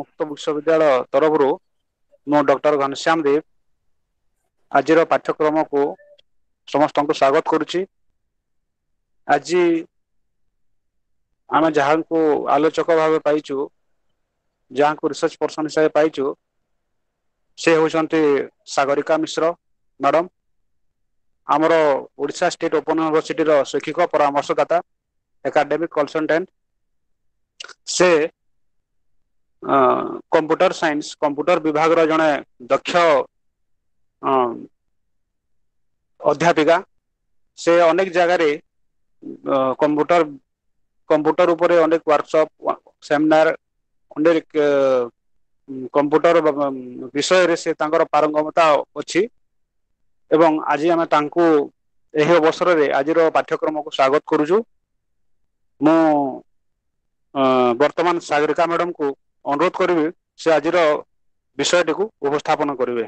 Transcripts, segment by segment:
ମୁକ୍ତ ବିଶ୍ୱବିଦ୍ୟାଳୟ ତରଫରୁ ମୁଁ ଡକ୍ଟର ଘନଶ୍ୟାମ ଦେବ ଆଜିର ପାଠ୍ୟକ୍ରମକୁ ସମସ୍ତଙ୍କୁ ସ୍ୱାଗତ କରୁଛି ଆଜି ଆମେ ଯାହାଙ୍କୁ ଆଲୋଚକ ଭାବେ ପାଇଛୁ ଯାହାଙ୍କୁ ରିସର୍ଚ୍ଚ ପର୍ସନ ହିସାବରେ ପାଇଛୁ ସେ ହେଉଛନ୍ତି ସାଗରିକା ମିଶ୍ର ମ୍ୟାଡ଼ାମ ଆମର ଓଡ଼ିଶା ଷ୍ଟେଟ ଓପନ ୟୁନିଭର୍ସିଟିର ଶୈକ୍ଷିକ ପରାମର୍ଶଦାତା ଏକାଡେମିକ କନସଲଟାଣ୍ଟ ସେ କମ୍ପ୍ୟୁଟର ସାଇନ୍ସ କମ୍ପ୍ୟୁଟର ବିଭାଗର ଜଣେ ଦକ୍ଷ ଅଧ୍ୟାପିକା ସେ ଅନେକ ଜାଗାରେ କମ୍ପ୍ୟୁଟର କମ୍ପ୍ୟୁଟର ଉପରେ ଅନେକ ୱାର୍କସପ୍ ସେମିନାର ଅନେକ କମ୍ପ୍ୟୁଟର ବିଷୟରେ ସେ ତାଙ୍କର ପାରଙ୍ଗମତା ଅଛି ଏବଂ ଆଜି ଆମେ ତାଙ୍କୁ ଏହି ଅବସରରେ ଆଜିର ପାଠ୍ୟକ୍ରମକୁ ସ୍ୱାଗତ କରୁଛୁ ମୁଁ ବର୍ତ୍ତମାନ ସାଗରିକା ମ୍ୟାଡମଙ୍କୁ ଅନୁରୋଧ କରିବି ସେ ଆଜିର ବିଷୟଟିକୁ ଉପସ୍ଥାପନ କରିବେ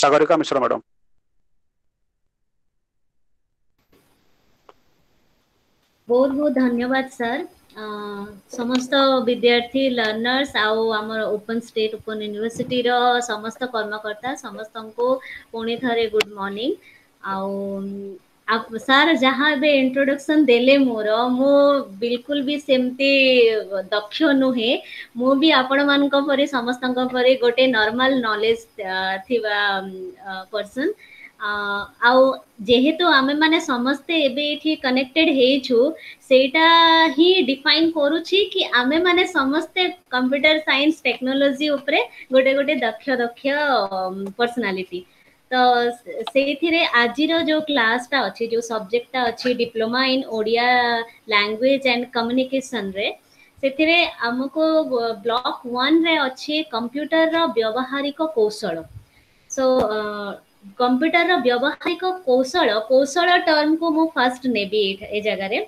ସାଗରିକା ମିଶ୍ର ମ୍ୟାଡମ୍ ବହୁତ ବହୁତ ଧନ୍ୟବାଦ ସାର୍ ସମସ୍ତ ବିଦ୍ୟାର୍ଥୀ ଲର୍ଣ୍ଣର୍ସ ଆଉ ଆମର ଓପନ୍ ଷ୍ଟେଟ୍ ଓପନ୍ ୟୁନିଭର୍ସିଟିର ସମସ୍ତ କର୍ମକର୍ତ୍ତା ସମସ୍ତଙ୍କୁ ପୁଣି ଥରେ ଗୁଡ଼ ମର୍ଣ୍ଣିଂ ଆଉ आप सर जहाँ भी इंट्रोडक्शन देले मोर मो बिल्कुल भी सेमते दक्ष नुहे मो भी आपण मान को समस्त को गोटे नॉर्मल नॉलेज थिवा पर्सन आ जेहेतु तो आमे माने समस्त एबे इठी कनेक्टेड हे छु सेटा ही डिफाइन करू छी कि आमे माने समस्ते कंप्यूटर साइंस टेक्नोलॉजी ऊपर गोटे गोटे दक्ष दक्ष पर्सनालिटी तो सही आज जो क्लास टा अच्छे जो सब्जेक्ट टा अच्छे diploma in Odia language and communication रे से को ब्लॉक वन रे अच्छे कंप्यूटर रा व्यवहारिक कौशल सो so, कंप्यूटर रा व्यवहारिक कौशल कौशल टर्म को मु फर्स्ट नेबी ए जगह रे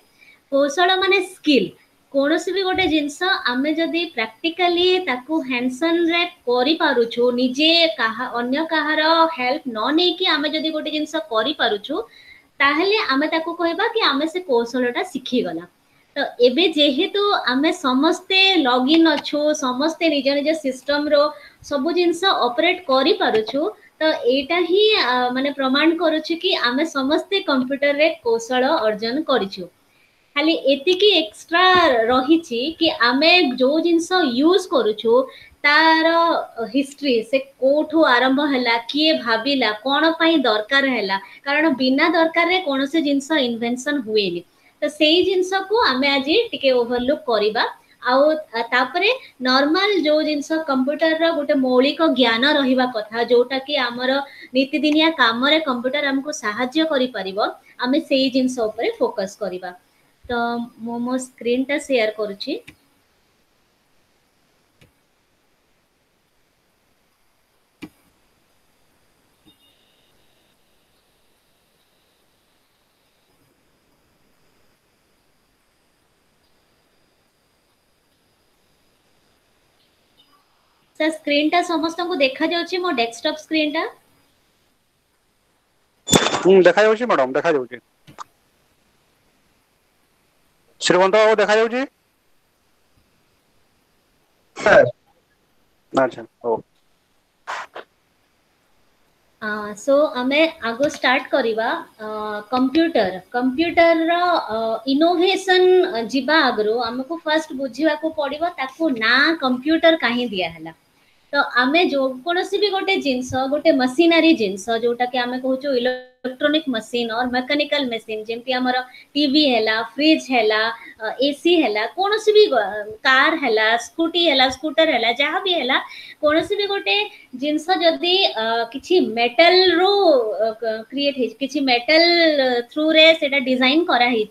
कौशल माने स्किल କୌଣସି ବି ଗୋଟେ ଜିନିଷ ଆମେ ଯଦି ପ୍ରାକ୍ଟିକାଲି ତାକୁ ହ୍ୟାଣ୍ଡସନ୍ରେ କରିପାରୁଛୁ ନିଜେ କାହା ଅନ୍ୟ କାହାର ହେଲ୍ପ ନ ନେଇକି ଆମେ ଯଦି ଗୋଟେ ଜିନିଷ କରିପାରୁଛୁ ତାହେଲେ ଆମେ ତାକୁ କହିବା କି ଆମେ ସେ କୌଶଳଟା ଶିଖିଗଲା ତ ଏବେ ଯେହେତୁ ଆମେ ସମସ୍ତେ ଲଗ୍ଇନ୍ ଅଛୁ ସମସ୍ତେ ନିଜ ନିଜ ସିଷ୍ଟମ୍ର ସବୁ ଜିନିଷ ଅପରେଟ୍ କରିପାରୁଛୁ ତ ଏଇଟା ହିଁ ମାନେ ପ୍ରମାଣ କରୁଛୁ କି ଆମେ ସମସ୍ତେ କମ୍ପ୍ୟୁଟରରେ କୌଶଳ ଅର୍ଜନ କରିଛୁ ଖାଲି ଏତିକି ଏକ୍ସଟ୍ରା ରହିଛି କି ଆମେ ଯେଉଁ ଜିନିଷ ୟୁଜ୍ କରୁଛୁ ତାର ହିଷ୍ଟ୍ରି ସେ କୋଉଠୁ ଆରମ୍ଭ ହେଲା କିଏ ଭାବିଲା କ'ଣ ପାଇଁ ଦରକାର ହେଲା କାରଣ ବିନା ଦରକାରରେ କୌଣସି ଜିନିଷ ଇନଭେନସନ୍ ହୁଏନି ତ ସେଇ ଜିନିଷକୁ ଆମେ ଆଜି ଟିକେ ଓଭରଲୁକ୍ କରିବା ଆଉ ତାପରେ ନର୍ମାଲ ଯୋଉ ଜିନିଷ କମ୍ପ୍ୟୁଟରର ଗୋଟେ ମୌଳିକ ଜ୍ଞାନ ରହିବା କଥା ଯୋଉଟା କି ଆମର ନିତିଦିନିଆ କାମରେ କମ୍ପ୍ୟୁଟର ଆମକୁ ସାହାଯ୍ୟ କରିପାରିବ ଆମେ ସେଇ ଜିନିଷ ଉପରେ ଫୋକସ୍ କରିବା ତ ମୁଁ ମୋ ସ୍କ୍ରିନ୍ଟା ସେୟାର କରୁଛି ସାର୍ ସ୍କ୍ରିନ୍ଟା ସମସ୍ତଙ୍କୁ ଦେଖାଯାଉଛି ମୋ ଡେସ୍କଟପ୍ ସ୍କ୍ରିନ୍ଟା ଦେଖାଯାଉଛି ମ୍ୟାଡମ୍ ଦେଖାଯାଉଛି श्रीमंत बाबू देखा जाऊ सो आम आगो स्टार्ट करवा कंप्यूटर कंप्यूटर रनोभेशन जीवा आगर आमको फास्ट बुझा पड़ा ना कंप्यूटर कहीं दिहला तो आम जो कौन भी गोटे जिनस गोटे मशीनारी जिनस जोटा कि आम कह इलेक्ट्रॉनिक मशीन और मेकानिकल मशीन जमी आम टी है फ्रिज है एसी है कौन सी भी कार है स्कूटी है स्कूटर है जहाँ भी है कौन सी भी गोटे जिनस जदि कि मेटल रु क्रिएट कि मेटल थ्रु रे डिजाइन कराई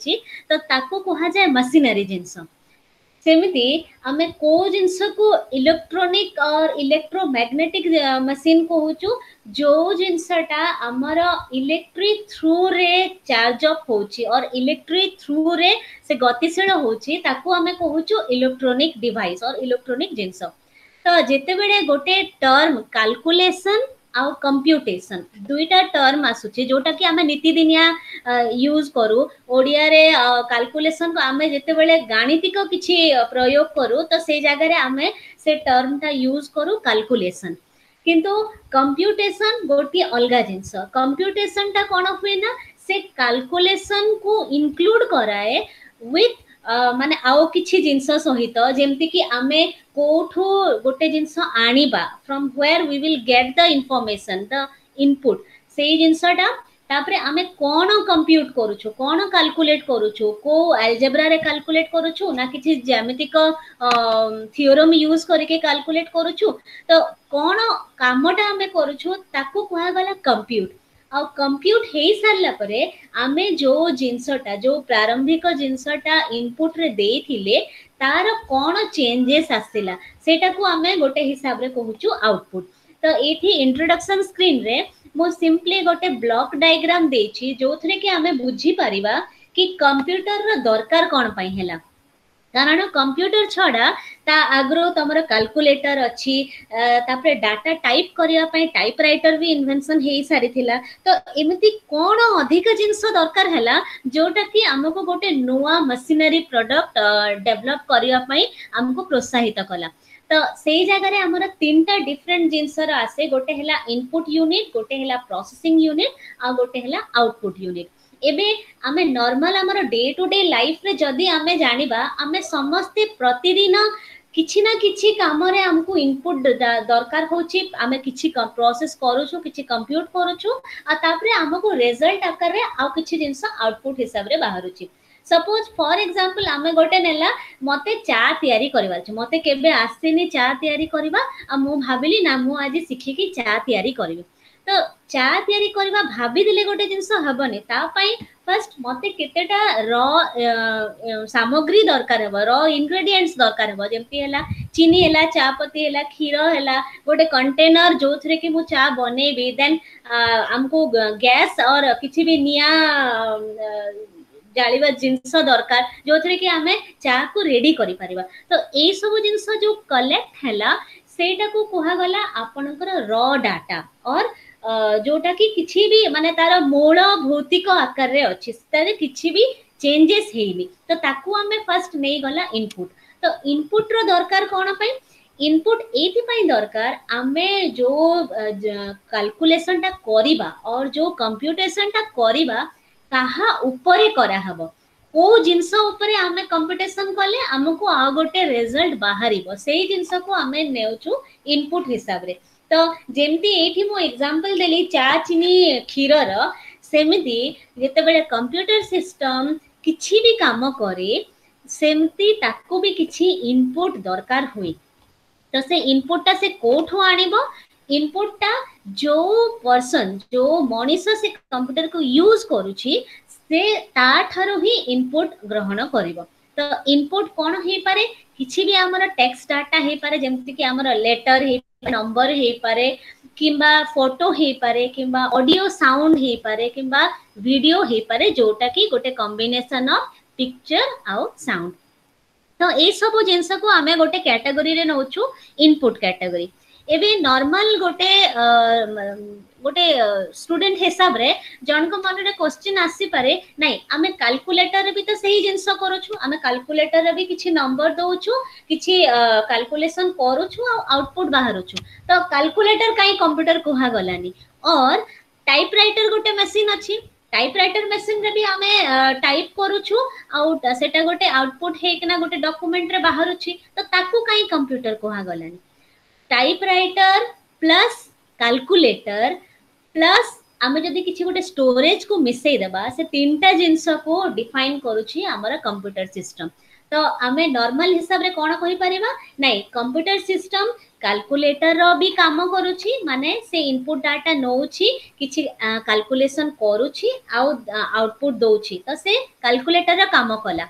तो ताको कह जाए मशीनरी जिनस सेमती आम को जिनस को इलेक्ट्रोनिक और इलेक्ट्रोमैग्नेटिक मशीन कहचु जो जिनसटा आमर इलेक्ट्रिक थ्रु रे चार्ज अप हो और इलेक्ट्रिक थ्रु रे से गतिशील होची कहचु इलेक्ट्रोनिक डिवाइस और इलेक्ट्रोनिक जिनस तो जिते बड़े गोटे टर्म कैलकुलेशन ଆଉ କମ୍ପ୍ୟୁଟେସନ୍ ଦୁଇଟା ଟର୍ମ ଆସୁଛି ଯେଉଁଟାକି ଆମେ ନୀତିଦିନିଆ ୟୁଜ୍ କରୁ ଓଡ଼ିଆରେ କାଲକୁଲେସନ୍କୁ ଆମେ ଯେତେବେଳେ ଗାଣିତିକ କିଛି ପ୍ରୟୋଗ କରୁ ତ ସେଇ ଜାଗାରେ ଆମେ ସେ ଟର୍ମଟା ୟୁଜ୍ କରୁ କାଲକୁଲେସନ୍ କିନ୍ତୁ କମ୍ପ୍ୟୁଟେସନ୍ ଗୋଟିଏ ଅଲଗା ଜିନିଷ କମ୍ପ୍ୟୁଟେସନ୍ଟା କ'ଣ ହୁଏ ନା ସେ କାଲକୁଲେସନ୍କୁ ଇନକ୍ଲୁଡ୍ କରାଏ ୱିଥ୍ ମାନେ ଆଉ କିଛି ଜିନିଷ ସହିତ ଯେମିତିକି ଆମେ କୋଉଠୁ ଗୋଟେ ଜିନିଷ ଆଣିବା from where we will get the information the input ସେଇ ଜିନିଷଟା ତାପରେ ଆମେ କ'ଣ କମ୍ପ୍ୟୁଟ୍ କରୁଛୁ କ'ଣ କାଲକୁଲେଟ୍ କରୁଛୁ କୋଉ ଆଲଜେବ୍ରାରେ କାଲକୁଲେଟ୍ କରୁଛୁ ନା କିଛି ଜ୍ୟାମିତିକ ଥିଓରମ୍ ୟୁଜ୍ କରିକି କାଲକୁଲେଟ୍ କରୁଛୁ ତ କ'ଣ କାମଟା ଆମେ କରୁଛୁ ତାକୁ କୁହାଗଲା କମ୍ପ୍ୟୁଟ୍ ଆଉ କମ୍ପ୍ୟୁଟ୍ ହେଇସାରିଲା ପରେ ଆମେ ଯେଉଁ ଜିନିଷଟା ଯେଉଁ ପ୍ରାରମ୍ଭିକ ଜିନିଷଟା ଇନପୁଟ୍ରେ ଦେଇଥିଲେ तार कौन चेंजेस आसला से आम गोटे हिसाब से कहचु आउटपुट तो ये इंट्रोडक्शन स्क्रीन रे सिंपली गोटे ब्लॉक डायग्राम दे जो थे कि आम बुझीपरिया कि कंप्यूटर रा दरकार कौन पाई କାରଣ କମ୍ପ୍ୟୁଟର ଛଡ଼ା ତା ଆଗରୁ ତମର କାଲକୁଲେଟର ଅଛି ତାପରେ ଡାଟା ଟାଇପ୍ କରିବା ପାଇଁ ଟାଇପ୍ ରାଇଟର ବି ଇନଭେନସନ୍ ହେଇସାରିଥିଲା ତ ଏମିତି କ'ଣ ଅଧିକ ଜିନିଷ ଦରକାର ହେଲା ଯେଉଁଟାକି ଆମକୁ ଗୋଟେ ନୂଆ ମେସିନାରୀ ପ୍ରଡକ୍ଟ ଡେଭଲପ୍ କରିବା ପାଇଁ ଆମକୁ ପ୍ରୋତ୍ସାହିତ କଲା ତ ସେଇ ଜାଗାରେ ଆମର ତିନିଟା ଡିଫରେଣ୍ଟ ଜିନିଷର ଆସେ ଗୋଟେ ହେଲା ଇନପୁଟ୍ ୟୁନିଟ୍ ଗୋଟେ ହେଲା ପ୍ରୋସେସିଂ ୟୁନିଟ୍ ଆଉ ଗୋଟେ ହେଲା ଆଉଟପୁଟ୍ ୟୁନିଟ୍ ଏବେ ଆମେ ନର୍ମାଲ ଆମର ଡେ ଟୁ ଡେ ଲାଇଫରେ ଯଦି ଆମେ ଜାଣିବା ଆମେ ସମସ୍ତେ ପ୍ରତିଦିନ କିଛି ନା କିଛି କାମରେ ଆମକୁ ଇନପୁଟ ଦରକାର ହେଉଛି ଆମେ କିଛି ପ୍ରୋସେସ କରୁଛୁ କିଛି କମ୍ପ୍ୟୁଟ କରୁଛୁ ଆଉ ତାପରେ ଆମକୁ ରେଜଲ୍ଟ ଆକାରରେ ଆଉ କିଛି ଜିନିଷ ଆଉଟପୁଟ ହିସାବରେ ବାହାରୁଛି ସପୋଜ ଫର ଏକ୍ଜାମ୍ପଲ ଆମେ ଗୋଟେ ନେଲା ମୋତେ ଚା ତିଆରି କରିବାର ଅଛି ମୋତେ କେବେ ଆସିନି ଚା ତିଆରି କରିବା ଆଉ ମୁଁ ଭାବିଲି ନା ମୁଁ ଆଜି ଶିଖିକି ଚା ତିଆରି କରିବି तो चा या करबा भाभी गोटे जिन हबने ता पई फर्स्ट मते केतेटा र सामग्री दरकार हम र इंग्रेडिएंट्स दरकार हम जेंति है चीनी हला चा पत्ती हला खीरो गोटे कंटेनर जो थे कि मु चा बनेबी देन हमको गैस और किछि भी निया जालीबा जिंस दरकार जो थरे कि हमें चा को रेडी करि तो ए सब जिंस जो कलेक्ट है सेटा को कोहा गला आपनकर डाटा और जोटा कि किसी भी माने तार मूल भौतिक आकार रे अछि तारे किसी भी चेंजेस हेनी तो ताकू हमें फर्स्ट नहीं गला इनपुट तो इनपुट रो दरकार कोन पई इनपुट एथपाई दरकार आमे जो कैलकुलेशन टा करिबा और जो कंप्यूटेशन टा करिबा ताहा ऊपर करा हबो को जिंस ऊपर आमे कंप्यूटेशन कले हमको आ गोटे रिजल्ट बाहरिबो सेही जिंस को आमे नेउछु इनपुट हिसाब रे ତ ଯେମିତି ଏଇଠି ମୁଁ ଏକ୍ଜାମ୍ପଲ ଦେଲି ଚା ଚିନି କ୍ଷୀରର ସେମିତି ଯେତେବେଳେ କମ୍ପ୍ୟୁଟର ସିଷ୍ଟମ୍ କିଛି ବି କାମ କରେ ସେମିତି ତାକୁ ବି କିଛି ଇନପୁଟ ଦରକାର ହୁଏ ତ ସେ ଇନପୁଟଟା ସେ କୋଉଠୁ ଆଣିବ ଇନପୁଟଟା ଯୋଉ ପର୍ସନ ଯୋଉ ମଣିଷ ସେ କମ୍ପ୍ୟୁଟରକୁ ୟୁଜ୍ କରୁଛି ସେ ତାଠାରୁ ହିଁ ଇନପୁଟ ଗ୍ରହଣ କରିବ ତ ଇନପୁଟ କ'ଣ ହେଇପାରେ କିଛି ବି ଆମର ଟେକ୍ସ ଡାଟା ହେଇପାରେ ଯେମିତିକି ଆମର ଲେଟର୍ ହେଇ ନମ୍ବର ହେଇପାରେ କିମ୍ବା ଫଟୋ ହେଇପାରେ କିମ୍ବା ଅଡିଓ ସାଉଣ୍ଡ ହେଇପାରେ କିମ୍ବା ଭିଡିଓ ହେଇପାରେ ଯୋଉଟାକି ଗୋଟେ କମ୍ବିନେସନ୍ ଅଫ୍ ପିକ୍ଚର ଆଉ ସାଉଣ୍ଡ ତ ଏସବୁ ଜିନିଷକୁ ଆମେ ଗୋଟେ କ୍ୟାଟାଗୋରୀରେ ନେଉଛୁ ଇନପୁଟ୍ କ୍ୟାଟାଗୋରୀ ଏବେ ନର୍ମାଲ ଗୋଟେ ଗୋଟେ ଷ୍ଟୁଡେଣ୍ଟ ହିସାବରେ ଜଣଙ୍କ ମନରେ କ୍ୱେଶ୍ଚିନ୍ ଆସିପାରେ ନାଇଁ ଆମେ କାଲକୁଲେଟରରେ ବି ତ ସେଇ ଜିନିଷ କରୁଛୁ ଆମେ କାଲକୁଲେଟରରେ ବି କିଛି ନମ୍ବର ଦଉଛୁ କିଛି କାଲକୁଲେସନ କରୁଛୁ ଆଉ ଆଉଟପୁଟ ବାହାରୁଛୁ ତ କାଲକୁଲେଟର କାହିଁ କମ୍ପ୍ୟୁଟର କୁହାଗଲାନି ଅର୍ ଟାଇପ ରାଇଟର ଗୋଟେ ମେସିନ୍ ଅଛି टाइपराइटर मेसीन रे भी आमे टाइप करूछु आउट सेटा गोटे आउटपुट हेकना गोटे डॉक्यूमेंट रे बाहर छी तो ताकू काई कंप्यूटर कोहा गलानी टाइपराइटर प्लस କାଲକୁଲେଟର ପ୍ଲସ୍ ଆମେ ଯଦି କିଛି ଗୋଟେ ଷ୍ଟୋରେଜକୁ ମିଶାଇ ଦେବା ସେ ତିନିଟା ଜିନିଷକୁ ଡିଫାଇନ୍ କରୁଛି ଆମର କମ୍ପ୍ୟୁଟର ସିଷ୍ଟମ୍ ତ ଆମେ ନର୍ମାଲ ହିସାବରେ କ'ଣ କହିପାରିବା ନାଇଁ କମ୍ପ୍ୟୁଟର ସିଷ୍ଟମ୍ କାଲକୁଲେଟରର ବି କାମ କରୁଛି ମାନେ ସେ ଇନପୁଟ୍ ଡାଟା ନେଉଛି କିଛି କାଲକୁଲେସନ୍ କରୁଛି ଆଉ ଆଉଟପୁଟ୍ ଦେଉଛି ତ ସେ କାଲକୁଲେଟରର କାମ କଲା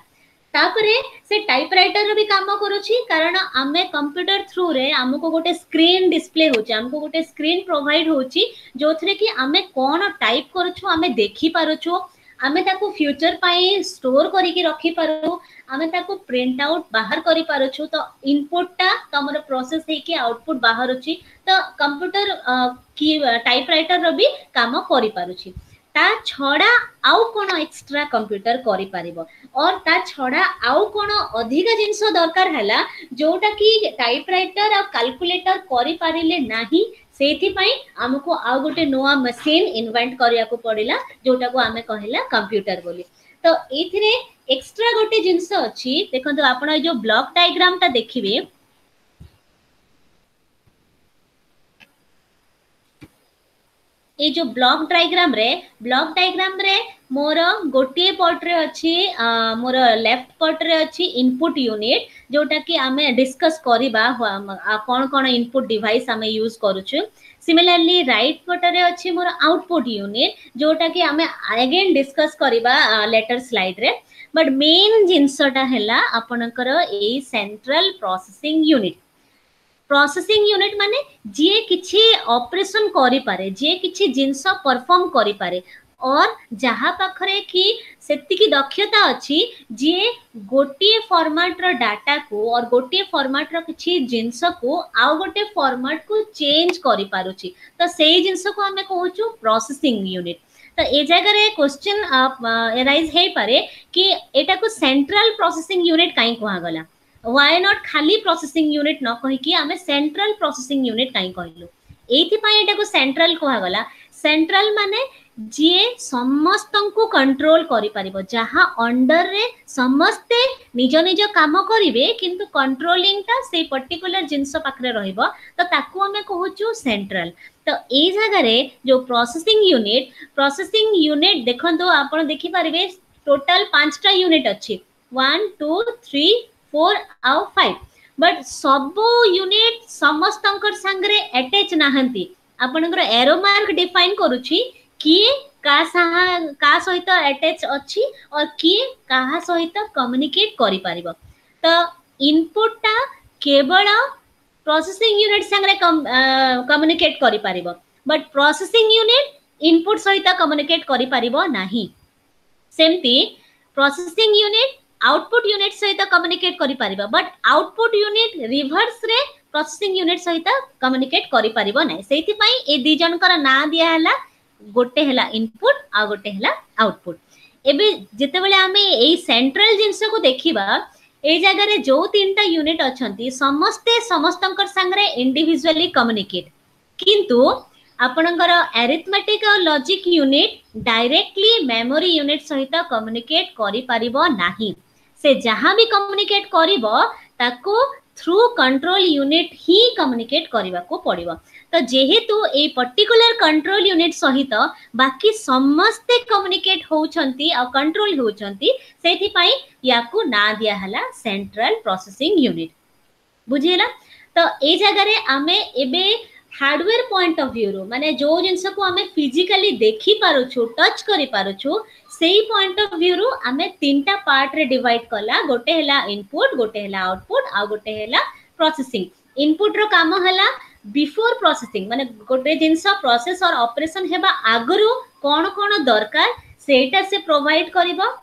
ତାପରେ ସେ ଟାଇପରାଇଟର ବି କାମ କରୁଛି କାରଣ ଆମେ କମ୍ପ୍ୟୁଟର ଥ୍ରୁରେ ଆମକୁ ଗୋଟେ ସ୍କ୍ରିନ୍ ଡିସପ୍ଲେ ହଉଛି ଆମକୁ ଗୋଟେ ସ୍କ୍ରିନ୍ ପ୍ରୋଭାଇଡ ହଉଛି ଯୋଉଥିରେ କି ଆମେ କ'ଣ ଟାଇପ୍ କରୁଛୁ ଆମେ ଦେଖିପାରୁଛୁ ଆମେ ତାକୁ ଫ୍ୟୁଚର ପାଇଁ ଷ୍ଟୋର କରିକି ରଖିପାରୁ ଆମେ ତାକୁ ପ୍ରିଣ୍ଟ ଆଉଟ୍ ବାହାର କରିପାରୁଛୁ ତ ଇନପୁଟଟା ତମର ପ୍ରୋସେସ ହେଇକି ଆଉଟପୁଟ ବାହାରୁଛି ତ କମ୍ପ୍ୟୁଟର କି ଟାଇପରାଇଟରର ବି କାମ କରିପାରୁଛି ତା ଛଡ଼ା ଆଉ କ'ଣ ଏକ୍ସଟ୍ରା କମ୍ପ୍ୟୁଟର କରିପାରିବ ଅର୍ ତା ଛଡ଼ା ଆଉ କ'ଣ ଅଧିକା ଜିନିଷ ଦରକାର ହେଲା ଯୋଉଟା କି ଟାଇପ୍ ରାଇଟର ଆଉ କାଲକୁଲେଟର କରିପାରିଲେ ନାହିଁ ସେଇଥିପାଇଁ ଆମକୁ ଆଉ ଗୋଟେ ନୂଆ ମେସିନ୍ ଇନଭେଣ୍ଟ କରିବାକୁ ପଡ଼ିଲା ଯୋଉଟାକୁ ଆମେ କହିଲା କମ୍ପ୍ୟୁଟର ବୋଲି ତ ଏଇଥିରେ ଏକ୍ସଟ୍ରା ଗୋଟେ ଜିନିଷ ଅଛି ଦେଖନ୍ତୁ ଆପଣ ଏ ଯୋଉ ବ୍ଲକ୍ ଡାଇଗ୍ରାମଟା ଦେଖିବେ ए जो ब्लक डायग्राम रे ब्लक डायग्राम रे मोर गोटे पट रे अछि मोर लेफ्ट पट रे अछि इनपुट यूनिट जोटा कि आमे डिस्कस करबा कोन कोन इनपुट डिवाइस आमे यूज करूछु सिमिलरली राइट पट रे अछि मोर आउटपुट यूनिट जोटा कि आमे अगेन डिस्कस करबा लेटर स्लाइड रे बट मेन जिनसटा हला आपनकर ए central processing unit processing unit माने जिए किछि ऑपरेशन करि पारे जिए किछि जिंस परफॉर्म करि पारे और जहाँ पाखरे कि सेतिकि दक्षता अछि जिए गोटिए फॉर्मेट रो डाटा को और गोटिए फॉर्मेट रो किछि जिंस को आउ गोटे फॉर्मेट को चेंज करि पारु छि त तो सेही जिंस को हमें कहउछु प्रोसेसिंग यूनिट तो ए जगह रे क्वेश्चन अराइज हे पारे कि एटा को सेंट्रल प्रोसेसिंग यूनिट काई कहा गला वाय नट खाली प्रोसेसी यूनिट न कहीकि आम सेट्राल प्रोसेसी यूनिट कहीं कहल ये यहाँ को सेट्राल कहगला सेट्राल मानने जी समस्त को कंट्रोल करे समस्ते निज निज कम करेंगे कि कंट्रोलिंग टा से पर्टिकुलर जिनस रोचे कहचु सेट्राल तो ये जगार जो प्रोसेसी यूनिट प्रोसेसी यूनिट देखो आप देखिपर टोटाल पांचटा यूनिट अच्छी वन टू थ्री 4 ଆଉ 5 ବଟ୍ ସବୁ ୟୁନିଟ୍ ସମସ୍ତଙ୍କ ସାଙ୍ଗରେ ଆଟାଚ୍ ନାହାନ୍ତି ଆପଣଙ୍କର ଏରୋ ମାର୍କ ଡିଫାଇନ୍ କରୁଛି କିଏ କାହା ସାହା କାହା ସହିତ ଆଟାଚ୍ ଅଛି ଓ କିଏ କାହା ସହିତ କମ୍ୟୁନିକେଟ୍ କରିପାରିବ ତ ଇନପୁଟ୍ଟା କେବଳ ପ୍ରୋସେସିଂ ୟୁନିଟ୍ ସାଙ୍ଗରେ କମ୍ୟୁନିକେଟ୍ କରିପାରିବ ବଟ୍ ପ୍ରୋସେସିଂ ୟୁନିଟ୍ ଇନପୁଟ୍ ସହିତ କମ୍ୟୁନିକେଟ୍ କରିପାରିବ ନାହିଁ ସେମିତି ପ୍ରୋସେସିଂ ୟୁନିଟ୍ आउटपुट यूनिट सहित कम्युनिकेट कर बट आउटपुट यूनिट रिवर्स रे प्रोसेसिंग यूनिट सहित कम्युनिकेट करिपारिबो नै सेति पई ए दु जनकर ना दिया हला गोटे हला इनपुट आ गोटे हला आउटपुट एबे जेते बेले आमे ए सेंट्रल जिंस को देखिबा ए जगह रे जो तीनटा यूनिट अछंती समस्ते समस्तंकर संगरे इंडिविजुअली कम्युनिकेट किंतु ଆପଣଙ୍କର और logic unit directly memory unit सहित कम्युनिकेट କମ୍ୟୁନିକେଟ୍ କରିପାରିବ नाही से जहां भी कम्युनिकेट कर थ्रू कंट्रोल यूनिट ही कम्युनिकेट को पड़ो तो जेहेतु ये पर्टिकुलर कंट्रोल यूनिट सहित बाकी समस्ते कम्युनिकेट होती आ कंट्रोल होती से या ना दिया दिहला सेंट्रल प्रोसेसिंग यूनिट बुझीगला तो ये जगार आम एवं हार्डवेयर पॉइंट ऑफ व्यू रो माने जो जिनस को हमें फिजिकली देखी पारो छु टच करी पारो छु सेही पॉइंट ऑफ व्यू रो हमें तीनटा पार्ट रे डिवाइड कला गोटे हला इनपुट गोटे हला आउटपुट आ गोटे हला प्रोसेसिंग इनपुट रो काम हला बिफोर प्रोसेसिंग माने गोटे जिनस प्रोसेस और ऑपरेशन हेबा आगरो कोन कोन दरकार सेटा से प्रोवाइड करिवो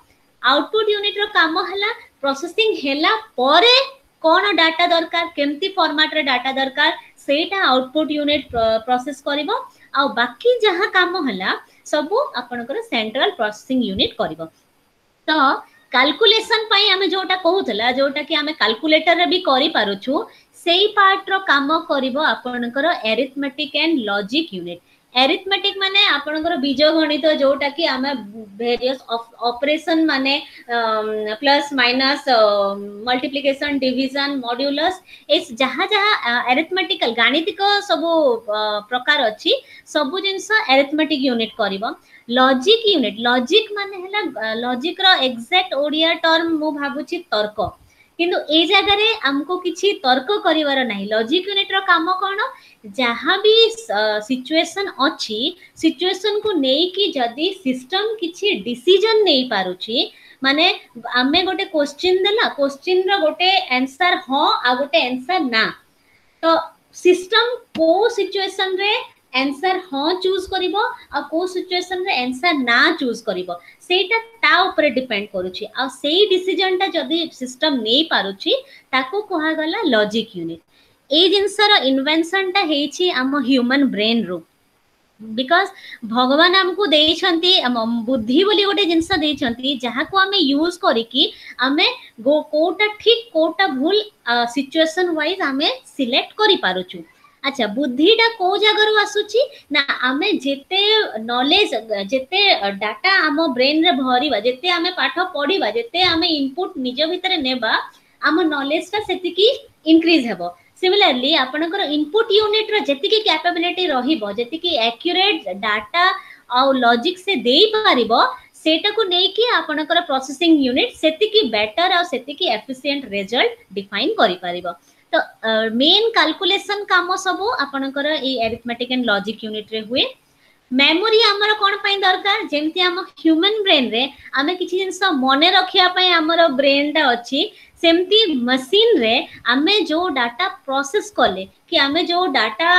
आउटपुट यूनिट रो काम हला प्रोसेसिंग हला परे কোন ডাটা দরকার কেমতি ফর্মাটরে ডাটা দরকার সেইটা আউটপুট ইউনিট প্রসেস করিব ଆଉ ବାକି ଯାହା କାମ ହେଲା ସବୁ ଆପଣଙ୍କର ସେଣ୍ଟ୍ରାଲ ପ୍ରୋସେସିଂ ୟୁନିଟ୍ କରିବ ତ କାଲକୁଲେସନ ପାଇଁ ଆମେ ଯୋଉଟା କହୁଥିଲା ଯୋଉଟା କି ଆମେ କାଲକୁଲେଟରରେ ବି କରିପାରୁଛୁ ସେଇ ପାର୍ଟର କାମ କରିବ ଆପଣଙ୍କର arithmetic and logic unit arithmetic माने आपणकर बीज गणित जोटा कि आमे वेरियस ऑपरेशन माने plus minus multiplication division modulus इस जहा जहा एरिथमेटिकल गणितिक सब प्रकार अछि सब जिंस एरिथमेटिक यूनिट करबो लॉजिक यूनिट लॉजिक माने हला लॉजिक रो एग्जैक्ट ओडिया टर्म मु भाबुची तर्क କିନ୍ତୁ ଏଇ ଜାଗାରେ ଆମକୁ କିଛି ତର୍କ କରିବାର ନାହିଁ ଲଜିକ୍ ୟୁନିଟ୍ର କାମ କ'ଣ ଯାହା ବି ସିଚୁଏସନ୍ ଅଛି ସିଚୁଏସନ୍କୁ ନେଇକି ଯଦି ସିଷ୍ଟମ୍ କିଛି ଡିସିଜନ୍ ନେଇପାରୁଛି ମାନେ ଆମେ ଗୋଟେ କୋଶ୍ଚିନ୍ ଦେଲା କୋଶ୍ଚିନ୍ର ଗୋଟେ ଆନ୍ସର୍ ହଁ ଆଉ ଗୋଟେ ଆନ୍ସର୍ ନା ତ ସିଷ୍ଟମ୍ କୋଉ ସିଚୁଏସନ୍ରେ आंसर हाँ चूज कर सिचुएसन आंसर ना चूज कर डिपेड करसीजन टाइम सिस्टम नहीं पार्टी कहगला लजिक यूनिट ये जिनस इनवेनसन टाइम ह्यूमन ब्रेन रु बिकज भगवान आमको दे बुद्धि बोली गोटे जिनस यूज करें कौटा ठीक कौटा भूल सिचुएसन वाइज आम सिलेक्ट कर पार्छू अच्छा बुद्धि डा को जगह आसुची ना आम जिते नॉलेज जिते डाटा आम ब्रेन रे भरवा जिते आम पाठ पढ़ा जिते आम इनपुट निज भितर नेबा आम नॉलेज टा से इनक्रीज हे सिमिलरली आपणकर इनपुट यूनिट रेक कैपेबिलिटी रही एक्यूरेट डाटा आउ लॉजिक से दे पार से नहीं कि प्रोसेसिंग यूनिट से बेटर आउ से एफिसीय रिजल्ट डिफाइन करी करें ତ ମେନ୍ କାଲକୁଲେସନ୍ କାମ ସବୁ ଆପଣଙ୍କର ଏଇ ଆରିଥମେଟିକ୍ ଆଣ୍ଡ ଲଜିକ୍ ୟୁନିଟ୍ରେ ହୁଏ মেমোরি আমার কোণ পাই দরকার যেমতি আম হ্যুমান ব্রেন রে আমি কিছু জিনিস মনে রাখিবা পাই আমার ব্রেনটা অছি সেমতি মেসিন রে আমি যে ডাটা প্রসেস কলে কি আমি যে ডাটা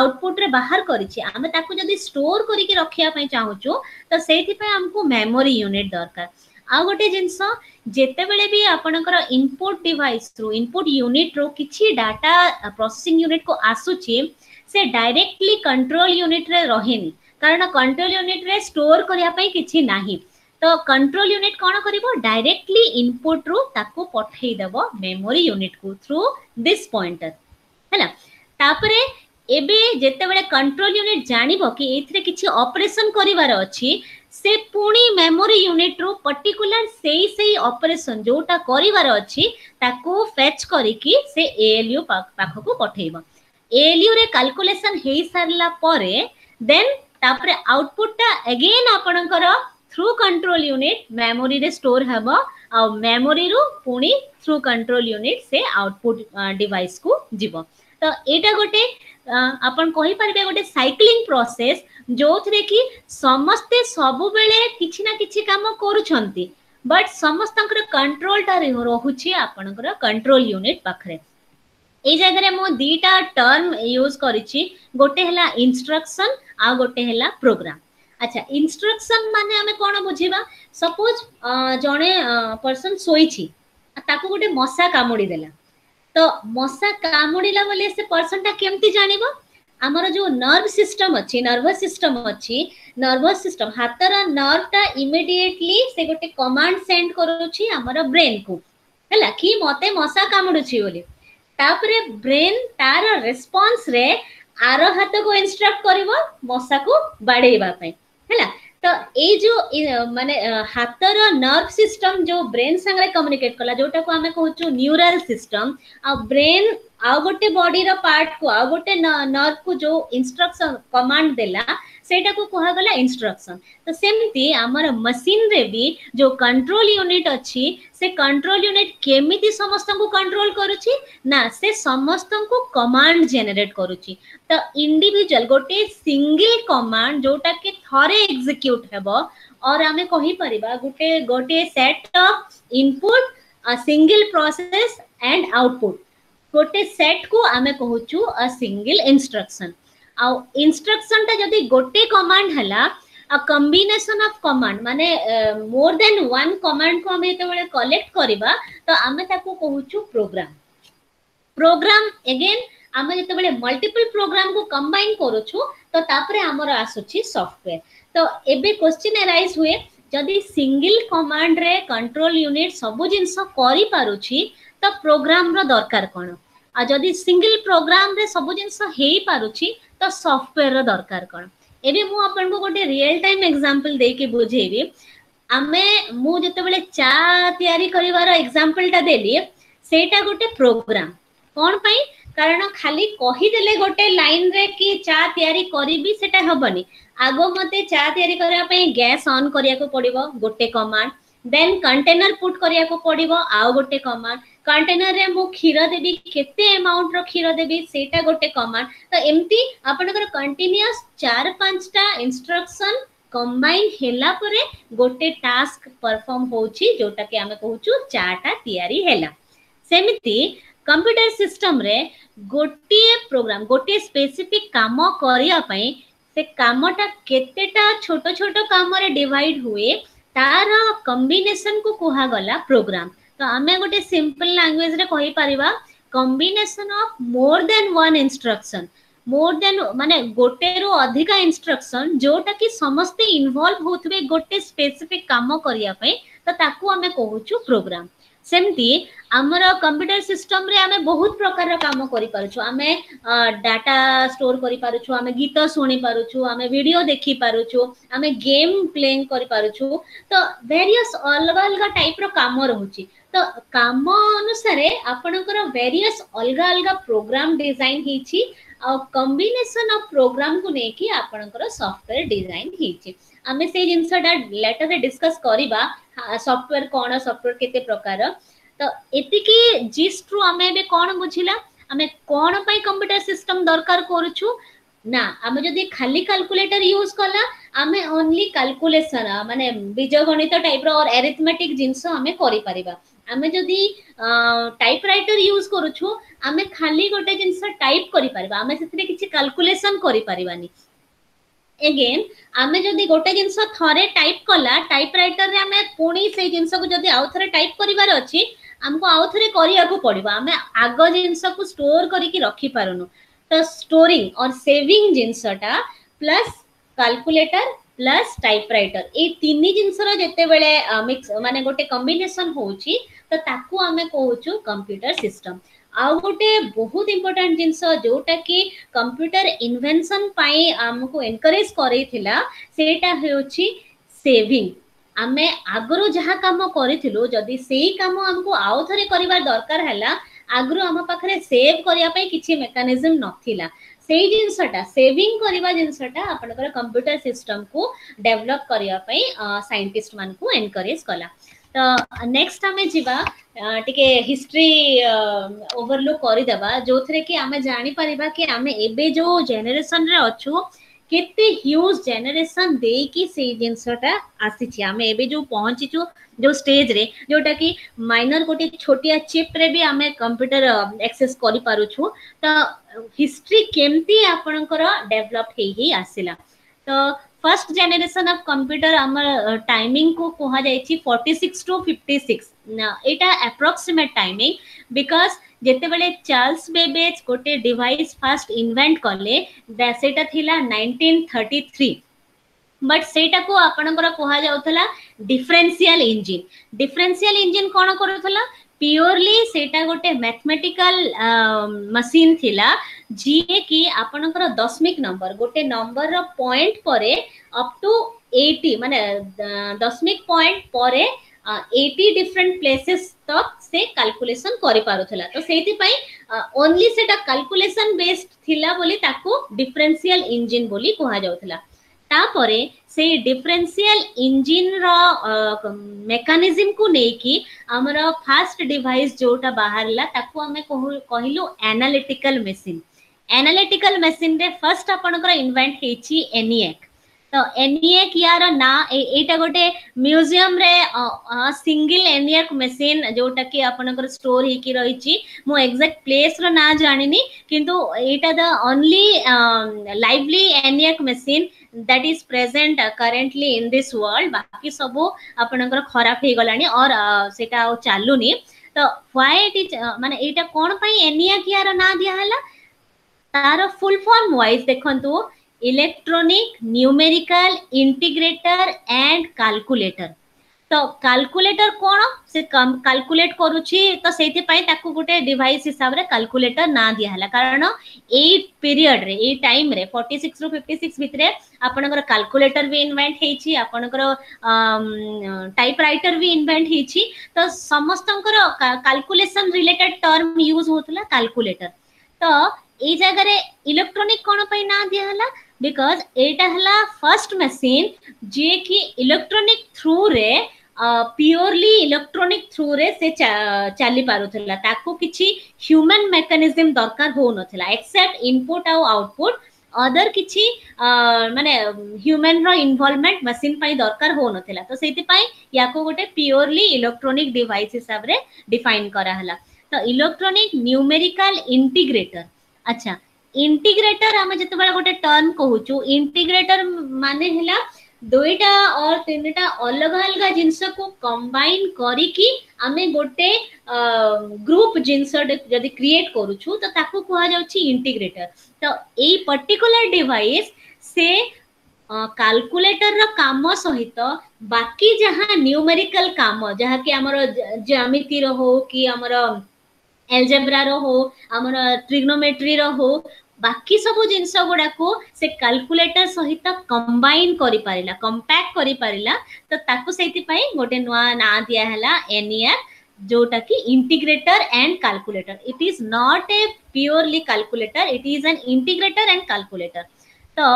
আউটপুট রে বাহার করিছি আমি তাকে যদি স্টোর করিকি রাখিবা পাই চাহুচু তো সেইথি পাই আমকু মেমোরি ইউনিট দরকার ଆଉ ଗୋଟେ ଜିନିଷ ଯେତେବେଳେ ବି ଆପଣଙ୍କର ଇନପୁଟ ଡିଭାଇସରୁ ଇନପୁଟ ୟୁନିଟରୁ କିଛି ଡାଟା ପ୍ରୋସେସିଂ ୟୁନିଟକୁ ଆସୁଛି ସେ ଡାଇରେକ୍ଟଲି କଣ୍ଟ୍ରୋଲ ୟୁନିଟରେ ରହେନି କାରଣ କଣ୍ଟ୍ରୋଲ ୟୁନିଟରେ ଷ୍ଟୋର କରିବା ପାଇଁ କିଛି ନାହିଁ ତ କଣ୍ଟ୍ରୋଲ ୟୁନିଟ୍ କ'ଣ କରିବ ଡାଇରେକ୍ଟଲି ଇନପୁଟରୁ ତାକୁ ପଠେଇଦେବ ମେମୋରୀ ୟୁନିଟ୍କୁ ଥ୍ରୁ ଦିସ୍ ପଏଣ୍ଟର ହେଲା ତାପରେ ଏବେ ଯେତେବେଳେ କଣ୍ଟ୍ରୋଲ ୟୁନିଟ୍ ଜାଣିବ କି ଏଇଥିରେ କିଛି ଅପରେସନ୍ କରିବାର ଅଛି से पुणी मेमोरी यूनिट रो पर्टिकुलर सेई सेई ऑपरेशन जोटा करिवार अछि ताकू फेच करिकी से एएलयू पाख को पठेइबो एएलयू रे कैलकुलेशन हेइ सारला परे देन तापरे आउटपुट ता अगेन आपनकर थ्रू कंट्रोल यूनिट मेमोरी रे स्टोर हबो आ मेमोरी रो पुणी थ्रू कंट्रोल यूनिट से आउटपुट डिवाइस को जीवो तो एटा गोटे आपन कहि परबे गोटे साइक्लिंग प्रोसेस ଯୋଉଥିରେ କି ସମସ୍ତେ ସବୁବେଳେ କିଛି ନା କିଛି କାମ କରୁଛନ୍ତି ବଟ୍ ସମସ୍ତଙ୍କର କଣ୍ଟ୍ରୋଲଟା ରହୁଛି ଆପଣଙ୍କର କଣ୍ଟ୍ରୋଲ ୟୁନିଟ୍ ପାଖରେ ଏଇ ଜାଗାରେ ମୁଁ ଦୁଇଟା ଟର୍ମ ୟୁଜ୍ କରିଛି ଗୋଟେ ହେଲା ଇନଷ୍ଟ୍ରକ୍ସନ୍ ଆଉ ଗୋଟେ ହେଲା ପ୍ରୋଗ୍ରାମ୍ ଆଚ୍ଛା ଇନଷ୍ଟ୍ରକ୍ସନ୍ ମାନେ ଆମେ କ'ଣ ବୁଝିବା ସପୋଜ୍ ଜଣେ ପର୍ସନ୍ ଶୋଇଛି ତାକୁ ଗୋଟେ ମଶା କାମୁଡ଼ି ଦେଲା ତ ମଶା କାମୁଡ଼ିଲା ବୋଲି ସେ ପର୍ସନ୍ଟା କେମିତି ଜାଣିବ ଆମର ଯୋଉ ନର୍ଭ ସିଷ୍ଟମ ଅଛି ନର୍ଭସ ସିଷ୍ଟମ ଅଛି ନର୍ଭସ ସିଷ୍ଟମ ହାତର ନର୍ଭଟା ଇମିଡିଏଟଲି ସେ ଗୋଟେ କମାଣ୍ଡ ସେଣ୍ଡ କରୁଛି ଆମର ବ୍ରେନକୁ ହେଲା କି ମତେ ମଶା କାମୁଡୁଛି ବୋଲି ତାପରେ ବ୍ରେନ ତାର ରେସ୍ପନ୍ସରେ ଆର ହାତକୁ ଇନଷ୍ଟ୍ରକ୍ଟ କରିବ ମଶାକୁ ବାଡ଼େଇବା ପାଇଁ ହେଲା ତ ଏଇ ଯୋଉ ମାନେ ହାତର ନର୍ଭ ସିଷ୍ଟମ ଯୋଉ ବ୍ରେନ୍ ସାଙ୍ଗରେ କମ୍ୟୁନିକେଟ୍ କଲା ଯୋଉଟାକୁ ଆମେ କହୁଛୁ ନ୍ୟୁରାଲ ସିଷ୍ଟମ ଆଉ ବ୍ରେନ୍ आ गोटे बॉडी रा पार्ट को आउ गोटे नर्व को जो इंस्ट्रक्शन कमांड देला सेटा को कहा गला इंस्ट्रक्शन तो सेमती आमर मशीन रे भी जो कंट्रोल यूनिट अछि से कंट्रोल यूनिट केमिति समस्त को कंट्रोल करूची ना से समस्त को कमांड जेनरेट करूची तो इंडिविजुअल गोटे सिंगल कमांड जोटा के थरे एग्जीक्यूट हेबो और आमे कहि परबा गोटे गोटे set of input a single process and output गोटे सेट को आम कहू अ सिंगल इंस्ट्रक्शन आउ इंस्ट्रक्शन टा जदि गोटे कमांड हला अ कॉम्बिनेशन ऑफ कमांड माने मोर देन वन कमांड को हम जेते कलेक्ट करबा तो आम ताकू कहू प्रोग्राम प्रोग्राम अगेन आम जेते बेले मल्टीपल प्रोग्राम को कंबाइन करू तो तापर आमर आसुची सॉफ्टवेयर तो एबे क्वेश्चन अराइज हुए जदि सिंगल कमांड रे कंट्रोल यूनिट सब जिनस करी पारुची तो प्रोग्राम रो दरकार कोनो जदि सिंगल प्रोग्राम सब जिन पारे तो सफ्टवेयर ररकार कौन एवं मुझे गोटे रियल टाइम एक्जामपल दे कि बुझेबी आम मुझे चा एग्जांपल टा देली सेटा गोटे प्रोग्राम कौन पाई कारण खाली कहीदे गोटे लाइन रे कि चा तैयारी करी से हेनी आग मत चा तैयारी गैस अन करने गोटे कमांड देन कंटेनर पुट करने को पड़ो आउ गोटे कमांड কন্টেনরে মু ক্ষীর দেবি কেতে আমাউন্টর ক্ষীর দেবি সেটা গোটে কমান্ড তো এমতি আপনার কন্টিনিউস চার পাঁচটা ইনস্ট্রকশন কম্বাইন হেলা পরে গোটে টাস্ক পরফর্ম হচ্ছে যেটা কি আমি কହୁଛୁ চাটা তৈরি হেলা সেমিতি কম্পিউটর সিস্টমরে গোটিয়ে প্রোগ্রাম গোটিয়ে স্পেসিফিক কাম করিয়া পাই সে কামটা কেতেটা ছোট ছোট কামরে ডিভাইড হুয়ে তার কম্বিনেশন কু কুহাগলা প্রোগ্রাম तो आम गोटे simple language combination of more than one instruction more than मान गोटे रु अधिक इंस्ट्रक्शन जोटा कि समस्ते इनवल्व हो गोटे स्पेसीफिक कम करने तो कहू प्रोग्राम सेमती आमर कंप्यूटर सिस्टम रे आमे बहुत प्रकार काम आमे डाटा स्टोर आमे गीत शुणी पार्छ आमे वीडियो देखी पार्छ आमे गेम प्लेइंग करी तो वेरियस अलग अलग टाइप रो काम रोचे ତ କାମ ଅନୁସାରେ ଆପଣଙ୍କର ଭେରିୟସ୍ ଅଲଗା ଅଲଗା ପ୍ରୋଗ୍ରାମ ଡିଜାଇନ୍ ହେଇଛି ଆଉ କମ୍ବିନେସନ ଅଫ୍ ପ୍ରୋଗ୍ରାମକୁ ନେଇକି ଆପଣଙ୍କର ସଫ୍ଟୱେର ଡିଜାଇନ୍ ହେଇଛି ଆମେ ସେଇ ଜିନିଷଟା ଲେଟରରେ ଡିସ୍କସ୍ କରିବା ସଫ୍ଟୱେର କ'ଣ ସଫ୍ଟୱେର କେତେ ପ୍ରକାର ତ ଏତିକି ଜିଷ୍ଟରୁ ଆମେ ଏବେ କ'ଣ ବୁଝିଲା ଆମେ କ'ଣ ପାଇଁ କମ୍ପ୍ୟୁଟର ସିଷ୍ଟମ ଦରକାର କରୁଛୁ ନା ଆମେ ଯଦି ଖାଲି କାଲକୁଲେଟର ୟୁଜ କଲା ଆମେ ଓନ୍ଲି କାଲକୁଲେସନ ମାନେ ବୀଜଗଣିତ ଟାଇପର ଅର୍ ଆରିଥମେଟିକ ଜିନିଷ ଆମେ କରିପାରିବା ଆମେ ଯଦି ଟାଇପ୍ ରାଇଟର ୟୁଜ୍ କରୁଛୁ ଆମେ ଖାଲି ଗୋଟେ ଜିନିଷ ଟାଇପ୍ କରିପାରିବା ଆମେ ସେଥିରେ କିଛି କାଲକୁଲେସନ୍ କରିପାରିବାନି ଏଗେନ୍ ଆମେ ଯଦି ଗୋଟେ ଜିନିଷ ଥରେ ଟାଇପ୍ କଲା ଟାଇପ୍ ରାଇଟରରେ ଆମେ ପୁଣି ସେଇ ଜିନିଷକୁ ଯଦି ଆଉ ଥରେ ଟାଇପ୍ କରିବାର ଅଛି ଆମକୁ ଆଉ ଥରେ କରିବାକୁ ପଡ଼ିବ ଆମେ ଆଗ ଜିନିଷକୁ ଷ୍ଟୋର କରିକି ରଖିପାରୁନୁ ତ ଷ୍ଟୋରିଂ ଅର୍ ସେଭିଂ ଜିନିଷଟା ପ୍ଲସ୍ କାଲକୁଲେଟର प्लस टाइपराइटर ए तिनि जिनसर जेतेबेले मिक्स माने गोटे कम्बिनेशन होउची तो ताकू आमे कहउछु कंप्यूटर सिस्टम आउ गोटे बहुत इंपोर्टेंट जिनस जोटा कि कंप्यूटर इन्वेंशन पाई हमको एनकरेज करैथिला सेटा हेउची सेविंग आमे आगरो जहा काम करिथिलो जदि सेही काम हमको आउ थरे करिवार दरकार हला आगरो हम पाखरे सेव करिया पई किछि मेकानिजम नथिला ସେଇ ଜିନିଷଟା ସେଭିଂ କରିବା ଜିନିଷଟା ଆପଣଙ୍କର କମ୍ପ୍ୟୁଟର ସିଷ୍ଟମକୁ ଡେଭଲପ କରିବା ପାଇଁ ସାଇଣ୍ଟିଷ୍ଟ ମାନଙ୍କୁ ଏନକରେଜ କଲା ତ ନେକ୍ସଟ ଆମେ ଯିବା ଟିକେ ହିଷ୍ଟ୍ରି ଓଭରଲୁକ୍ କରିଦେବା ଯୋଉଥିରେ କି ଆମେ ଜାଣିପାରିବା କି ଆମେ ଏବେ ଯୋଉ ଜେନେରେସନରେ ଅଛୁ केते ह्यूज जेनरेशन दे की से जिनसटा आसी छी आमे एबे जो पहुंची छु जो स्टेज रे जोटा की माइनर कोटी छोटिया चिप रे भी आमे कंप्यूटर एक्सेस करी पारु छु त हिस्ट्री केमती आपनकर डेवलप हे ही आसीला तो फर्स्ट जेनरेशन ऑफ कंप्यूटर अमर टाइमिंग को कहा जाय छि 46 to 56 Etah approximate timing because जेते बेले चार्ल्स बेबेज कोटे डिवाइस फर्स्ट इन्वेंट करले बेसेटा थिला 1933 बट से कहला डिफरेन्सीआल इंजिन डिफरेन्सीआल इंजिन कौन करूला प्योरली गोटे मैथमेटिकल मशीन uh, थिला जी कि आपणकर दशमिक नंबर गोटे नंबर पॉइंट पर मान दशमिक पॉइंट पर एटी डिफरेन्ट प्लेसेस तक से कैलकुलेशन कर तो ओनली सेटा कैलकुलेशन बेस्ड थी बोली ताको डिफरेंशियल इंजन बोली कहला तापर से डिफरेंशियल इंजन मेकानिज्म को लेकिन आमर फास्ट डिवाइस जोटा बाहर ला, ताको हमें कहलु एनालिटिकल मशीन एनालिटिकल मेसीन रे फर्स्ट आपणकर इन्वेंट हेछि एनिएक तो एनिएक e यार ना एटा गोटे म्यूजियम रे सिंगल एनिएक मशीन जोटा कि आपणकर स्टोर हेकि रहिछि मो एग्जैक्ट प्लेस रो ना जानिनी किंतु एटा the only lively ENIAC machine that is present currently in this world बाकी सब आपणकर खराब हे गलानी और सेटा चालुनी तो व्हाई इट इज माने एटा कोन पई एनिएक e यार ना दिया हला तार फुल फॉर्म वाइज ଦେଖନ୍ତୁ electronic numerical integrator and calculator तो कैलकुलेटर कौन से कैलकुलेट करूची तो गोटे डिवाइस हिसाब से कैलकुलेटर ना दिया कारण एई पीरियड रे एई टाइम रे 46 रो 56 भितरे आपनकर कैलकुलेटर भी इन्वेंट हेची आपनकर टाइपराइटर भी इन्वेंट हो तो समस्तकर कैलकुलेशन रिलेटेड टर्म यूज होतला कैलकुलेटर तो ए जगह रे इलेक्ट्रॉनिक कोन पे ना दिया हला बिकॉज़ एटा हला फर्स्ट मशीन जे कि इलेक्ट्रॉनिक थ्रू रे प्योरली इलेक्ट्रॉनिक थ्रू रे से चली पारो थला ताको किछि ह्यूमन मैकेनिज्म दरकार हो नथला एक्सेप्ट इनपुट आउ आउटपुट अदर किछि माने ह्यूमन रो इन्वॉल्वमेंट मशीन पे दरकार हो नथला तो सेति पई याको गोटे प्योरली इलेक्ट्रॉनिक डिवाइस हिसाब डिफाइन करा हला तो इलेक्ट्रॉनिक न्यूमेरिकल इंटीग्रेटर अच्छा इंटीग्रेटर आम जो गोटे टर्म कहू इंटीग्रेटर मान दुईटा और तीन टा अलग अलग जिन को कंबाइन करी गोटे ग्रुप जिन जदि क्रिएट कर तो इंटीग्रेटर तो ए पर्टिकुलर डिवाइस से कैलकुलेटर रो काम सहित बाकी जहाँ न्यूमेरिकल काम जहां कि हमर ज्यामिति रो हो कि हमर एलजेब्रा रो हो आमर ट्रिग्नोमेट्री रो हो बाकी सब जिन गुडा को से कैलकुलेटर सहित कंबाइन करि पारिला तो ताकु गोटे नुआ ना दिया हला एनईआर जोटा कि integrator and calculator it is not a purely calculator it is an integrator and calculator तो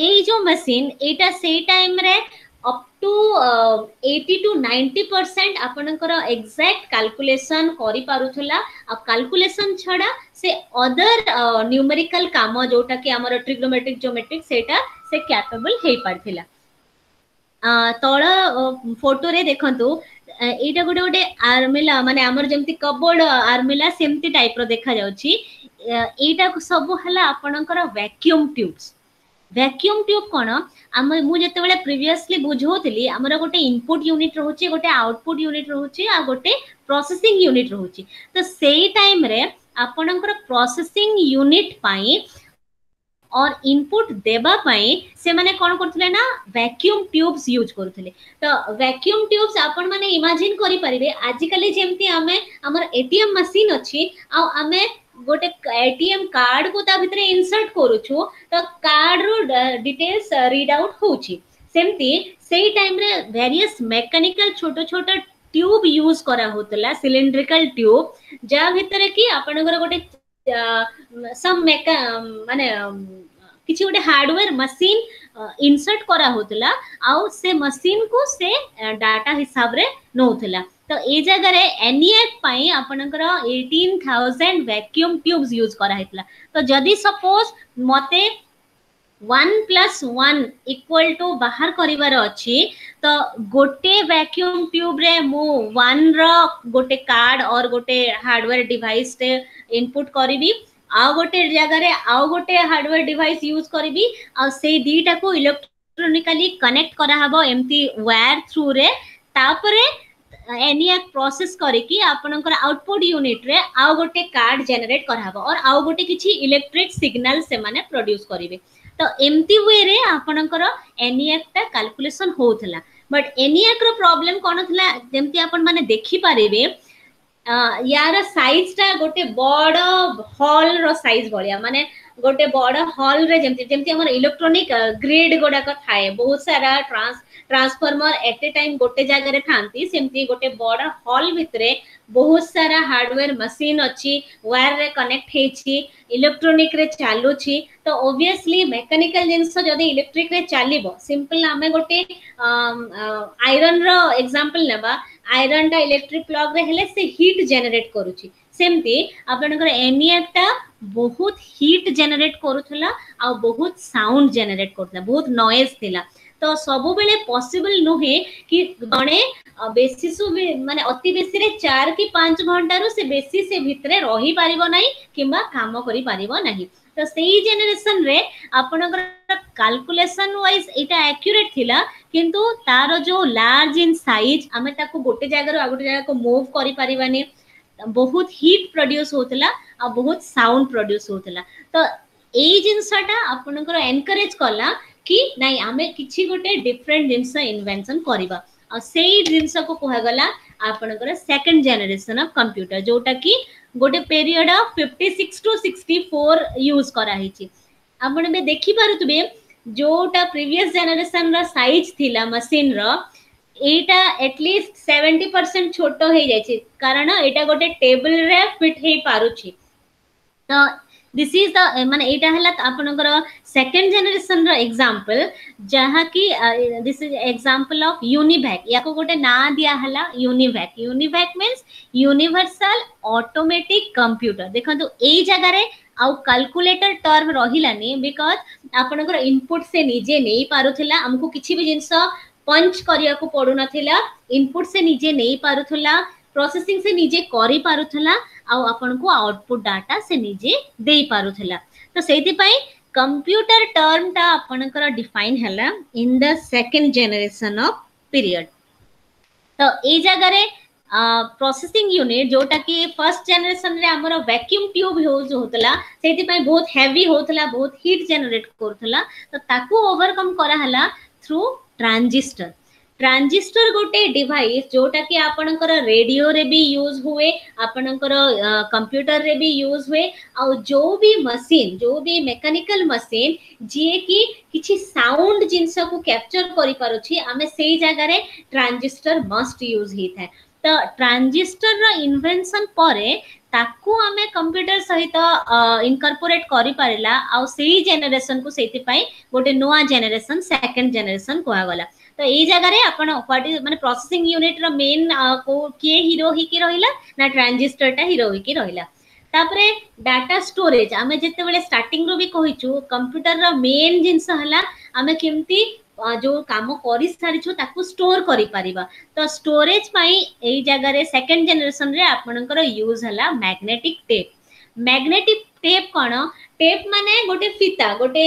ये जो मशीन एटा टाइम रे up to uh, 80 to 90 ଆପଣଙ୍କର exact calculation କରିପାରୁଥିଲା ଆଉ calculation ଛଡ଼ା ସେ ଅଦର uh, କାମ ଯୋଉଟାକି ଆମର trigonometric geometric ସେଇଟା ସେ କ୍ୟାପେବଲ୍ ହେଇପାରିଥିଲା ତଳ ଫଟୋରେ ଦେଖନ୍ତୁ ଏଇଟା ଗୋଟେ ଗୋଟେ ଆର୍ମିଲା ମାନେ ଆମର ଯେମିତି କବୋର୍ଡ ଆର୍ମିଲା ସେମିତି ଟାଇପ୍ର ଦେଖାଯାଉଛି ଏଇଟାକୁ ସବୁ ହେଲା ଆପଣଙ୍କର ଭ୍ୟାକ୍ୟୁମ୍ ଟ୍ୟୁବ୍ସ ভ্যাকুম টিউব କଣ আমি ମୁଁ ଯେତେବେଳେ প্রিভিয়াসলি ବୁଝାଉଥିଲି ଆମର ଗୋଟେ ইনপুট ୟୁନିଟ୍ ରହୁଛି ଗୋଟେ আউটপুট ୟୁନିଟ୍ ରହୁଛି ଆଉ ଗୋଟେ প্রসেসিং ୟୁନିଟ୍ ରହୁଛି ତ ସେଇ টাইমরে ଆପଣଙ୍କର ପ୍ରୋସେସିଂ ୟୁନିଟ୍ ପାଇଁ ଅର୍ ଇନପୁଟ ଦେବା ପାଇଁ ସେମାନେ କ'ଣ କରୁଥିଲେ ନା ଭ୍ୟାକ୍ୟୁମ୍ ଟ୍ୟୁବ୍ସ ୟୁଜ୍ କରୁଥିଲେ ତ ଭ୍ୟାକ୍ୟୁମ୍ ଟ୍ୟୁବ୍ସ ଆପଣମାନେ ଇମାଜିନ୍ କରିପାରିବେ ଆଜିକାଲି ଯେମିତି ଆମେ ଆମର ଏଟିଏମ୍ ମେସିନ୍ ଅଛି ଆଉ ଆମେ गोटे एटीएम कार्ड को ता भितरे इनसर्ट करूछु तो कार्ड रो डिटेल्स रीड आउट होउची सेमती सेही टाइम रे वेरियस मेकानिकल छोटो छोटो ट्यूब यूज करा होतला सिलिंड्रिकल ट्यूब जा भितरे की आपन गोर गोटे सम मेक माने किसी गोटे हार्डवेयर मशीन इंसर्ट करा होतला आ से मशीन को से डाटा हिसाब रे नउतला तो ये जगह रे एनईएफ पई आपनकर 18000 वैक्यूम ट्यूब्स यूज करा हितला तो जदि सपोज मते 1 प्लस 1 इक्वल टू बाहर करिवर अछि तो गोटे वैक्यूम ट्यूब रे मु 1 रो गोटे कार्ड और गोटे हार्डवेयर डिवाइस रे इनपुट करिबी आ गोटे जगह रे आ गोटे हार्डवेयर डिवाइस यूज करिबी आ से दीटा को इलेक्ट्रॉनिकली कनेक्ट करा हबो एमती वायर थ्रू रे तापरे एनियाक प्रोसेस करके आपणकर आउटपुट यूनिट रे आउ गोटे कार्ड जेनेट कराब और आउ गोटे किसी इलेक्ट्रिक सिग्नाल से माने प्रोड्यूस करेंगे तो एमती वे रे आपणकर एनियाकटा कैलकुलेशन होउथला बट एनियाक रो प्रॉब्लम कोन थला जेमती आपण यार साइज गोटे बड़ हल रो साइज भलिया गोटे बड़ हल इलेक्ट्रोनिक ग्रिड गुडाक था बहुत सारा trans transformer at a time गोटे जगार था गोटे बड़ हल भितर बहुत सारा हार्डवेर मशीन अच्छी वायर रे कनेक्ट इलेक्ट्रॉनिक रे चलुची तो ओबियसली मेकानिकल जिनस इलेक्ट्रिक रे चलो सिंपल आम गोटे आईरन रग्जाम्पल ना आईरन टाइम इलेक्ट्रिक प्लग रेट जेनेट करुच्छी सेमती बहुत हिट जेनेट कर बहुत साउंड जेनेट कर बहुत नएज था तो सब बेले पसिबल नुहे कि जड़े बेसिस मानते अति बेस चार कि पांच घंटार से बेस से भितर रही पार ना कि कम कर तो सही जेनेसन आपलकुलेसन वाइज यहाँ थिला किंतु तार जो लार्ज इन सैज आम गोटे जगह जगह को मुव करें ବହୁତ ହିଟ୍ ପ୍ରଡ୍ୟୁସ୍ ହେଉଥିଲା ଆଉ ବହୁତ ସାଉଣ୍ଡ ପ୍ରଡ୍ୟୁସ୍ ହେଉଥିଲା ତ ଏଇ ଜିନିଷଟା ଆପଣଙ୍କର ଏନକରେଜ କଲା କି ନାଇଁ ଆମେ କିଛି ଗୋଟେ ଡିଫରେଣ୍ଟ ଜିନିଷ ଇନଭେନସନ୍ କରିବା ଆଉ ସେଇ ଜିନିଷକୁ କୁହାଗଲା ଆପଣଙ୍କର ସେକେଣ୍ଡ ଜେନେରେସନ୍ ଅଫ୍ କମ୍ପ୍ୟୁଟର ଯୋଉଟାକି ଗୋଟେ period of fifty six to sixty four use କରାହେଇଛି ଆପଣ ଏବେ ଦେଖିପାରୁଥିବେ ଯୋଉଟା ପ୍ରିଭିୟସ୍ ଜେନେରେସନ୍ର ସାଇଜ୍ ଥିଲା ମେସିନ୍ର ଏଇଟା ଆଟଲିଷ୍ଟ ସେଭେଣ୍ଟି ପରସେଣ୍ଟ ଛୋଟ ହେଇଯାଇଛି କାରଣ ଏଇଟା ଗୋଟେ ଟେବୁଲରେ ଫିଟ୍ ହେଇପାରୁଛି ତ ଦିସ୍ ଇଜ୍ ଦ ମାନେ ଏଇଟା ହେଲା ଆପଣଙ୍କର ସେକେଣ୍ଡ ଜେନେରେସନର ଏକ୍ଜାମ୍ପଲ୍ ଯାହାକି this is example of UNIVAC ୟାକୁ ଗୋଟେ ନାଁ ଦିଆହେଲା UNIVAC UNIVAC means universal automatic computer ଦେଖନ୍ତୁ ଏଇ ଜାଗାରେ ଆଉ କାଲକୁଲେଟର ଟର୍ମ ରହିଲାନି ବିକଜ ଆପଣଙ୍କର ଇନପୁଟ ସେ ନିଜେ ନେଇପାରୁଥିଲା ଆମକୁ କିଛି ବି ଜିନିଷ पंच करिया को पड़ू नथिला इनपुट से निजे नै पारुथला प्रोसेसिंग से निजे करि पारुथला आ आपन को आउटपुट डाटा से निजे देई पारुथला तो सेति पई कंप्यूटर टर्म ता आपन कर डिफाइन हला in the second generation of period तो ए जगह रे प्रोसेसिंग यूनिट जोटा कि फर्स्ट जेनेसन वैक्यूम ट्यूब होता से बहुत हेवी होता बहुत हिट जेनेट करूला तो ताकू ओवरकम करा थ्रू ट्रांजिस्टर ट्रांजिस्टर गोटे डिवाइस जोटा कि आपणकर रेडियो रे भी यूज हुए आपणकर कंप्यूटर रे भी यूज हुए आ जो भी मशीन जो भी मेकानिकल मशीन जी कि किछि साउंड जिंस को कैप्चर करि छी आमे सेही जगह रे ट्रांजिस्टर मस्ट यूज ही था तो ट्रांजिस्टर रो इन्वेंशन परे ताकू कंप्यूटर सहित इनकर्पोरेट कर से जेनेसन को से गोटे नुआ जेनेसन सेकेंड जेनेसन कहगला तो ये जगह ह्वाट इज प्रोसेंग यूनिट रेन को किए हिरो रहा ना ट्रांजिस्टर टा हिरो रहा तापरे डाटा स्टोरेज आम जिते स्टार्ट रू भी कही चु कंप्यूटर रेन जिनस आम केमती जो କାମ କରିସାରିଛୁ ତାକୁ ଷ୍ଟୋର କରିପାରିବା ତ ଷ୍ଟୋରେଜ ପାଇଁ ଏଇ ଜାଗାରେ ସେକେଣ୍ଡ ଜେନେରେସନରେ ଆପଣଙ୍କର ୟୁଜ୍ ହେଲା ମ୍ୟାଗ୍ନେଟିକ୍ ଟେପ୍ ମ୍ୟାଗ୍ନେଟିକ୍ ଟେପ୍ କ'ଣ ଟେପ୍ ମାନେ ଗୋଟେ ଫିତା ଗୋଟେ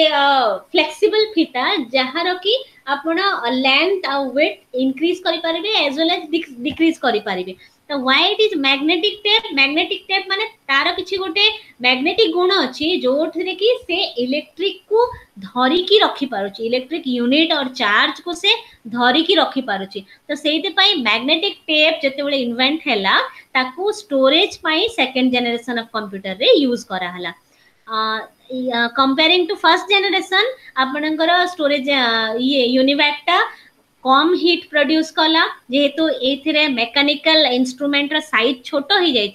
ଫ୍ଲେକ୍ସିବଲ୍ ଫିତା ଯାହାର କି ଆପଣ ଲେନ୍ଥ ଆଉ ୱେଟ୍ ଇନକ୍ରିଜ୍ କରିପାରିବେ ଆଜ୍ ୱେଲ୍ ଆଜ୍ ଡିକ୍ରିଜ୍ କରିପାରିବେ तो why it is magnetic tape magnetic tape माने तार किछि गोटे मैग्नेटिक गुण अछि जोठरे कि से इलेक्ट्रिक को धरी कि रखि पारु छि इलेक्ट्रिक यूनिट और चार्ज को से धरी कि रखि पारु छि तो सेते पई मैग्नेटिक टेप जते बेले इन्वेंट हैला ताकू स्टोरेज पई सेकंड जनरेशन ऑफ कंप्यूटर रे यूज करा हला कंपेयरिंग टू फर्स्ट जनरेशन आपनकर स्टोरेज ये यूनिवैक्टा कम हिट प्रड्यूस कला जेहेतु ये मेकानिकल इंस्ट्रूमेंट रईज छोट हो जाए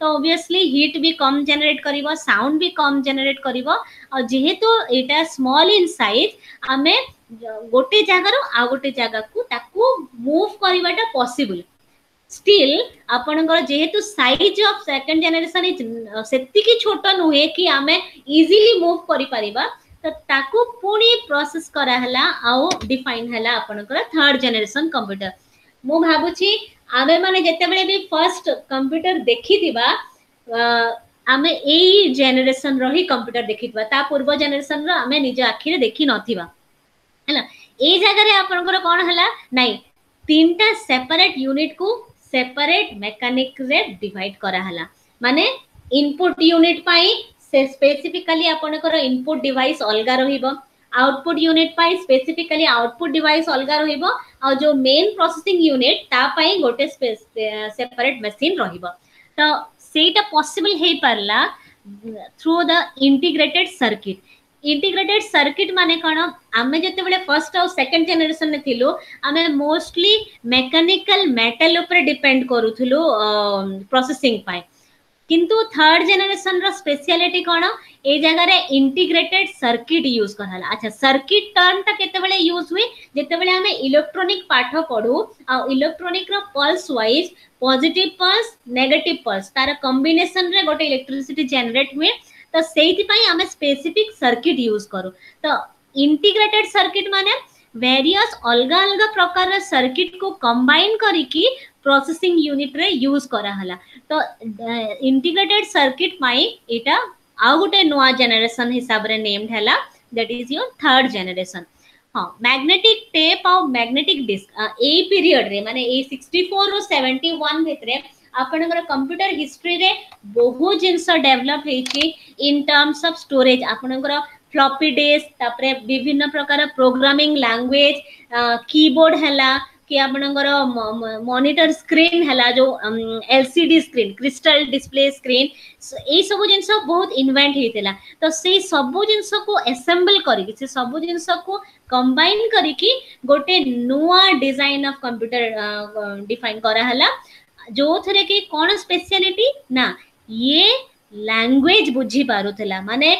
तो ओब्विस्ली हिट भी कम जेनेट कर साउंड भी कम जेनेट कर जेहेतु यहाँ स्मल इन सैज आम गोटे जगार आ गए जगह को मुव करवा पसबुल स्टिल आपणकर जेहेतु सैज अफ सेकेंड जेनेसन से छोट नुहे कि आम इजिली मुव करपरिया तो ताकू पुणी प्रोसेस कराला आउ डिफाइन हला आपण थर्ड जनरेशन कंप्यूटर मु भाबुची आमे माने जते बेले भी फर्स्ट कंप्यूटर देखी दिबा आमे ए जनरेशन रो ही कंप्यूटर देखी दिबा ता पूर्व जनरेशन रो आमे निज आखिर देखी नथिबा हला ए जगह रे आपण को कोन हला नाही तीनटा सेपरेट यूनिट को सेपरेट मैकेनिक रे डिवाइड करा हला माने इनपुट यूनिट पाई ସେ ସ୍ପେସିଫିକାଲି ଆପଣଙ୍କର ଇନପୁଟ୍ ଡିଭାଇସ୍ ଅଲଗା ରହିବ ଆଉଟପୁଟ୍ ୟୁନିଟ୍ ପାଇଁ ସ୍ପେସିଫିକାଲି ଆଉଟପୁଟ୍ ଡିଭାଇସ୍ ଅଲଗା ରହିବ ଆଉ ଯେଉଁ ମେନ୍ ପ୍ରୋସେସିଂ ୟୁନିଟ୍ ତା ପାଇଁ ଗୋଟେ ସେପାରେଟ୍ ମେସିନ୍ ରହିବ ତ ସେଇଟା ପସିବଲ୍ ହେଇପାରିଲା through the integrated circuit integrated circuit ମାନେ କ'ଣ ଆମେ ଯେତେବେଳେ ଫର୍ଷ୍ଟ ଆଉ ସେକେଣ୍ଡ ଜେନେରେସନ୍ରେ ଥିଲୁ ଆମେ ମୋଷ୍ଟଲି ମେକାନିକାଲ ମେଟାଲ ଉପରେ ଡିପେଣ୍ଡ କରୁଥିଲୁ ପ୍ରୋସେସିଂ ପାଇଁ किंतु थर्ड जेनेशन रेसीआलीटी कौन ये जगह इंटीग्रेटेड सर्किट यूज करा अच्छा सर्किट टर्न टा के यूज हुए जिते आम इलेक्ट्रोनिक पाठ पढ़ू electronic pulse wise positive pulse negative pulse तार रे गोटे इलेक्ट्रिसीटी जेनेट हुए तो से आम स्पेसीफिक सर्किट यूज करू तो इंटीग्रेटेड सर्किट मान वेरियस अलग अलग प्रकार सर्किट को कंबाइन करी प्रोसेसिंग यूनिट रे यूज करा हला तो इंटीग्रेटेड सर्किट माई एटा आउ गोटे नुआ जनरेशन हिसाब रे नेम्ड हला that is your third generation हाँ मैग्नेटिक टेप आउ मैग्नेटिक डिस्क ए पीरियड रे माने ए 64 रो 71 भितरे आपण कंप्यूटर हिस्ट्री रे बहुत जिनस डेवलप हेची इन टर्म्स ऑफ स्टोरेज आपण फ्लॉपी डिस्क तापरे विभिन्न प्रकार प्रोग्रामिंग लैंग्वेज कीबोर्ड हला कि आप मनिटर स्क्रीन है जो LCD screen crystal display screen ए सब जिन बहुत इन्वेंट होता तो से सब जिन को असेंबल कर सब जिन को कंबाइन करके नुआ डिजाइन ऑफ कंप्यूटर डिफाइन कराला जो थे कि कौन स्पेशलिटी ना ये लांगुएज बुझी पारुला माने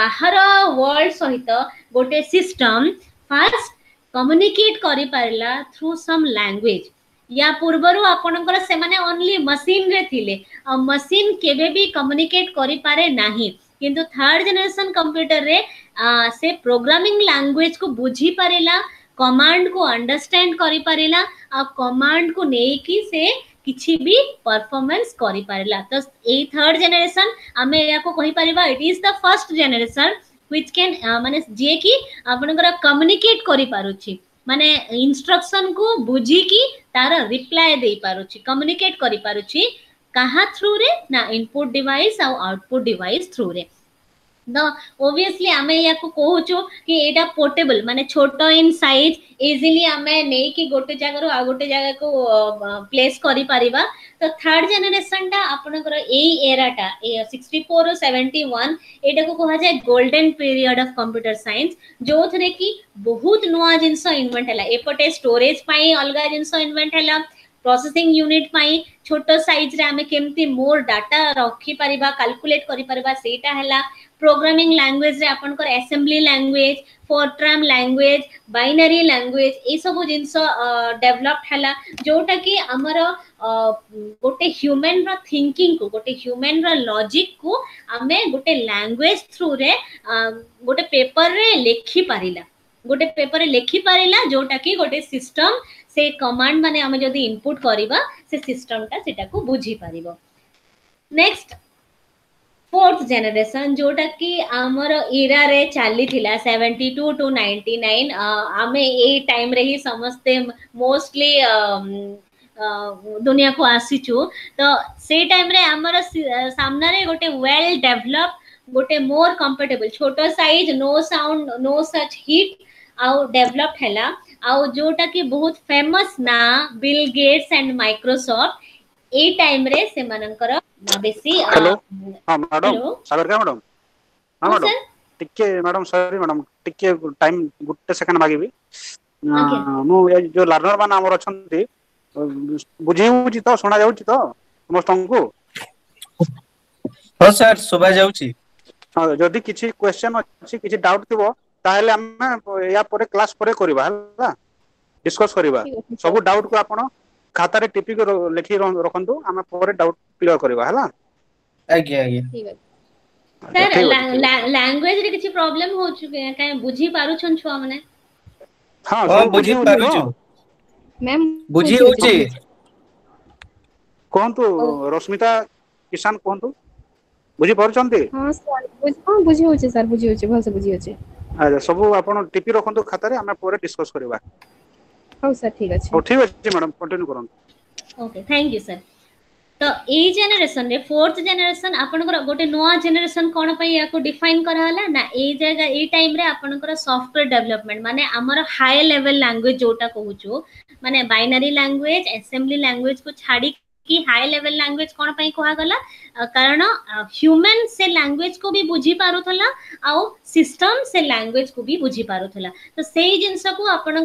बाहर वर्ल्ड सहित गोटे सिस्टम फास्ट कम्युनिकेट करि परला थ्रु सम ल्याङ्ग्वेज या पूर्वरु आपणकर सेमाने ओन्ली मशीन रे थिले आ मशीन केबे भी कम्युनिकेट करि पारे नाही किंतु थर्ड जनरेशन कंप्यूटर रे से प्रोग्रामिंग लैंग्वेज को बुझी परेला कमांड को अंडरस्टैंड करि परेला आ कमांड को नेकी से किछि भी परफॉर्मेंस करि परेला त ए थर्ड जनरेशन हमें या को कहि परबा it is the first generation which can ମାନେ ଯିଏ କି ଆପଣଙ୍କର communicate କରିପାରୁଛି ମାନେ instruction କୁ ବୁଝିକି ତାର reply ଦେଇପାରୁଛି communicate କରିପାରୁଛି କାହା ଥ୍ରୁରେ ନା input device ଆଉ output device ଥ୍ରୁରେ ओब्वियसली आमे या को कहो छु कि एटा पोर्टेबल माने छोटो इन साइज इजीली आमे नहीं कि गोटे जागा रो आ को प्लेस करी पारिबा तो थर्ड जनरेशन टा आपन कर ए एरा टा ए 64 और 71 एटा को कहा जाए golden period of computer science जो थे कि बहुत नुवा जिंस इन्वेंट हला एपटे स्टोरेज पई अलगा जिंस इन्वेंट प्रोसेसिंग यूनिट पई छोटो साइज रे आमे केमती मोर डाटा रखी पारिबा कैलकुलेट करी पारिबा सेटा हला प्रोग्रामिंग लांगुएज आपंकर assembly language FORTRAN language binary language सब जिन डेभलप्ड है जोटा कि आमर गोटे ह्यूमन रिंकिंग को गोटे ह्यूमन रजिक को आम गोटे लांगुएज थ्रु रे गोटे पेपर रे लिखि पारा गोटे पेपर लिखि पारा जोटा कि गोटे सिस्टम से कमांड माने आम जदि इनपुट करवा से सिस्टम टा सेटा को बुझी पारिबो नेक्स्ट फोर्थ जेनेरेसन जोटा कि आमर एरा रे चली थिला 72 टू 99 आमे ए टाइम रे ही समस्ते मोस्टली दुनिया को आसीचु तो से टाइम रे आमर सामना रे गोटे वेल डेवलप गोटे मोर कंफर्टेबल छोट size no sound no such hit आउ डेवलप हैला आउ जोटा कि बहुत फेमस ना बिल गेट्स एंड माइक्रोसॉफ्ट ए टाइम रे से मानकर ಬಿಸಿ ಹಲೋ ಹಾ ಮೇಡಮ್ ಸಾಗರ್ಗ ಮೇಡಮ್ ಹಾ ಮೇಡಮ್ ಟಿಕ್ಕೆ ಮೇಡಮ್ ಸಾರಿ ಮೇಡಮ್ ಟಿಕ್ಕೆ ଟାଇମ୍ ଗୋଟେ ସେକେଣ୍ଡ ମାଗିବି ମୁଁ ଏ ଯୋଉ ଲର୍ଣ୍ଣର ମାନେ ଆମର ଅଛନ୍ତି ବୁଝି ହଉଛି ତ ଶୁଣା ଯାଉଛି ତ ସମସ୍ତଙ୍କୁ ହଁ ସାର୍ ଶୁଭା ଯାଉଛି ହଁ ଯଦି କିଛି କ୍ୱେଶ୍ଚନ୍ ଅଛି କିଛି ଡାଉଟ୍ ଥିବ ତାହେଲେ ଆମେ ୟା ପରେ କ୍ଲାସ୍ ପରେ କରିବା ହେଲା ଡିସ୍କସ୍ କରିବା ସବୁ ଡାଉଟ୍କୁ ଆପଣ ଖାତାରେ ଟିପିକି ଲେଖି ରଖନ୍ତୁ ଆମେ ପରେ ଡାଉଟ୍ କ୍ଲିୟର କରିବା ହେଲା ଆଜ୍ଞା ଆଜ୍ଞା ସାର୍ ଲାଙ୍ଗୁଏଜ ରେ କିଛି ପ୍ରୋବ୍ଲେମ ହଉଛି କାଇଁ ବୁଝି ପାରୁଛନ୍ ଛୁଆ ମାନେ ହଁ ସବୁ ବୁଝି ପାରୁଛୁ ମ୍ୟାମ୍ ବୁଝି ହଉଛି କୁହନ୍ତୁ ରଶ୍ମିତା କିଷାନ କୁହନ୍ତୁ ବୁଝି ପାରୁଛନ୍ତି ହଁ ସାର୍ ହଁ ବୁଝି ହଉଛି ସାର୍ ବୁଝି ହଉଛି ଭଲସେ ବୁଝି ହଉଛି ଆଚ୍ଛା ସବୁ ଆପଣ ଟିପି ରଖନ୍ତୁ ଖାତାରେ ଆମେ ପରେ ଡିସ୍କସ୍ କରିବା ହଉ ସାର୍ ଠିକ ଅଛି ହଉ ଠିକ ଅଛି ମ୍ୟାଡାମ କଣ୍ଟିନ୍ୟୁ କରନ୍ତୁ ଓକେ ଥ୍ୟାଙ୍କ ୟୁ ସାର୍ ତ ଏଇ ଜେନେରେସନରେ ଫୋର୍ଥ ଜେନେରେସନ ଆପଣଙ୍କର ଗୋଟେ ନୂଆ ଜେନେରେସନ କ'ଣ ପାଇଁ ଏହାକୁ ଡିଫାଇନ କରାହେଲା ନା ଏଇ ଜାଗା ଏଇ ଟାଇମରେ ଆପଣଙ୍କର ସଫ୍ଟୱେୟାର ଡେଭଲପମେଣ୍ଟ ମାନେ ଆମର ହାଇ ଲେଭେଲ ଲାଙ୍ଗୁଏଜ ଯୋଉଟା କହୁଛୁ ମାନେ ବାଇନାରୀ ଲାଙ୍ଗୁଏଜ ଆସେମ୍ବଲି ଲାଙ୍ଗୁଏଜକୁ ଛାଡି कि हाई लेवल लैंग्वेज कौन पाई कहा गला कारण ह्यूमन से लैंग्वेज को भी बुझी पारु थला आउ सिस्टम से लैंग्वेज को भी बुझी पारु थला तो सेही जिंस को आपण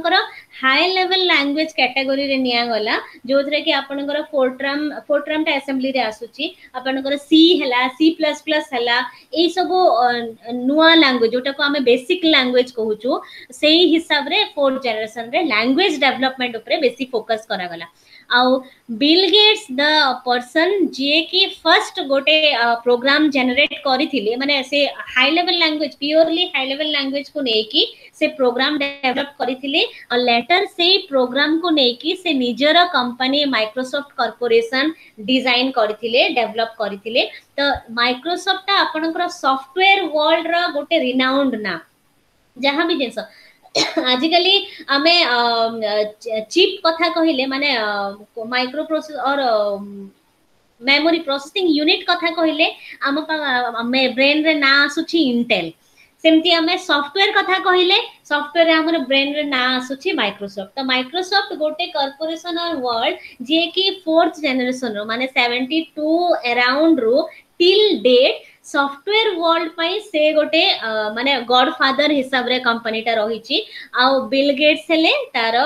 हाई लेवल लैंग्वेज कैटेगरी रे निया गला जो थरे कि आपण कर फोरट्राम टा असेंबली रे आसुची आपण सी हला सी प्लस प्लस हला ए सब नुआ लैंग्वेज जोटा को हमें बेसिक लैंग्वेज कहउचो सेही हिसाब रे फोर जनरेशन रे लैंग्वेज डेवलपमेंट उपरे बेसी फोकस करा गला ଆଉ ବିଲ୍ ଗେଟ୍ସ ଦ ପର୍ସନ୍ ଯିଏକି ଫର୍ଷ୍ଟ ଗୋଟେ ପ୍ରୋଗ୍ରାମ ଜେନେରେଟ୍ କରିଥିଲେ ମାନେ ସେ high level language purely high level ଲାଙ୍ଗୁଏଜକୁ ନେଇକି ସେ ପ୍ରୋଗ୍ରାମ ଡେଭଲପ କରିଥିଲେ ଆଉ ଲେଟର ସେଇ ପ୍ରୋଗ୍ରାମକୁ ନେଇକି ସେ ନିଜର କମ୍ପାନୀ ମାଇକ୍ରୋସଫ୍ଟ କର୍ପୋରେସନ ଡିଜାଇନ କରିଥିଲେ ଡେଭଲପ କରିଥିଲେ ତ ମାଇକ୍ରୋସଫ୍ଟଟା ଆପଣଙ୍କର ସଫ୍ଟୱେର ୱାର୍ଲଡର ଗୋଟେ ରିନାଉଣ୍ଡ ନା ଯାହା ବି ଜିନିଷ ଆଜିକାଲି ଆମେ ଚିପ୍ କଥା କହିଲେ ମାନେ micro processor memory processing unit କଥା କହିଲେ ଆମ ବ୍ରେନ୍ରେ ନାଁ ଆସୁଛି ଇଣ୍ଟେଲ୍ ସେମିତି ଆମେ ସଫ୍ଟୱେର୍ କଥା କହିଲେ ସଫ୍ଟୱେର୍ରେ ଆମର ବ୍ରେନ୍ରେ ନାଁ ଆସୁଛି ମାଇକ୍ରୋସଫ୍ଟ ତ ମାଇକ୍ରୋସଫ୍ଟ ଗୋଟେ କର୍ପୋରେସନ୍ ଅର୍ ୱାର୍ଲଡ ଯିଏକି ଫୋର୍ଥ ଜେନେରେସନ୍ରୁ ମାନେ ସେଭେଣ୍ଟି ଟୁ ଏରାଉଣ୍ଡରୁ ଟିଲ୍ ଡେଟ୍ सफ्टवेयर वर्ल्ड ପାଇଁ ସେ ଗୋଟେ ମାନେ ଗଡଫାଦର ହିସାବରେ କମ୍ପାନୀଟା ରହିଛି ଆଉ ବିଲ୍ ଗେଟ୍ସ ହେଲେ ତାର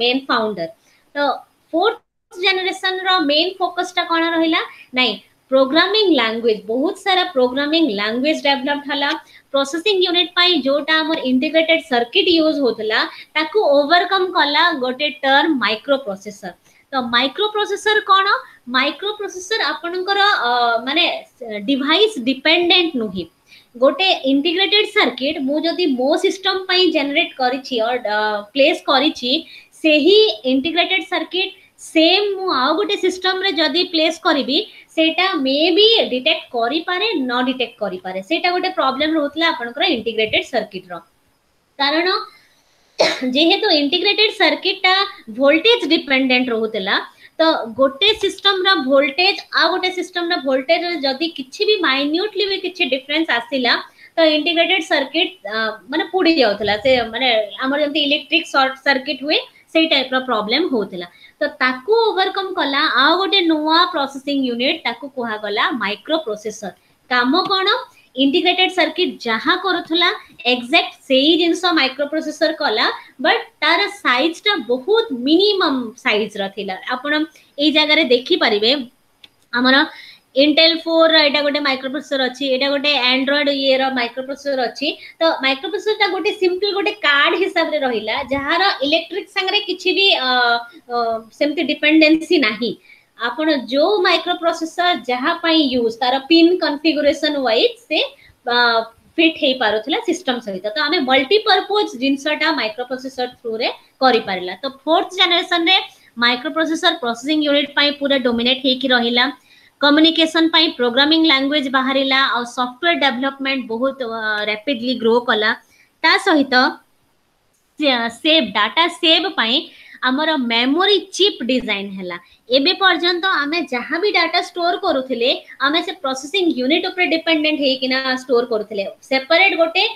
ମେନ୍ ଫାଉଣ୍ଡର ତ ଫୋର୍ଥ ଜେନେରେସନର ମେନ୍ ଫୋକସଟା କ'ଣ ରହିଲା ନାଇଁ ପ୍ରୋଗ୍ରାମିଂ ଲାଙ୍ଗୁଏଜ ବହୁତ ସାରା ପ୍ରୋଗ୍ରାମିଂ ଲାଙ୍ଗୁଏଜ ଡେଭଲପଡ ହେଲା ପ୍ରୋସେସିଂ ୟୁନିଟ ପାଇଁ ଯୋଉଟା ଆମର ଇଣ୍ଟିଗ୍ରେଟେଡ୍ ସର୍କିଟ୍ ୟୁଜ୍ ହଉଥିଲା ତାକୁ ଓଭରକମ୍ କଲା ଗୋଟେ ଟର୍ମ ମାଇକ୍ରୋ ପ୍ରୋସେସର तो माइक्रो प्रोसेसर कौन माइक्रो प्रोसेसर आपणकर मानने डिवाइस डिपेंडेंट नुह गोटे इंटीग्रेटेड सर्किट मुझे मो सिस्टम पर जेनेट कर प्लेस कर इंटीग्रेटेड सर्किट सेम मुझे सिस्टम रे जदि प्लेस करी से मे भी डिटेक्ट कर न डिटेक्ट करी पारे सेटा गोटे प्रॉब्लम रोला आपंकर इंटीग्रेटेड सर्किट कारण જેহেতু ઇન્ટિગ્રેટેડ સર્કિટ આ વોલ્ટેજ ડિપેન્ડન્ટ રહતલા તો ગોટે સિસ્ટમ રા વોલ્ટેજ આ ગોટે સિસ્ટમ રા વોલ્ટેજ જોદી કિચી ભી માઇન્યુટલી મે કિચી ડિફરન્સ આસીલા તો ઇન્ટિગ્રેટેડ સર્કિટ મને પૂડી જાવતલા સે મને આમર જંત ઇલેક્ટ્રિક શોર્ટ સર્કિટ હુઈ સેઈ ટાઈપ રા પ્રોબ્લેમ હોતલા તો તાકુ ઓવરકમ કલા આ ગોટે નવા પ્રોસેસિંગ યુનિટ તાકુ કોહા ગલા માઇક્રો પ્રોસેસર કામ કોણ इंटीग्रेटेड सर्किट जहाँ करूला एक्जाक्ट से ही जिन माइक्रोप्रोसेसर कला बट तार सैज टा बहुत मिनिमम सैज रही जगार देखिपर आमर इंटेल फोर रहा गोटे माइक्रोप्रोसेसर अच्छी यहाँ गोटे एंड्रॉइड ये माइक्रोप्रोसेसर अच्छी तो माइक्रोप्रोसेसर टा गोटे सिंपल गोटे कार्ड हिसाब से रहा जार इलेक्ट्रिक सांगे कि डिपेडेन्सी नहीं आपण जो माइक्रो प्रोसेसर जहाँ पाई यूज तार पिन कॉन्फ़िगरेशन वाइज से फिट हो पारुला सिस्टम सहित तो आम मल्टीपर्पोज जिनसटा माइक्रो प्रोसेसर थ्रु रे पारा तो fourth generation micro processor processing unit पूरा डोमिनेट हो रहा कम्युनिकेशन प्रोग्रामिंग लांगुएज बाहर आउ सफ्टवेयर डेभलपमेंट बहुत रैपिडली ग्रो कला ता सहित सेव डाटा सेव पाई आमर मेमोरी चिप डिजाइन हला एबे पर्यंत आमे जहा भी डाटा स्टोर करूथिले आमे से प्रोसेसिंग यूनिट ऊपर डिपेंडेंट हे किना स्टोर करूथिले सेपरेट गोटे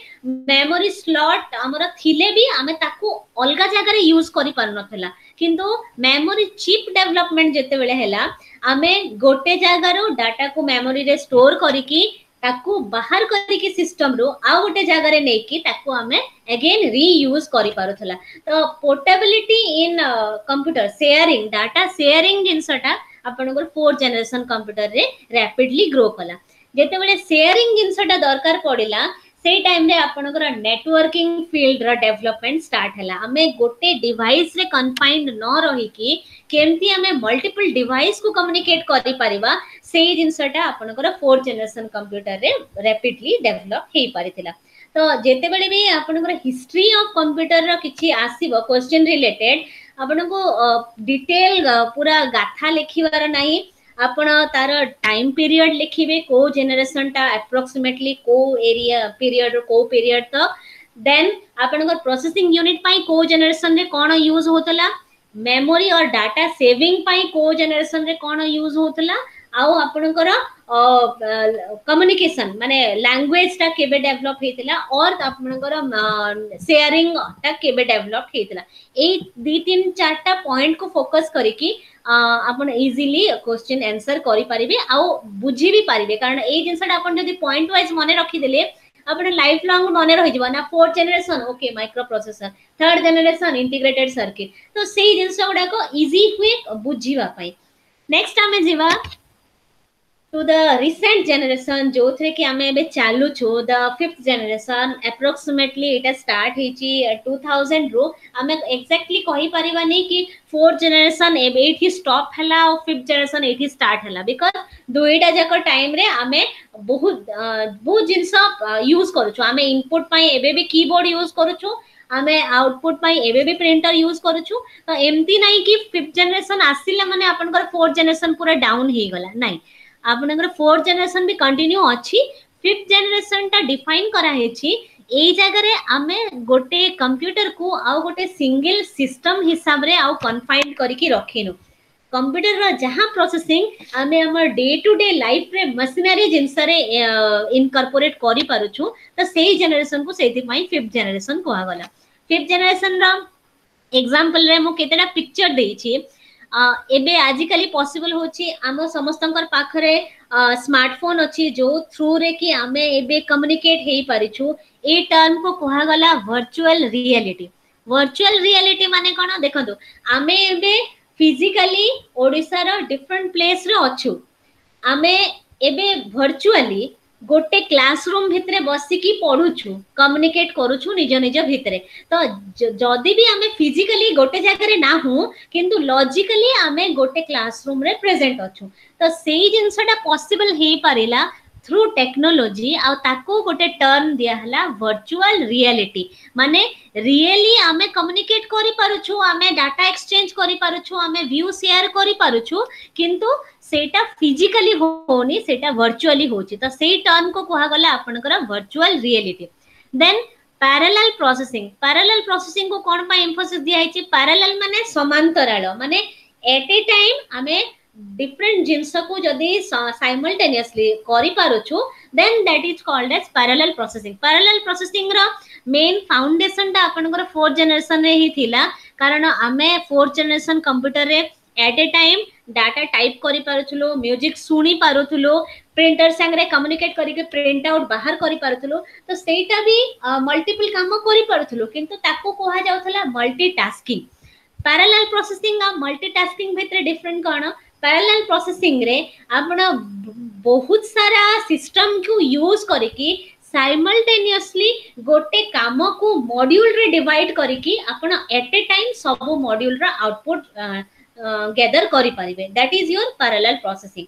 मेमोरी स्लॉट आमर थिले भी आमे ताकू अलगा जगह रे यूज करि पारनथला किंतु मेमोरी चिप डेवलपमेंट जते बेले हला आमे गोटे जगह रो डाटा को मेमोरी रे स्टोर करिकी ତାକୁ ବାହାର କରିକି ସିଷ୍ଟମରୁ ଆଉ ଗୋଟେ ଜାଗାରେ ନେଇକି ତାକୁ ଆମେ ଏଗେନ୍ ରିୟୁଜ୍ କରିପାରୁଥିଲା ତ portability in computer sharing data sharing ଜିନିଷଟା ଆପଣଙ୍କର ଫୋର୍ଥ ଜେନେରେସନ୍ କମ୍ପ୍ୟୁଟରରେ ରାପିଡଲି ଗ୍ରୋ କଲା ଯେତେବେଳେ ସେୟାରିଂ ଜିନିଷଟା ଦରକାର ପଡ଼ିଲା से टाइम रे आपण को नेटवर्किंग फील्ड रा डेवलपमेंट स्टार्ट हला हमें गोटे डिवाइस रे कन्फाइंड न रही कि केमती हमें मल्टीपल डिवाइस को कम्युनिकेट करि परबा सही जिंसटा आपण को फोर्थ जनरेशन कंप्यूटर रे रैपिडली डेवलप हे परितिला तो जेते बेले भी आपण को हिस्ट्री ऑफ कंप्यूटर रा किछि आसीबो क्वेश्चन रिलेटेड आपन को डिटेल पूरा गाथा लेखिवार नाही ଆପଣ ତାର ଟାଇମ୍ ପିରିୟଡ ଲେଖିବେ କୋଉ ଜେନେରେସନଟା ଆପ୍ରୋକ୍ସିମେଟଲି କୋଉ ଏରିଆ ପିରିୟଡ କୋଉ ପିରିୟଡ ତ ଦେନ୍ ଆପଣଙ୍କର ପ୍ରୋସେସିଂ ୟୁନିଟ୍ ପାଇଁ କୋଉ ଜେନେରେସନରେ କ'ଣ ୟୁଜ୍ ହେଉଥିଲା ମେମୋରି ଅର୍ ଡାଟା ସେଭିଂ ପାଇଁ କୋଉ ଜେନେରେସନରେ କ'ଣ ୟୁଜ୍ ହେଉଥିଲା ଆଉ ଆପଣଙ୍କର କମ୍ୟୁନିକେସନ ମାନେ ଲାଙ୍ଗୁଏଜଟା କେବେ ଡେଭଲପ ହେଇଥିଲା ଅର୍ ଆପଣଙ୍କର ସେୟାରିଂଟା କେବେ ଡେଭଲପ ହେଇଥିଲା ଏଇ ଦୁଇ ତିନି ଚାରିଟା ପଏଣ୍ଟକୁ ଫୋକସ୍ କରିକି ଆପଣ ଇଜିଲି କୋଶ୍ଚିନ୍ ଆନ୍ସର କରିପାରିବେ ଆଉ ବୁଝି ବି ପାରିବେ କାରଣ ଏଇ ଜିନିଷଟା ଆପଣ ଯଦି ପଏଣ୍ଟ ୱାଇଜ ମନେ ରଖିଦେଲେ আপনার লাইফ লং মনে রহিযিব না fourth generation okay micro processor third generation integrated circuit তো সেই জিনিস গুড়াক ইজি হুয়ে বুঝিবা পাই নেক্সট আমি যা to the recent generation જોથરે કે અમે બે ચાલુ છો the fifth generation approximately it has start ହେଇଛି 2000 ରୁ ଆମେ exactly କହି ପାରିବାନି କି fourth generation ଏଇଠି stop ହେଲା ଆଉ fifth generation ଏଇଠି start ହେଲା because ଦୁଇଟା ଯାକ time ରେ ଆମେ ବହୁତ ବହୁତ ଜିନିଷ use କରୁଛୁ ଆମେ input ପାଇଁ ଏବେ ବି keyboard use କରୁଛୁ ଆମେ ଆଉଟପୁଟ ପାଇଁ ଏବେ ବି ପ୍ରିଣ୍ଟର ୟୁଜ କରୁଛୁ ତ ଏମିତି ନାହିଁ କି ଫିଫ୍ଥ ଜେନେରେସନ ଆସିଲା ମାନେ ଆପଣଙ୍କର ଫୋର୍ଥ ଜେନେରେସନ ପୁରା ଡାଉନ ହେଇଗଲା ନାହିଁ आपर फोर्थ जेनेसन भी कंटिन्यू अच्छी फिफ्थ जेनेसन टाइम डिफाइन कराई जगह आम गोटे कंप्यूटर को आउ गोटे सिंगल सिस्टम हिसाब से आउ कनफाइंड करके रखनु कंप्यूटर रहा प्रोसेसिंग आम आम day to day life machinery genus incorporate कर जेनेसन को से फिफ्थ जेनेसन कहगला फिफ्थ जेनेसन रक्जामपल के पिक्चर देखिए ଏବେ ଆଜିକାଲି ପସିବଲ୍ ହେଉଛି ଆମ ସମସ୍ତଙ୍କର ପାଖରେ ସ୍ମାର୍ଟଫୋନ୍ ଅଛି ଯୋଉ ଥ୍ରୁରେ କି ଆମେ ଏବେ କମ୍ୟୁନିକେଟ୍ ହେଇପାରିଛୁ ଏଇ ଟର୍ମକୁ କୁହାଗଲା ଭର୍ଚୁଆଲ୍ ରିଆଲିଟି ଭର୍ଚୁଆଲ୍ ରିଆଲିଟି ମାନେ କ'ଣ ଦେଖନ୍ତୁ ଆମେ ଏବେ ଫିଜିକାଲି ଓଡ଼ିଶାର ଡିଫରେଣ୍ଟ ପ୍ଲେସ୍ରେ ଅଛୁ ଆମେ ଏବେ ଭର୍ଚୁଆଲି गोटे क्लासरूम भितरे बसिकी पढ़ुछु कम्युनिकेट करुछु निज निज भितरे तो जदि भी आमे फिजिकली गोटे जगह ना हूँ किंतु लॉजिकली आमे गोटे क्लासरूम रे प्रेजेंट अछु तो सेई जिनसटा पॉसिबल हे पारिला थ्रू टेक्नोलोजी आ ताको गोटे टर्म दिया हला वर्चुअल रियलिटी माने रियली आमे कम्युनिकेट करि पारुछु आमे डाटा एक्सचेंज करि पारुछु आमे व्यू शेयर करि पारुछु किंतु ସେଇଟା ଫିଜିକାଲି ହଉନି ସେଇଟା ଭର୍ଚୁଆଲି ହଉଛି ତ ସେଇ ଟର୍ମକୁ କୁହାଗଲା ଆପଣଙ୍କର virtual reality then parallel processing parallel ପ୍ରୋସେସିଂକୁ କ'ଣ ପାଇଁ ଏମ୍ଫୋସିସ୍ ଦିଆହେଇଛି ପ୍ୟାରାଲାଲ ମାନେ ସମାନ୍ତରାଳ ମାନେ ଏଟ୍ ଏ ଟାଇମ୍ ଆମେ ଡିଫରେଣ୍ଟ ଜିନିଷକୁ ଯଦି ସାଇମଲଟେନିୟସଲି କରିପାରୁଛୁ then that is called as parallel processing parallel ପ୍ରୋସେସିଂର main ଫାଉଣ୍ଡେସନଟା ଆପଣଙ୍କର ଫୋର୍ଥ ଜେନେରେସନରେ ହିଁ ଥିଲା କାରଣ ଆମେ ଫୋର୍ଥ ଜେନେରେସନ କମ୍ପ୍ୟୁଟରରେ at a time data type कर म्यूजिक शुणी पारुथुलो प्रिंटर सांगे कम्युनिकेट कर प्रिंट आउट बाहर कर पारुथुलो तो सेटा भी मल्टीपल कम कर मल्टीटास्किंग पारालाल प्रोसेसिंग आ मल्टीटास्किंग भितर डिफरेंट कौन पारालाल प्रोसेसिंग रे आपण बहुत सारा सिस्टम को यूज करके साइमल्टेनियसली गोटे काम को मॉड्यूल रे डिवाइड करके आपण एट ए टाइम सब मॉड्यूल रा output gather that is your parallel processing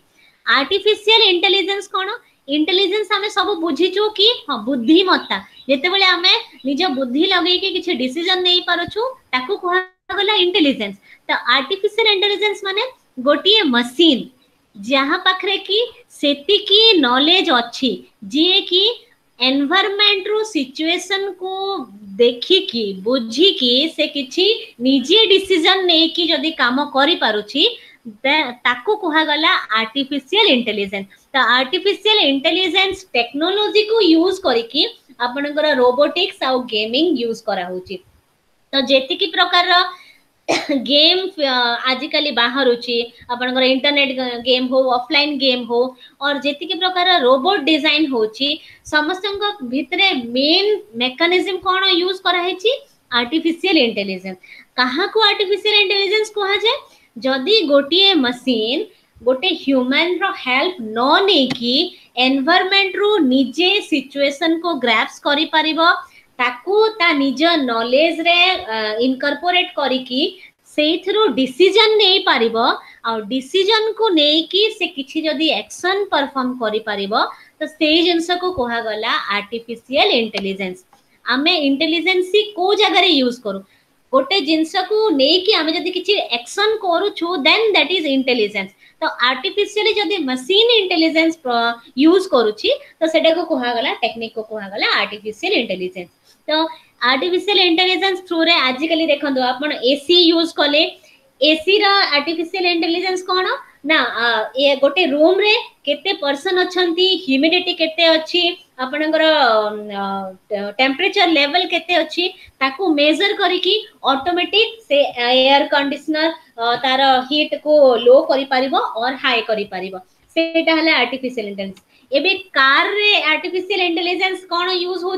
artificial intelligence कौन इंटेलिजेंस आम सब बुझीचु कि हाँ बुद्धिमत्ता जिते आम निज बुद्धि लगे किसी डिसीजन नहीं पार्छू कहला इंटेलिजेन्स तो आर्टिफिशियल इंटेलिजेन्स मान गोटे मशीन जहाँ पाखे कि नॉलेज अच्छी जी की एनवायरमेंट रो सिचुएशन को देखी कि बुझी कि से किछि निजे डिसीजन ने कि जदी काम करि पारु ताको कहा गला आर्टिफिशियल इंटेलिजेंस तो आर्टिफिशियल इंटेलिजेंस टेक्नोलॉजी को यूज करिकि आपनकर रोबोटिक्स आउ गेमिंग यूज करा होची तो जेति की प्रकार रा गेम आजिकल बाहर आप इंटरनेट गेम हो ऑफलाइन गेम हो और जी प्रकार रोबोट डिजाइन हो समस्त मेन मेकानिजम कौन यूज कराई आर्टिफिशियल इंटेलिजेंस क्या को आर्टिफिशियल इंटेलिजेंस कह जाए जदि गोटे मशीन गोटे ह्यूमन हेल्प न नहीं कि एनवायरमेंट रु निजे सिचुएशन को ग्राफ्स करी पारिबो निज नॉलेज रे इनकॉर्पोरेट करी की सेथरो डिसीजन डिसीजन को नै की से एक्शन परफॉर्म करी पारिबो को कोहा गला आर्टिफिशियल इंटेलिजेंस आमे को जगह यूज करू गोटे जिनस को नै की तो आर्टिफिशियली जदी मशीन इंटेलिजेंस यूज करू छी त सेटा को कोहा गला टेक्निक को कोहा गला आर्टिफिशियल इंटेलिजेंस तो आर्टिफिशियल इंटेलिजेंस थ्रू रे आज कल देखो आप एसी यूज कले एसी रर्टिफिशियल इंटेलिजेंस कौन ना ये गोटे रूम रे केते पर्सन अच्छा ह्यूमिडिटी के टेम्परेचर लेवल के मेजर करी ऑटोमेटिक से एयर कंडीशनर तार हिट को लो कर और हाई करी कर आर्टिफिशियल इंटेलिजेंस एबे कार रे आर्टिफिशियल इंटेलिजेंस कौन यूज हो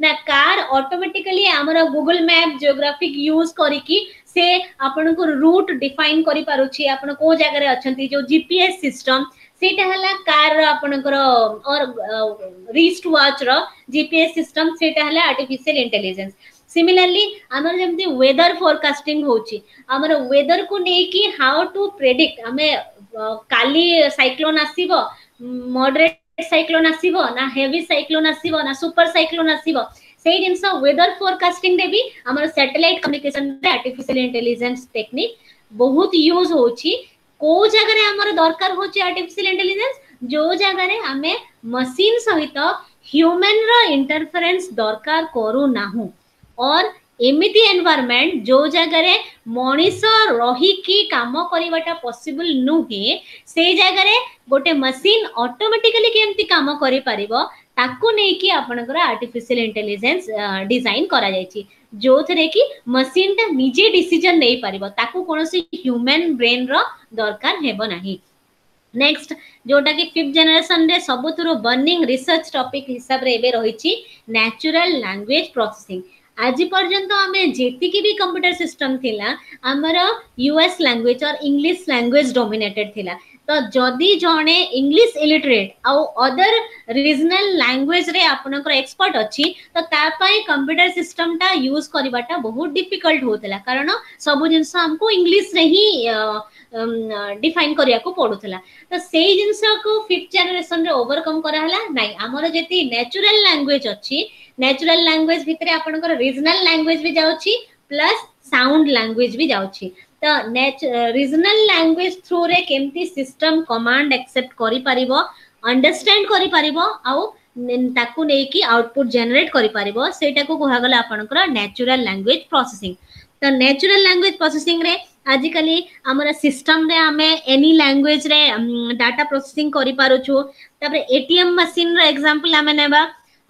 ना कार ऑटोमेटिकली आमर गूगल मैप जियोग्राफिक यूज करी से आपन को रूट डिफाइन करी पारु आपन को जगह रे अछंती जो जीपीएस सिस्टम सेटा हला कार रो आपन को और रिस्ट वॉच रो जीपीएस सिस्टम सेटा हला आर्टिफिशियल इंटेलिजेंस सिमिलरली आमर जेमते वेदर फोरकास्टिंग होची आमर वेदर को नेकी हाउ टू प्रेडिक्ट हमें काली साइक्लोन आसीबो मॉडरेट cyclone ଆସିବ ନା heavy cyclone ଆସିବ ନା super cyclone ଆସିବ ସେଇ ଜିନିଷ weather forecasting ରେ ବି ଆମର satellite communication ରେ artificial intelligence technique ବହୁତ use ହଉଛି କୋଉ ଜାଗାରେ ଆମର ଦରକାର ହଉଛି artificial intelligence ଯୋଉ ଜାଗାରେ ଆମେ machine ସହିତ human ର interference ଦରକାର କରୁନାହୁଁ और एमती एनवायरमेंट जो जगह मनीष रही कम करवाटा पसिबल नुहे से जगह गोटे मशीन अटोमेटिकली कमी कम कर आर्टिफिशियल इंटेलिजेंस डिजाइन करा करा जो थे कि मशीन टा निजे डिसीजन नहीं पार कौन ह्यूमन ब्रेन ररकार नेक्स्ट जोटा कि फिफ्थ जेनेसन सब बर्णिंग रिसर्च टपिक हिसाब से नाचुराल लांगुएज प्रोसेंग ଆଜି ପର୍ଯ୍ୟନ୍ତ ଆମେ ଯେତିକି ବି କମ୍ପ୍ୟୁଟର ସିଷ୍ଟମ ଥିଲା ଆମର US language or English language dominated ଥିଲା ତ ଯଦି ଜଣେ ଇଂଲିଶ ଇଲିଟରେଟ୍ ଆଉ ଅଦର ରିଜନାଲ ଲାଙ୍ଗୁଏଜରେ ଆପଣଙ୍କର ଏକ୍ସପର୍ଟ ଅଛି ତ ତା ପାଇଁ କମ୍ପ୍ୟୁଟର ସିଷ୍ଟମଟା ୟୁଜ୍ କରିବାଟା ବହୁତ ଡିଫିକଲ୍ଟ ହେଉଥିଲା କାରଣ ସବୁ ଜିନିଷ ଆମକୁ ଇଂଲିଶରେ ହିଁ ଡିଫାଇନ୍ କରିବାକୁ ପଡ଼ୁଥିଲା ତ ସେଇ ଜିନିଷକୁ ଫିଫ୍ଥ ଜେନେରେସନରେ ଓଭରକମ୍ କରାହେଲା ନାଇଁ ଆମର ଯେତିକି ନ୍ୟାଚୁରାଲ ଲାଙ୍ଗୁଏଜ ଅଛି ନ୍ୟାଚୁରାଲ ଲାଙ୍ଗୁଏଜ ଭିତରେ ଆପଣଙ୍କର ରିଜନାଲ ଲାଙ୍ଗୁଏଜ ବି ଯାଉଛି ପ୍ଲସ୍ ସାଉଣ୍ଡ ଲାଙ୍ଗୁଏଜ ବି ଯାଉଛି ତ ରିଜନାଲ ଲାଙ୍ଗୁଏଜ ଥ୍ରୁରେ କେମିତି ସିଷ୍ଟମ କମାଣ୍ଡ ଆକ୍ସେପ୍ଟ କରିପାରିବ ଅଣ୍ଡରଷ୍ଟାଣ୍ଡ କରିପାରିବ ଆଉ ତାକୁ ନେଇକି ଆଉଟପୁଟ ଜେନେରେଟ୍ କରିପାରିବ ସେଇଟାକୁ କୁହାଗଲା ଆପଣଙ୍କର ନ୍ୟାଚୁରାଲ ଲାଙ୍ଗୁଏଜ ପ୍ରୋସେସିଂ ତ ନ୍ୟାଚୁରାଲ ଲାଙ୍ଗୁଏଜ ପ୍ରୋସେସିଂରେ ଆଜିକାଲି ଆମର ସିଷ୍ଟମରେ ଆମେ ଏନି ଲାଙ୍ଗୁଏଜରେ ଡାଟା ପ୍ରୋସେସିଂ କରିପାରୁଛୁ ତାପରେ ଏଟିଏମ୍ ମେସିନର ଏକ୍ସାମ୍ପଲ୍ ଆମେ ନେବା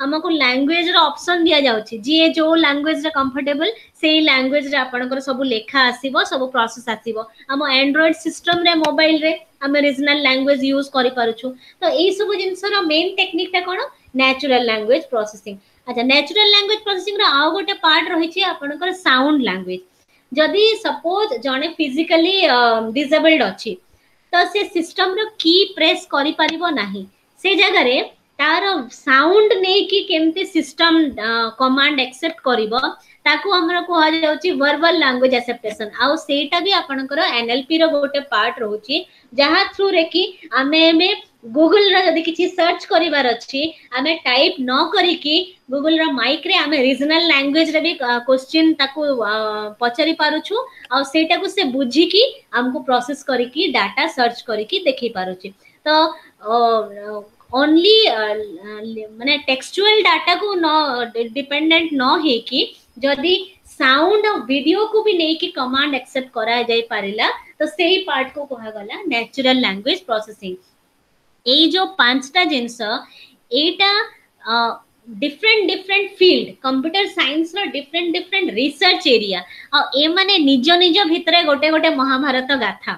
ଆମକୁ ଲାଙ୍ଗୁଏଜର ଅପସନ୍ ଦିଆଯାଉଛି ଯିଏ ଯୋଉ ଲାଙ୍ଗୁଏଜରେ କମ୍ଫର୍ଟେବଲ ସେଇ ଲାଙ୍ଗୁଏଜରେ ଆପଣଙ୍କର ସବୁ ଲେଖା ଆସିବ ସବୁ ପ୍ରୋସେସ୍ ଆସିବ ଆମ ଆଣ୍ଡ୍ରଏଡ୍ ସିଷ୍ଟମରେ ମୋବାଇଲରେ ଆମେ ରିଜନାଲ୍ ଲାଙ୍ଗୁଏଜ ୟୁଜ୍ କରିପାରୁଛୁ ତ ଏଇସବୁ ଜିନିଷର ମେନ୍ ଟେକ୍ନିକଟା କ'ଣ ନ୍ୟାଚୁରାଲ ଲାଙ୍ଗୁଏଜ ପ୍ରୋସେସିଂ ଆଚ୍ଛା ନ୍ୟାଚୁରାଲ ଲାଙ୍ଗୁଏଜ ପ୍ରୋସେସିଂର ଆଉ ଗୋଟେ ପାର୍ଟ ରହିଛି ଆପଣଙ୍କର ସାଉଣ୍ଡ ଲାଙ୍ଗୁଏଜ ଯଦି ସପୋଜ ଜଣେ ଫିଜିକାଲି ଡିଜେବଲ୍ଡ ଅଛି ତ ସେ ସିଷ୍ଟମର କି ପ୍ରେସ୍ କରିପାରିବ ନାହିଁ ସେ ଜାଗାରେ तार साउंड नहीं किमती सिस्टम कमांड एक्सेप्ट कर वर्बल लांगुएज एक्सेप्टेसन आईटा भी आप एनएलपी रोटे पार्ट रोच जहाँ थ्रु रे कि आम गुगुल सर्च करें टाइप न करी गुगुल माइक रे आम रिजनाल लांगुएज भी क्वेश्चन पचारी पार आईटा से बुझिकी आमको प्रोसेस कर डाटा सर्च कर देख पार तो ओनली माने टेक्सचुअल डाटा को न डिपेंडेंट न होकि जदि साउंड और वीडियो को भी लेकिन कमांड एक्सेप्ट करा जाई पारिला तो सही पार्ट को कहा गला नेचुरल लैंग्वेज प्रोसेसिंग এই যে পাঁচটা জিনিস এইটা different different field computer science रो डिफरेंट डिफरेंट रिसर्च एरिया और ए माने निजो निजो भितरे गोटे गोटे महाभारत गाथा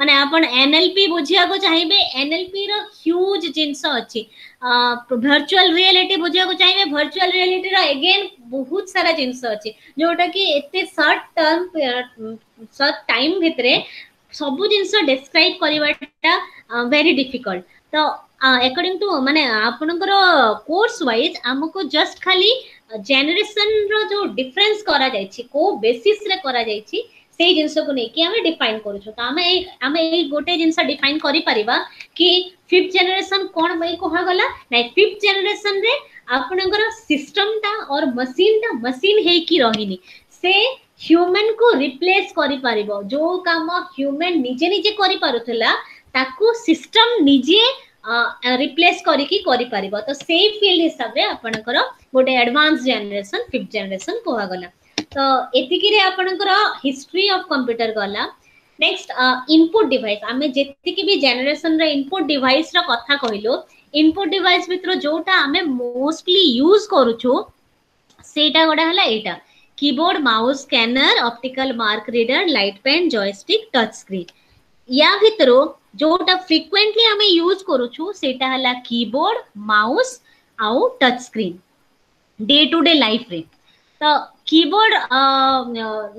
ମାନେ ଆପଣ ଏନ୍ଏଲ୍ପି ବୁଝିବାକୁ ଚାହିଁବେ ଏନ୍ଏଲ୍ପିର ହ୍ୟୁଜ୍ ଜିନିଷ ଅଛି ଭର୍ଚୁଆଲ ରିଆଲିଟି ବୁଝିବାକୁ ଚାହିଁବେ ଭର୍ଚୁଆଲ ରିଆଲିଟିର ଏଗେନ୍ ବହୁତ ସାରା ଜିନିଷ ଅଛି ଯୋଉଟାକି ଏତେ ସର୍ଟ ଟର୍ମ ସର୍ଟ ଟାଇମ୍ ଭିତରେ ସବୁ ଜିନିଷ ଡେସ୍କ୍ରାଇବ୍ କରିବାଟା ଭେରି ଡିଫିକଲ୍ଟ ତ ଆକର୍ଡିଂ ଟୁ ମାନେ ଆପଣଙ୍କର କୋର୍ସ ୱାଇଜ୍ ଆମକୁ ଜଷ୍ଟ ଖାଲି ଜେନେରେସନର ଯୋଉ ଡିଫରେନ୍ସ କରାଯାଇଛି କୋଉ ବେସିସ୍ରେ କରାଯାଇଛି ସେଇ ଜିନିଷକୁ ନେଇକି ଆମେ ଡିଫାଇନ୍ କରୁଛୁ ତ ଆମେ ଆମେ ଏଇ ଗୋଟେ ଜିନିଷ ଡିଫାଇନ୍ କରିପାରିବା କି ଫିଫ୍ଥ ଜେନେରେସନ୍ କ'ଣ ପାଇଁ କୁହାଗଲା ନାଇଁ ଫିଫ୍ଥ ଜେନେରେସନ୍ରେ ଆପଣଙ୍କର ସିଷ୍ଟମ୍ଟା ଅର୍ ମେସିନ୍ଟା ମେସିନ୍ ହେଇକି ରହିନି ସେ ହ୍ୟୁମାନ୍କୁ ରିପ୍ଲେସ୍ କରିପାରିବ ଯୋଉ କାମ ହ୍ୟୁମାନ୍ ନିଜେ ନିଜେ କରିପାରୁଥିଲା ତାକୁ ସିଷ୍ଟମ୍ ନିଜେ ରିପ୍ଲେସ୍ କରିକି କରିପାରିବ ତ ସେଇ ଫିଲ୍ଡ ହିସାବରେ ଆପଣଙ୍କର ଗୋଟେ ଆଡଭାନ୍ସ ଜେନେରେସନ୍ ଫିଫ୍ଥ ଜେନେରେସନ୍ କୁହାଗଲା तो रे आपनकर हिस्ट्री ऑफ कंप्यूटर गला नेक्स्ट इनपुट डिवाइस आमे जेति के भी जनरेशन रे इनपुट डिवाइस रा कथा कहिलो इनपुट डिवाइस भितर जोटा आमे मोस्टली यूज करूछु सेटा गडा हला एटा keyboard mouse scanner optical mark reader light pen joystick touch screen या भितर जोटा फ्रीक्वेंटली आमे यूज करूछु सेटा हला कीबोर्ड माउस आउ touch screen day to day life रे तो कीबोर्ड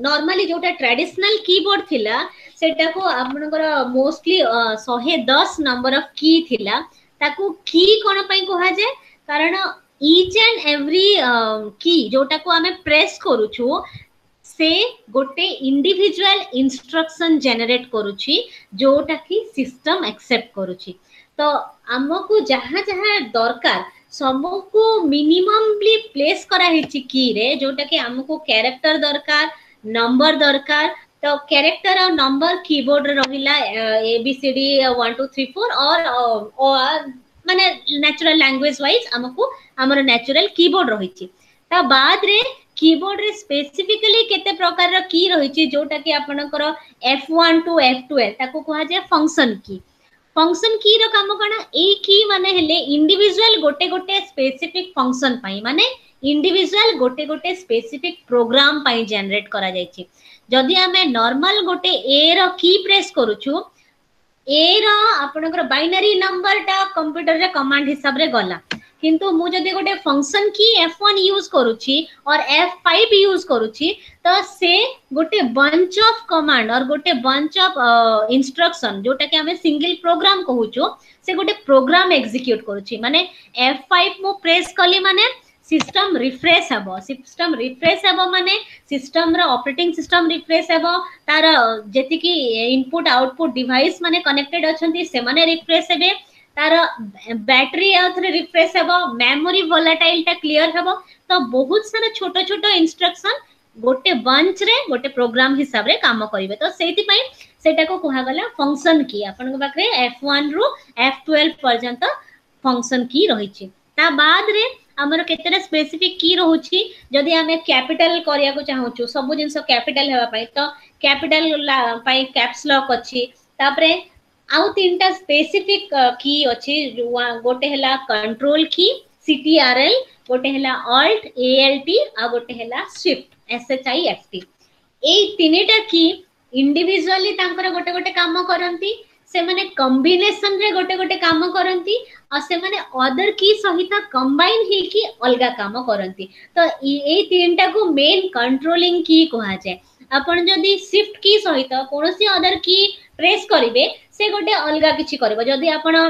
नॉर्मली जो ट्रेडिशनल कीबोर्ड थिला सेटा को आपनकर मोस्टली 110 नंबर ऑफ की थिला ताकू की कोन पई कोहा जे कारण ईच एंड एवरी की जोटा को हमें प्रेस करू छु से गोटे इंडिविजुअल इंस्ट्रक्शन जनरेट करू छी जोटा की सिस्टम एक्सेप्ट करू छी तो हमको जहां जहां दरकार ସବୁକୁ ମିନିମମଲି ପ୍ଲେସ୍ କରାହେଇଛି କିରେ ଯୋଉଟାକି ଆମକୁ କ୍ୟାରେକ୍ଟର ଦରକାର ନମ୍ବର ଦରକାର ତ କ୍ୟାରେକ୍ଟର ଆଉ ନମ୍ବର କିବୋର୍ଡରେ ରହିଲା A B C D one two three four or ଓ ମାନେ ନ୍ୟାଚୁରାଲ ଲାଙ୍ଗୁଏଜ ୱାଇଜ ଆମକୁ ଆମର ନ୍ୟାଚୁରାଲ କିବୋର୍ଡ ରହିଛି ତା ବାଦରେ କିବୋର୍ଡରେ ସ୍ପେସିଫିକାଲି କେତେ ପ୍ରକାରର କି ରହିଛି ଯୋଉଟାକି ଆପଣଙ୍କର F one two F twelve ତାକୁ କୁହାଯାଏ ଫଙ୍କସନ୍ କି फंक्शन की ର କାମ କଣ ଏଇ କି ମାନେ ହେଲେ ଇଣ୍ଡିଭିଜୁଆଲ ଗୋଟେ ଗୋଟେ ସ୍ପେସିଫିକ ଫଙ୍କସନ ପାଇଁ ମାନେ ଇଣ୍ଡିଭିଜୁଆଲ ଗୋଟେ ଗୋଟେ ସ୍ପେସିଫିକ ପ୍ରୋଗ୍ରାମ ପାଇଁ ଜେନେରେଟ କରାଯାଇଛି ଯଦି ଆମେ ନର୍ମାଲ ଗୋଟେ ଏ ର କି ପ୍ରେସ୍ କରୁଛୁ ଏ ର ଆପଣଙ୍କର ବାଇନାରୀ ନମ୍ବରଟା କମ୍ପ୍ୟୁଟରରେ କମାଣ୍ଡ ହିସାବରେ ଗଲା किंतु मु जदी गोटे फंक्शन की f1 यूज करूची और f5 यूज करूची त तो से गोटे बंच ऑफ कमांड और गोटे बंच ऑफ इंस्ट्रक्शन जोटा के हमें सिंगल प्रोग्राम कहउचो से गोटे प्रोग्राम एग्जीक्यूट करूची माने f5 मु प्रेस कली माने सिस्टम रिफ्रेश हे सिस्टम रिफ्रेश हे माने सिस्टम ऑपरेटिंग सिस्टम रिफ्रेश हे तार जी इनपुट आउटपुट डिवाइस माने कनेक्टेड अच्छा से रिफ्रेश हे ତାର ବ୍ୟାଟେରୀ ଆଉଥରେ ରିଫ୍ରେଶ ହେବ ମେମୋରୀ ଭୋଲାଟାଇଲଟା କ୍ଲିୟର ହେବ ତ ବହୁତ ସାରା ଛୋଟ ଛୋଟ ଇନଷ୍ଟ୍ରକ୍ସନ ଗୋଟେ ବଞ୍ଚରେ ଗୋଟେ ପ୍ରୋଗ୍ରାମ ହିସାବରେ କାମ କରିବେ ତ ସେଇଥିପାଇଁ ସେଇଟାକୁ କୁହାଗଲା ଫଙ୍କସନ କି ଆପଣଙ୍କ ପାଖରେ ଏଫ୍ ୱାନ୍ରୁ ଏଫ୍ ଟୁଏଲ୍ଭ ପର୍ଯ୍ୟନ୍ତ ଫଙ୍କସନ କି ରହିଛି ତା ବାଦରେ ଆମର କେତେଟା ସ୍ପେସିଫିକ କି ରହୁଛି ଯଦି ଆମେ କ୍ୟାପିଟାଲ କରିବାକୁ ଚାହୁଁଛୁ ସବୁ ଜିନିଷ କ୍ୟାପିଟାଲ ହେବା ପାଇଁ ତ କ୍ୟାପିଟାଲ ପାଇଁ କ୍ୟାପ୍ସ ଲକ୍ ଅଛି ତାପରେ ଆଉ ତିନିଟା ସ୍ପେସିଫିକ୍ କି ଅଛି ଗୋଟେ ହେଲା କଣ୍ଟ୍ରୋଲ କି ସିଟିଆରଏଲ୍ ଗୋଟେ ହେଲା ଅଲ୍ଟ ଏଏଲ୍ଟି ଆଉ ଗୋଟେ ହେଲା ସ୍ୱିଫ୍ଟ ଏସ୍ଏଚ୍ଆଇ ଏଫ୍ଟି ଏଇ ତିନିଟା କି ଇଣ୍ଡିଭିଜୁଆଲି ତାଙ୍କର ଗୋଟେ ଗୋଟେ କାମ କରନ୍ତି ସେମାନେ କମ୍ବିନେସନରେ ଗୋଟେ ଗୋଟେ କାମ କରନ୍ତି ଆଉ ସେମାନେ ଅଦର କି ସହିତ କମ୍ବାଇନ୍ ହେଇକି ଅଲଗା କାମ କରନ୍ତି ତ ଏଇ ତିନିଟାକୁ ମେନ୍ କଣ୍ଟ୍ରୋଲିଂ କି କୁହାଯାଏ ଆପଣ ଯଦି ସିଫ୍ଟ କି ସହିତ କୌଣସି ଅଦର କି ପ୍ରେସ୍ କରିବେ ସେ ଗୋଟେ ଅଲଗା କିଛି କରିବ ଯଦି ଆପଣ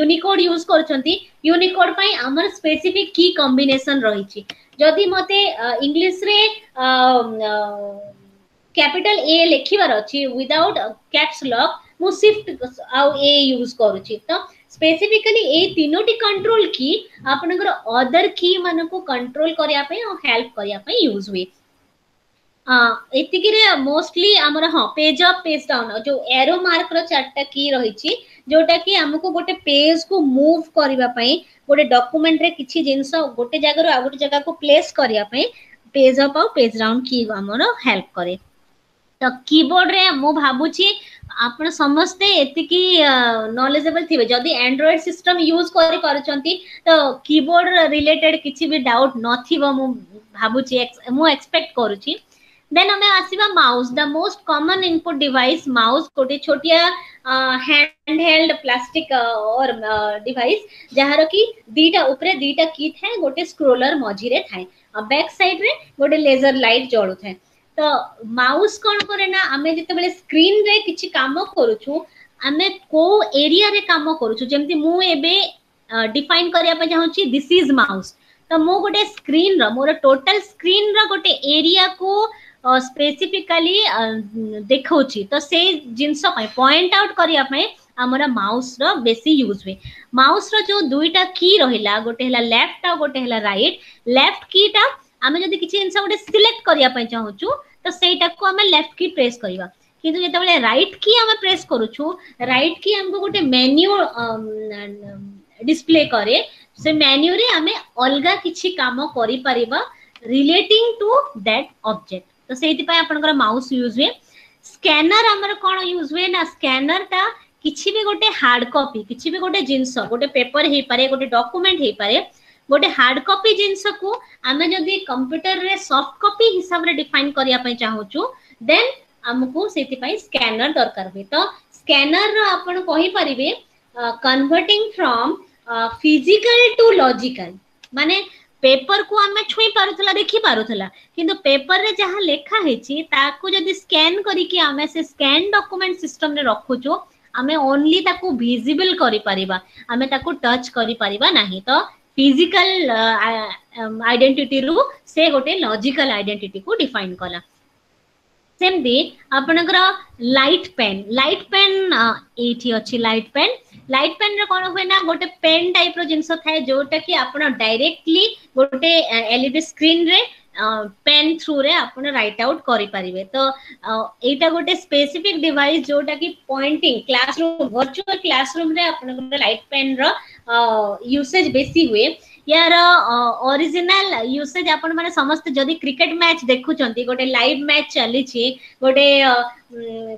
ୟୁନିକୋଡ୍ ୟୁଜ୍ କରୁଛନ୍ତି ୟୁନିକୋଡ୍ ପାଇଁ ଆମର ସ୍ପେସିଫିକ୍ କି କମ୍ବିନେସନ୍ ରହିଛି ଯଦି ମୋତେ ଇଂଲିଶରେ କ୍ୟାପିଟାଲ ଏ ଲେଖିବାର ଅଛି ୱିଦାଉଟ୍ କ୍ୟାପ୍ସ ଲକ୍ ମୁଁ ସିଫ୍ଟ ଆଉ ଏ ୟୁଜ୍ କରୁଛି ତ ସ୍ପେସିଫିକାଲି ଏଇ ତିନୋଟି କଣ୍ଟ୍ରୋଲ କି ଆପଣଙ୍କର ଅଦର କି ମାନଙ୍କୁ କଣ୍ଟ୍ରୋଲ କରିବା ପାଇଁ ଆଉ ହେଲ୍ପ କରିବା ପାଇଁ ୟୁଜ୍ ହୁଏ এতিকিরে মোস্টলি আমার হ্যাঁ পেজ অফ পেজ ডাউন যে এরো মার্কর চারটা কি রয়েছে যেটা কি আমি গোটে পেজ কু মুভ করা গোটে ডকুমেন্টরে কিছু জিনিস গোটে জায়গার আউ গোটে জায়গাকে প্লেস করা পেজ অফ আউ পেজ ডাউন কি আমার হেল্প করে তো কিবোর্ডরে মু ভাবুছি ଆପଣ ସମସ୍ତେ ଏତିକି ନଲେଜେବଲ୍ ଥିବେ ଯଦି ଆଣ୍ଡ୍ରଏଡ୍ ସିଷ୍ଟମ୍ ୟୁଜ୍ କରି କରୁଛନ୍ତି ତ କିବୋର୍ଡ ରିଲେଟେଡ୍ କିଛି ବି ଡାଉଟ୍ ନଥିବ ମୁଁ ଭାବୁଛି ମୁଁ ଏକ୍ସପେକ୍ଟ କରୁଛି देन हमें आसीबा mouse the most common input device mouse गोटे छोटिया हैंड हेल्ड प्लास्टिक और डिवाइस जहार कि दीटा ऊपर दीटा की थाए गोटे स्क्रोलर मझी रे थाए बैक साइड रे गोटे लेजर लाइट जळु थाए तो माउस कोन करे ना आमे जेतेबेले स्क्रीन रे किछि काम करूछु हमें को एरिया रे काम करूछु जेमति मु एबे डिफाइन करिया प पे छी दिस इज माउस तो मु गोटे स्क्रीन रो मोर टोटल स्क्रीन रो गोटे एरिया को ସ୍ପେସିଫିକାଲି ଦେଖଉଛି ତ ସେଇ ଜିନିଷ ପାଇଁ ପଏଣ୍ଟ ଆଉଟ୍ କରିବା ପାଇଁ ଆମର ମାଉସ୍ର ବେଶୀ ୟୁଜ୍ ହୁଏ ମାଉସ୍ର ଯେଉଁ ଦୁଇଟା କି ରହିଲା ଗୋଟେ ହେଲା ଲେଫ୍ଟ ଆଉ ଗୋଟେ ହେଲା ରାଇଟ୍ ଲେଫ୍ଟ କିଟା ଆମେ ଯଦି କିଛି ଜିନିଷ ଗୋଟେ ସିଲେକ୍ଟ କରିବା ପାଇଁ ଚାହୁଁଛୁ ତ ସେଇଟାକୁ ଆମେ ଲେଫ୍ଟ କି ପ୍ରେସ୍ କରିବା କିନ୍ତୁ ଯେତେବେଳେ ରାଇଟ୍ କି ଆମେ ପ୍ରେସ୍ କରୁଛୁ ରାଇଟ୍ କି ଆମକୁ ଗୋଟେ ମେନ୍ୟୁ ଡିସପ୍ଲେ କରେ ସେ ମେନ୍ୟୁରେ ଆମେ ଅଲଗା କିଛି କାମ କରିପାରିବା ରିଲେଟିଂ ଟୁ ଦ୍ୟାଟ୍ ଅବଜେକ୍ଟ तो से यूज हुए स्कैनर आमर कौन यूज हुए ना स्कैनर टा किसी भी गोटे हार्ड कॉपी किसी भी गोटे जिनस गोटे पेपर हो पारे गोटे डॉक्यूमेंट हो पारे गोटे हार्ड कॉपी जिनस को आम जो कंप्यूटर रे सॉफ्ट कॉपी हिसाब से डिफाइन करने चाहू देन आमको से स्कैनर दरकार हुए तो स्कैनर रहा कही पारे कन्वर्टिंग टू लॉजिकल माने পেপর কু আমি ছুঁই পারুলা দেখি পারুলা কিন্তু পেপরে যা লেখা হয়েছি তাকে যদি স্ক্যান করিকি আমি সে স্ক্যান ডকুমেন্ট সিস্টমে রখুছু আমি ওনলি তাকে ভিজিবল করিপারিবা আমি তাকে টচ করিপারিবা নাহি তো ফিজিকাল আইডেন্টিটি রু সে গোটে লজিকাল আইডেন্টিটি কু ডিফাইন কলা সেমতি আপনার লাইট পেন লাইট পেন এইটি অছি লাইট পেন ଲାଇଟ୍ ପେନ୍ ରେ କ'ଣ ହୁଏ ନା ଗୋଟେ ପେନ୍ ଟାଇପ୍ ର ଜିନିଷ ଥାଏ ଯୋଉଟା କି ଆପଣ ଡାଇରେକ୍ଟଲି ଗୋଟେ ଏଲଇଡି ସ୍କ୍ରିନ୍ ରେ ପେନ୍ ଥ୍ରୁରେ ଆପଣ ରାଇଟ୍ ଆଉଟ୍ କରିପାରିବେ ତ ଏଇଟା ଗୋଟେ ସ୍ପେସିଫିକ୍ ଡିଭାଇସ୍ ଯୋଉଟା କି ପଏଣ୍ଟିଂ କ୍ଲାସରୁମ୍ ଭର୍ଚୁଆଲ କ୍ଲାସରୁମ୍ ରେ ଆପଣଙ୍କର ଲାଇଟ୍ ପେନ୍ ର ୟୁସେଜ୍ ବେଶୀ ହୁଏ यार ओरिजिनल यूसेज आपण माने समस्त जदि क्रिकेट मैच देखु देखुचंती गोटे लाइव मैच चली गोटे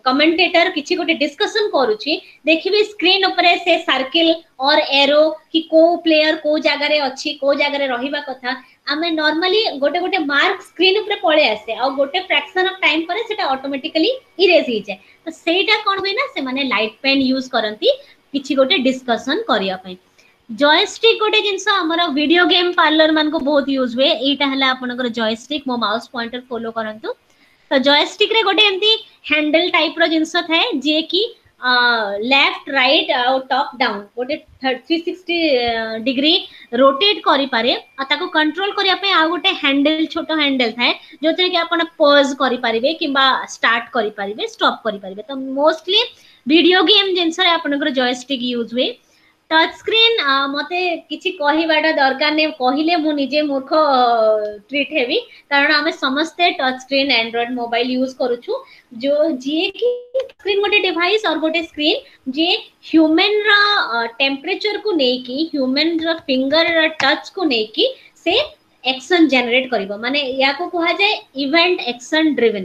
कमेंटेटर किछि गोटे डिस्कशन करु करूची देखिबे स्क्रीन ऊपर से सर्किल और एरो कि को प्लेयर को जगह रे अछि को जगह रे रहिबा कथा आमे नॉर्मली गोटे गोटे मार्क स्क्रीन ऊपर पळे आसे आ गोटे फ्रैक्शन ऑफ टाइम पर सेटा ऑटोमेटिकली इरेज हि जाय तो सेटा कोन होइना से माने लाइट पेन यूज करंती किछि गोटे डिस्कशन करिया पई जयस्टिक गोटे जिन भिड गेम पार्लर मान को बहुत यूज हुए यहाँ जयस्टिक मो माउस पॉइंटर फॉलो करूँ तो जयस्टिक गोटे एमती हैंडल टाइप रिन्स थाए जे कि लेफ्ट रईट आप डाउन गोटे थ्री डिग्री रोटेट करोल करने गोटे हैंडेल छोट हैंडेल थाए जो थे कि आप पज करें कि स्टार्ट करें स्टप करें तो मोस्टली भिड गेम जिनसे आप जयस्टिक यूज हुए टच स्क्रीन मत किसी कहवाटा दरकार नहीं कहले मुझे मूर्ख ट्रीट हे कारण आम समस्ते touch screen android mobile use कर स्क्रीन गोटे डिवाइस और गोटे स्क्रीन जी ह्यूमेन टेम्परेचर को लेकिन ह्यूमेन रिंगर टच को लेकिन से एक्शन जेनेट कर मानने को कहा जाए इवेंट एक्शन ड्रिवेन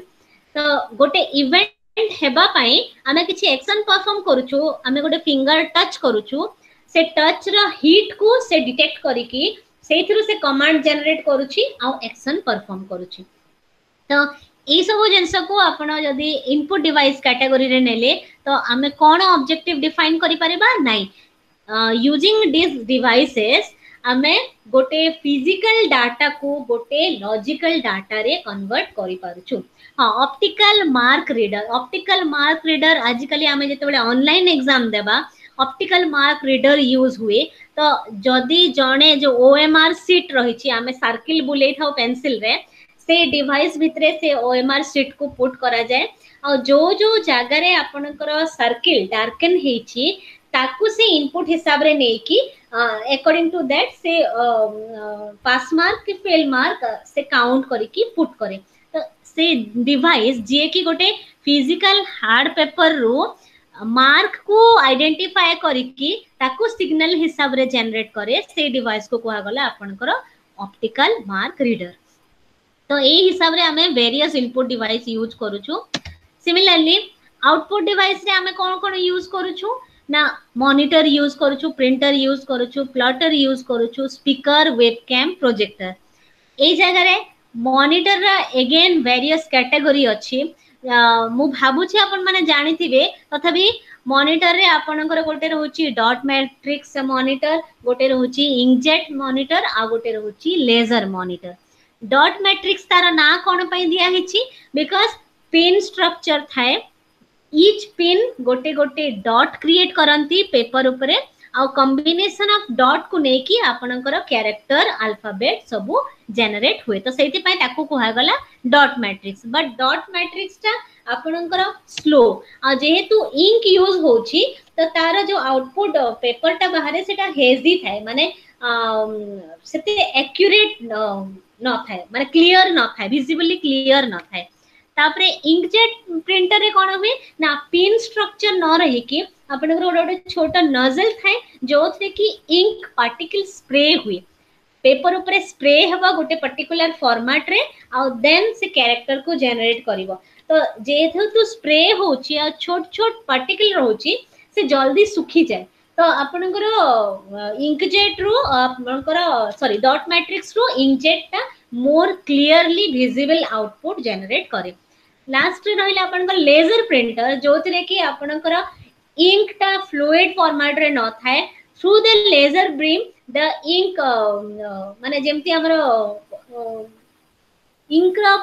तो गोटे इवेंट हेबा पाई आमे किछि एक्शन परफॉर्म करूछु आमे गोटे फिंगर टच करूछु से टच र हीट को से डिटेक्ट करिकि सेथिरु से कमांड जनरेट करूछि आ एक्शन परफॉर्म करूछि तो ए सब जनस को आपण यदि इनपुट डिवाइस कैटेगरी रे नेले तो आमे कोन ऑब्जेक्टिव डिफाइन करि परबा नै यूजिंग दिस डिवाइसेस आमे गोटे फिजिकल डाटा को गोटे लॉजिकल डाटा रे कन्वर्ट करि पारुछु हां optical mark reader optical mark reader आजकल आमे जते बले ऑनलाइन एग्जाम देबा ऑप्टिकल मार्क रीडर यूज हुए तो जदि जड़े जो ओ एम आर सीट रही आम सर्किल बुले था पेनसिल से डिवाइस भितरे से ओ एम आर सीट को पुट करा जाए और जो जो जगार आपण सर्किल डार्कन ताकु से इनपुट हिसाब से नहीं कि अकॉर्डिंग टू दैट से पास मार्क कि फेल मार्क से काउंट कर पुट करे तो से डिवाइस जी कि गोटे फिजिकल हार्ड पेपर रू मार्क को आइडेंटिफाई करके ताको सिग्नल हिसाब रे जनरेट करे से डिवाइस को कहा गला अपन करो ऑप्टिकल मार्क रीडर तो ए हिसाब रे हमें वेरियस इनपुट डिवाइस यूज करू छु सिमिलरली आउटपुट डिवाइस रे हमें कोन कोन यूज करू छु ना मॉनिटर यूज करू छु प्रिंटर यूज करू छु प्लॉटर यूज करू छु स्पीकर वेबकैम प्रोजेक्टर ए जगह रे मॉनिटर रे अगेन वेरियस कैटेगरी अछि ମୁଁ ଭାବୁଛି ଆପଣମାନେ ଜାଣିଥିବେ ତଥାପି ମନିଟରରେ ଆପଣଙ୍କର ଗୋଟେ ରହୁଛି ଡଟ୍ ମ୍ୟାଟ୍ରିକ୍ସ ମନିଟର ଗୋଟେ ରହୁଛି ଇଙ୍କଜେଟ୍ ମନିଟର ଆଉ ଗୋଟେ ରହୁଛି ଲେଜର ମନିଟର ଡଟ୍ ମ୍ୟାଟ୍ରିକ୍ସ ତାର ନାଁ କ'ଣ ପାଇଁ ଦିଆହେଇଛି ବିକଜ ପିନ୍ ଷ୍ଟ୍ରକ୍ଚର ଥାଏ ଇଚ୍ ପିନ୍ ଗୋଟେ ଗୋଟେ ଡଟ୍ କ୍ରିଏଟ୍ କରନ୍ତି ପେପର ଉପରେ आउ कॉम्बिनेशन ऑफ डॉट को नै आपनकर कैरेक्टर अल्फाबेट सब जनरेट हुए तो सेति पई ताको कहा गला dot matrix but dot matrix ता आपनकर स्लो आ जेहेतु इंक यूज होउछि तो तार जो आउटपुट पेपर ता बाहर सेटा हेजी थाए माने सेते एक्यूरेट न थाए माने क्लियर न थाए विजिबली क्लियर न थाए तापरे इंकजेट प्रिंटर कौन हुए ना पेन स्ट्रक्चर न रही गोटे छोट नजल थाए जो थे कि इंक पार्टिकल स्प्रे हुए पेपर उपरे स्प्रे हवा गोटे पर्टिकुलर फॉर्मेट रे आउ देन से कैरेक्टर को जनरेट कर तो जेहे तो स्प्रे हो छोट छोट पार्टिकल रोचे से जल्दी सुखी जाए तो आपण इंकजेट रु आप सॉरी डॉट मैट्रिक्स रु इंकजेट मोर क्लियरली विजिबल आउटपुट जनरेट करें लास्ट रही लेजर प्रिंटर जो थे कि आपंकर इंक टा फ्लुएड फॉर्मेट रे न थाए through the laser beam the ink माने जेमति हमरो इंक रा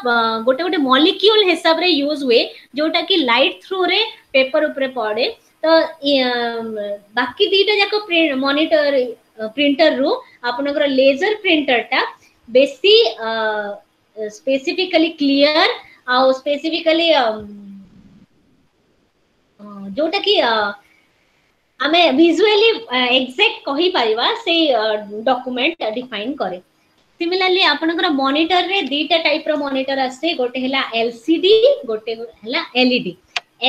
गोटे गोटे मॉलिक्यूल हिसाब रे यूज हुए जोटा कि लाइट थ्रु रे पेपर ऊपर पड़े तो बाकी दीटा जाको मॉनिटर प्रिंटर रु आपनकर लेजर प्रिंटर टा बेसी स्पेसिफिकली क्लियर స్పెసిఫికలీ ଯୋଉଟାକି ଆମେ ଭିଜୁଆଲି ଏକ୍ଜାକ୍ଟ କହିପାରିବା ସେଇ ଡକୁମେଣ୍ଟ ଡିଫାଇନ୍ କରେ ସିମିଲାରଲି ଆପଣଙ୍କର ମନିଟରରେ ଦୁଇଟା ଟାଇପ୍ର ମନିଟର ଆସେ ଗୋଟେ ହେଲା ଏଲ୍ସିଡି ଗୋଟେ ହେଲା LED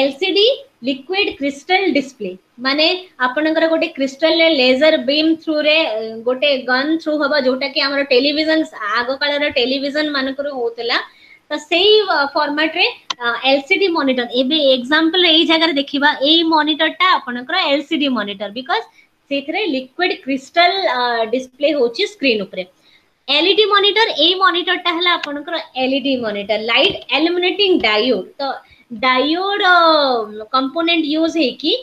LCD liquid crystal display ମାନେ ଆପଣଙ୍କର ଗୋଟେ କ୍ରିଷ୍ଟାଲରେ ଲେଜର ବିମ୍ ଥ୍ରୁରେ ଗୋଟେ ଗନ୍ ଥ୍ରୁ ହବ ଯୋଉଟାକି ଆମର ଟେଲିଭିଜନ ଆଗକାଳର ଟେଲିଭିଜନ ମାନଙ୍କରୁ ହଉଥିଲା तो सही फॉर्मेट रे एलसीडी मॉनिटर एबे एग्जांपल ए जगह रे देखिबा ए मॉनिटर टा आपनकर एलसीडी मॉनिटर बिकॉज़ सेथरे लिक्विड क्रिस्टल डिस्प्ले होची स्क्रीन उपरे एलईडी मॉनिटर ए मॉनिटर टा हला आपनकर LED monitor light eliminating diode तो डायोड कंपोनेंट यूज है कि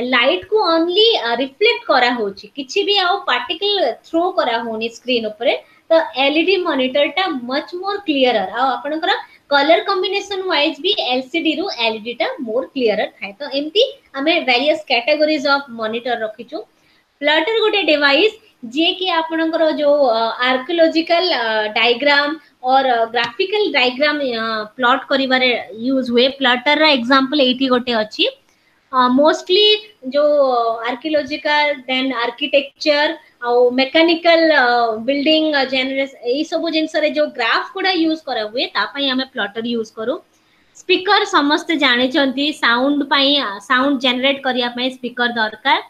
लाइट को ओनली रिफ्लेक्ट करा होची किछि भी आउ पार्टिकल थ्रो करा होनी स्क्रीन उपरे तो एलईडी मॉनिटर टा मच मोर क्लियर आर आ आपण कर कलर कॉम्बिनेशन वाइज भी एलसीडी रु एलईडी टा मोर क्लियर थाए तो एमती हमें वेरियस कैटेगरीज ऑफ मॉनिटर रखी छु फ्लटर गोटे डिवाइस जे कि आपण कर जो आर्कियोलॉजिकल डायग्राम और ग्राफिकल डायग्राम प्लॉट करिवारे यूज हुए फ्लटर रा एग्जांपल एटी गोटे अछि मोस्टली uh, जो आर्कियोलोजिकल देन आर्किटेक्चर आउ मेकानिकल बिल्डिंग जेनरस ए सब जिनस जो ग्राफ गुड़ा यूज करा हुए ता हमें प्लॉटर यूज करू स्पीकर समस्त जाने चंती साउंड पई साउंड जनरेट करिया पई स्पीकर दरकार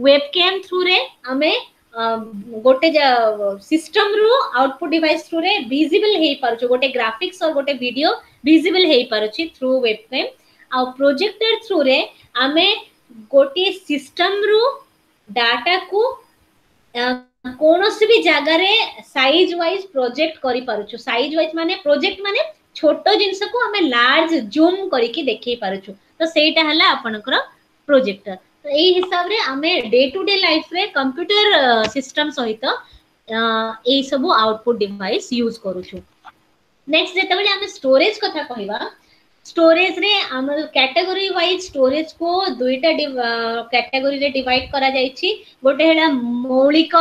वेबकैम कैम थ्रु हमें um, गोटे सिस्टम रु आउटपुट डिवाइस थ्रू रे विजिबल हे गोटे ग्राफिक्स और गोटे वीडियो विजिबल हे पारछ थ्रू वेबकैम आउ प्रोजेक्टर थ्रू ଆମେ ଗୋଟିଏ ସିଷ୍ଟମରୁ ଡାଟାକୁ କୌଣସି ବି ଜାଗାରେ ସାଇଜ ୱାଇଜ ପ୍ରୋଜେକ୍ଟ କରିପାରୁଛୁ ସାଇଜ ୱାଇଜ ମାନେ ପ୍ରୋଜେକ୍ଟ ମାନେ ଛୋଟ ଜିନିଷକୁ ଆମେ ଲାର୍ଜ ଜୁମ୍ କରିକି ଦେଖେଇ ପାରୁଛୁ ତ ସେଇଟା ହେଲା ଆପଣଙ୍କର ପ୍ରୋଜେକ୍ଟର ତ ଏଇ ହିସାବରେ ଆମେ ଡେ ଟୁ ଡେ ଲାଇଫରେ କମ୍ପ୍ୟୁଟର ସିଷ୍ଟମ ସହିତ ଏଇ ସବୁ ଆଉଟପୁଟ ଡିଭାଇସ ୟୁଜ କରୁଛୁ ନେକ୍ସଟ ଯେତେବେଳେ ଆମେ ଷ୍ଟୋରେଜ କଥା କହିବା স্টোরেজ রে আমার ক্যাটাগোরি ওয়াইজ স্টোরেজ কু দুইটা ক্যাটাগোরি রে ডিভাইড করা যাইছি গোটে হেলা মৌলিক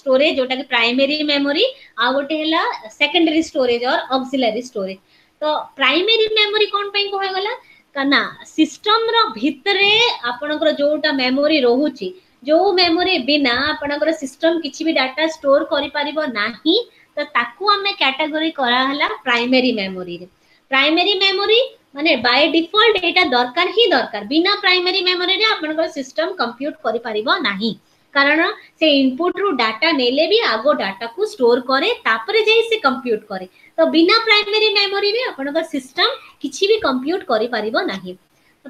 স্টোরেজ যোটা কি প্রাইমারি মেমোরি আর গোটে হেলা secondary storage or auxiliary storage তো প্রাইমারি মেমোরি কোন পাই কুহগলা না সিস্টম র ভিতরে আপনার যোটা মেমোরি রহুচি যৌ মেমোরি বিনা আপনার সিস্টম কিছু বি ডাটা স্টোর করে পারিব নাহি তো তাকু আমি ক্যাটাগোরি করা হেলা প্রাইমারি মেমোরি রে প্রাইমেরি মেমোরি মানে বাই ডিফল্ট এটা দরকার হি দরকার বিনা প্রাইমেরি মেমোরিরে আপনার সিস্টম কম্পিউট করে পারিব নাহি কারণ সে ইনপুট রু ডাটা নেলে বি আগো ডাটা কু স্টোর করে তারপরে যাই সে কম্পিউট করে তো বিনা প্রাইমেরি মেমোরি রে আপনার সিস্টম কিছু বি কম্পিউট করে পারিব নাহি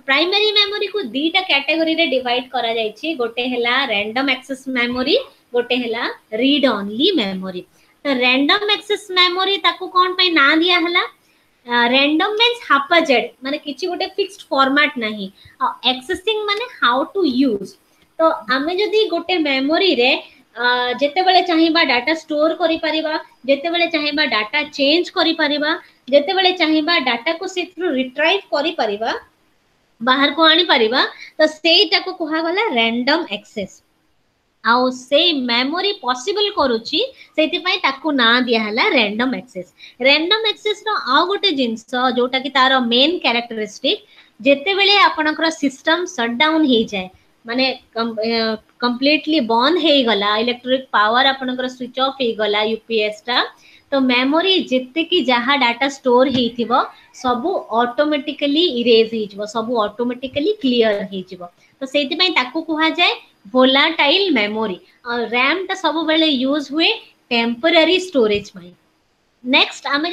প্রাইমেরি মেমোরি কু দুইটা ক্যাটেগরি রে ডিভাইড করা যাইছে গোটে হেলা র্যান্ডম অ্যাক্সেস মেমোরি গোটে হেলা রিড অনলি মেমোরি তো র্যান্ডম অ্যাক্সেস মেমোরি তাকু কোন পাই না দিয়া হেলা रैंडम मीन्स हापाजेट माने किछि गुटे फिक्स्ड फॉर्मेट नाही आ एक्सेसिंग माने हाउ टू यूज तो आमे जदी गुटे मेमोरी रे जेते बेले चाहिबा डाटा स्टोर करि परिबा जेते बेले चाहिबा डाटा चेंज करि परिबा जेते बेले चाहिबा डाटा को सेथु रिट्राइव करि परिबा बाहर को आनी परिबा तो सेई टाको कोहा गला रैंडम एक्सेस मेमोरी पॉसिबल करुची से ना दिहला रैंडम एक्सेस रैंडम एक्सेस जिनस जोटा कि तार मेन क्यारेक्टरीस्टिक जितेबले आपणकर सिस्टम सटडाउन हो जाए माने कंप्लीटली बंद हो गला इलेक्ट्रिक पावर आपणकर स्विच ऑफ हो गला यूपीएस टा तो मेमोरी जितकी जहाँ डाटा स्टोर हो सब ऑटोमेटिकली इरेज हो सब ऑटोमेटिकली क्लियर हो तो से कहा ଭୋଲାଟାଇଲ୍ ମେମୋରି ରାମ୍ଟା ସବୁବେଳେ ୟୁଜ୍ ହୁଏ ଟେମ୍ପୋରାରୀ ଷ୍ଟୋରେଜ୍ ପାଇଁ ନେକ୍ସଟ ଆମେ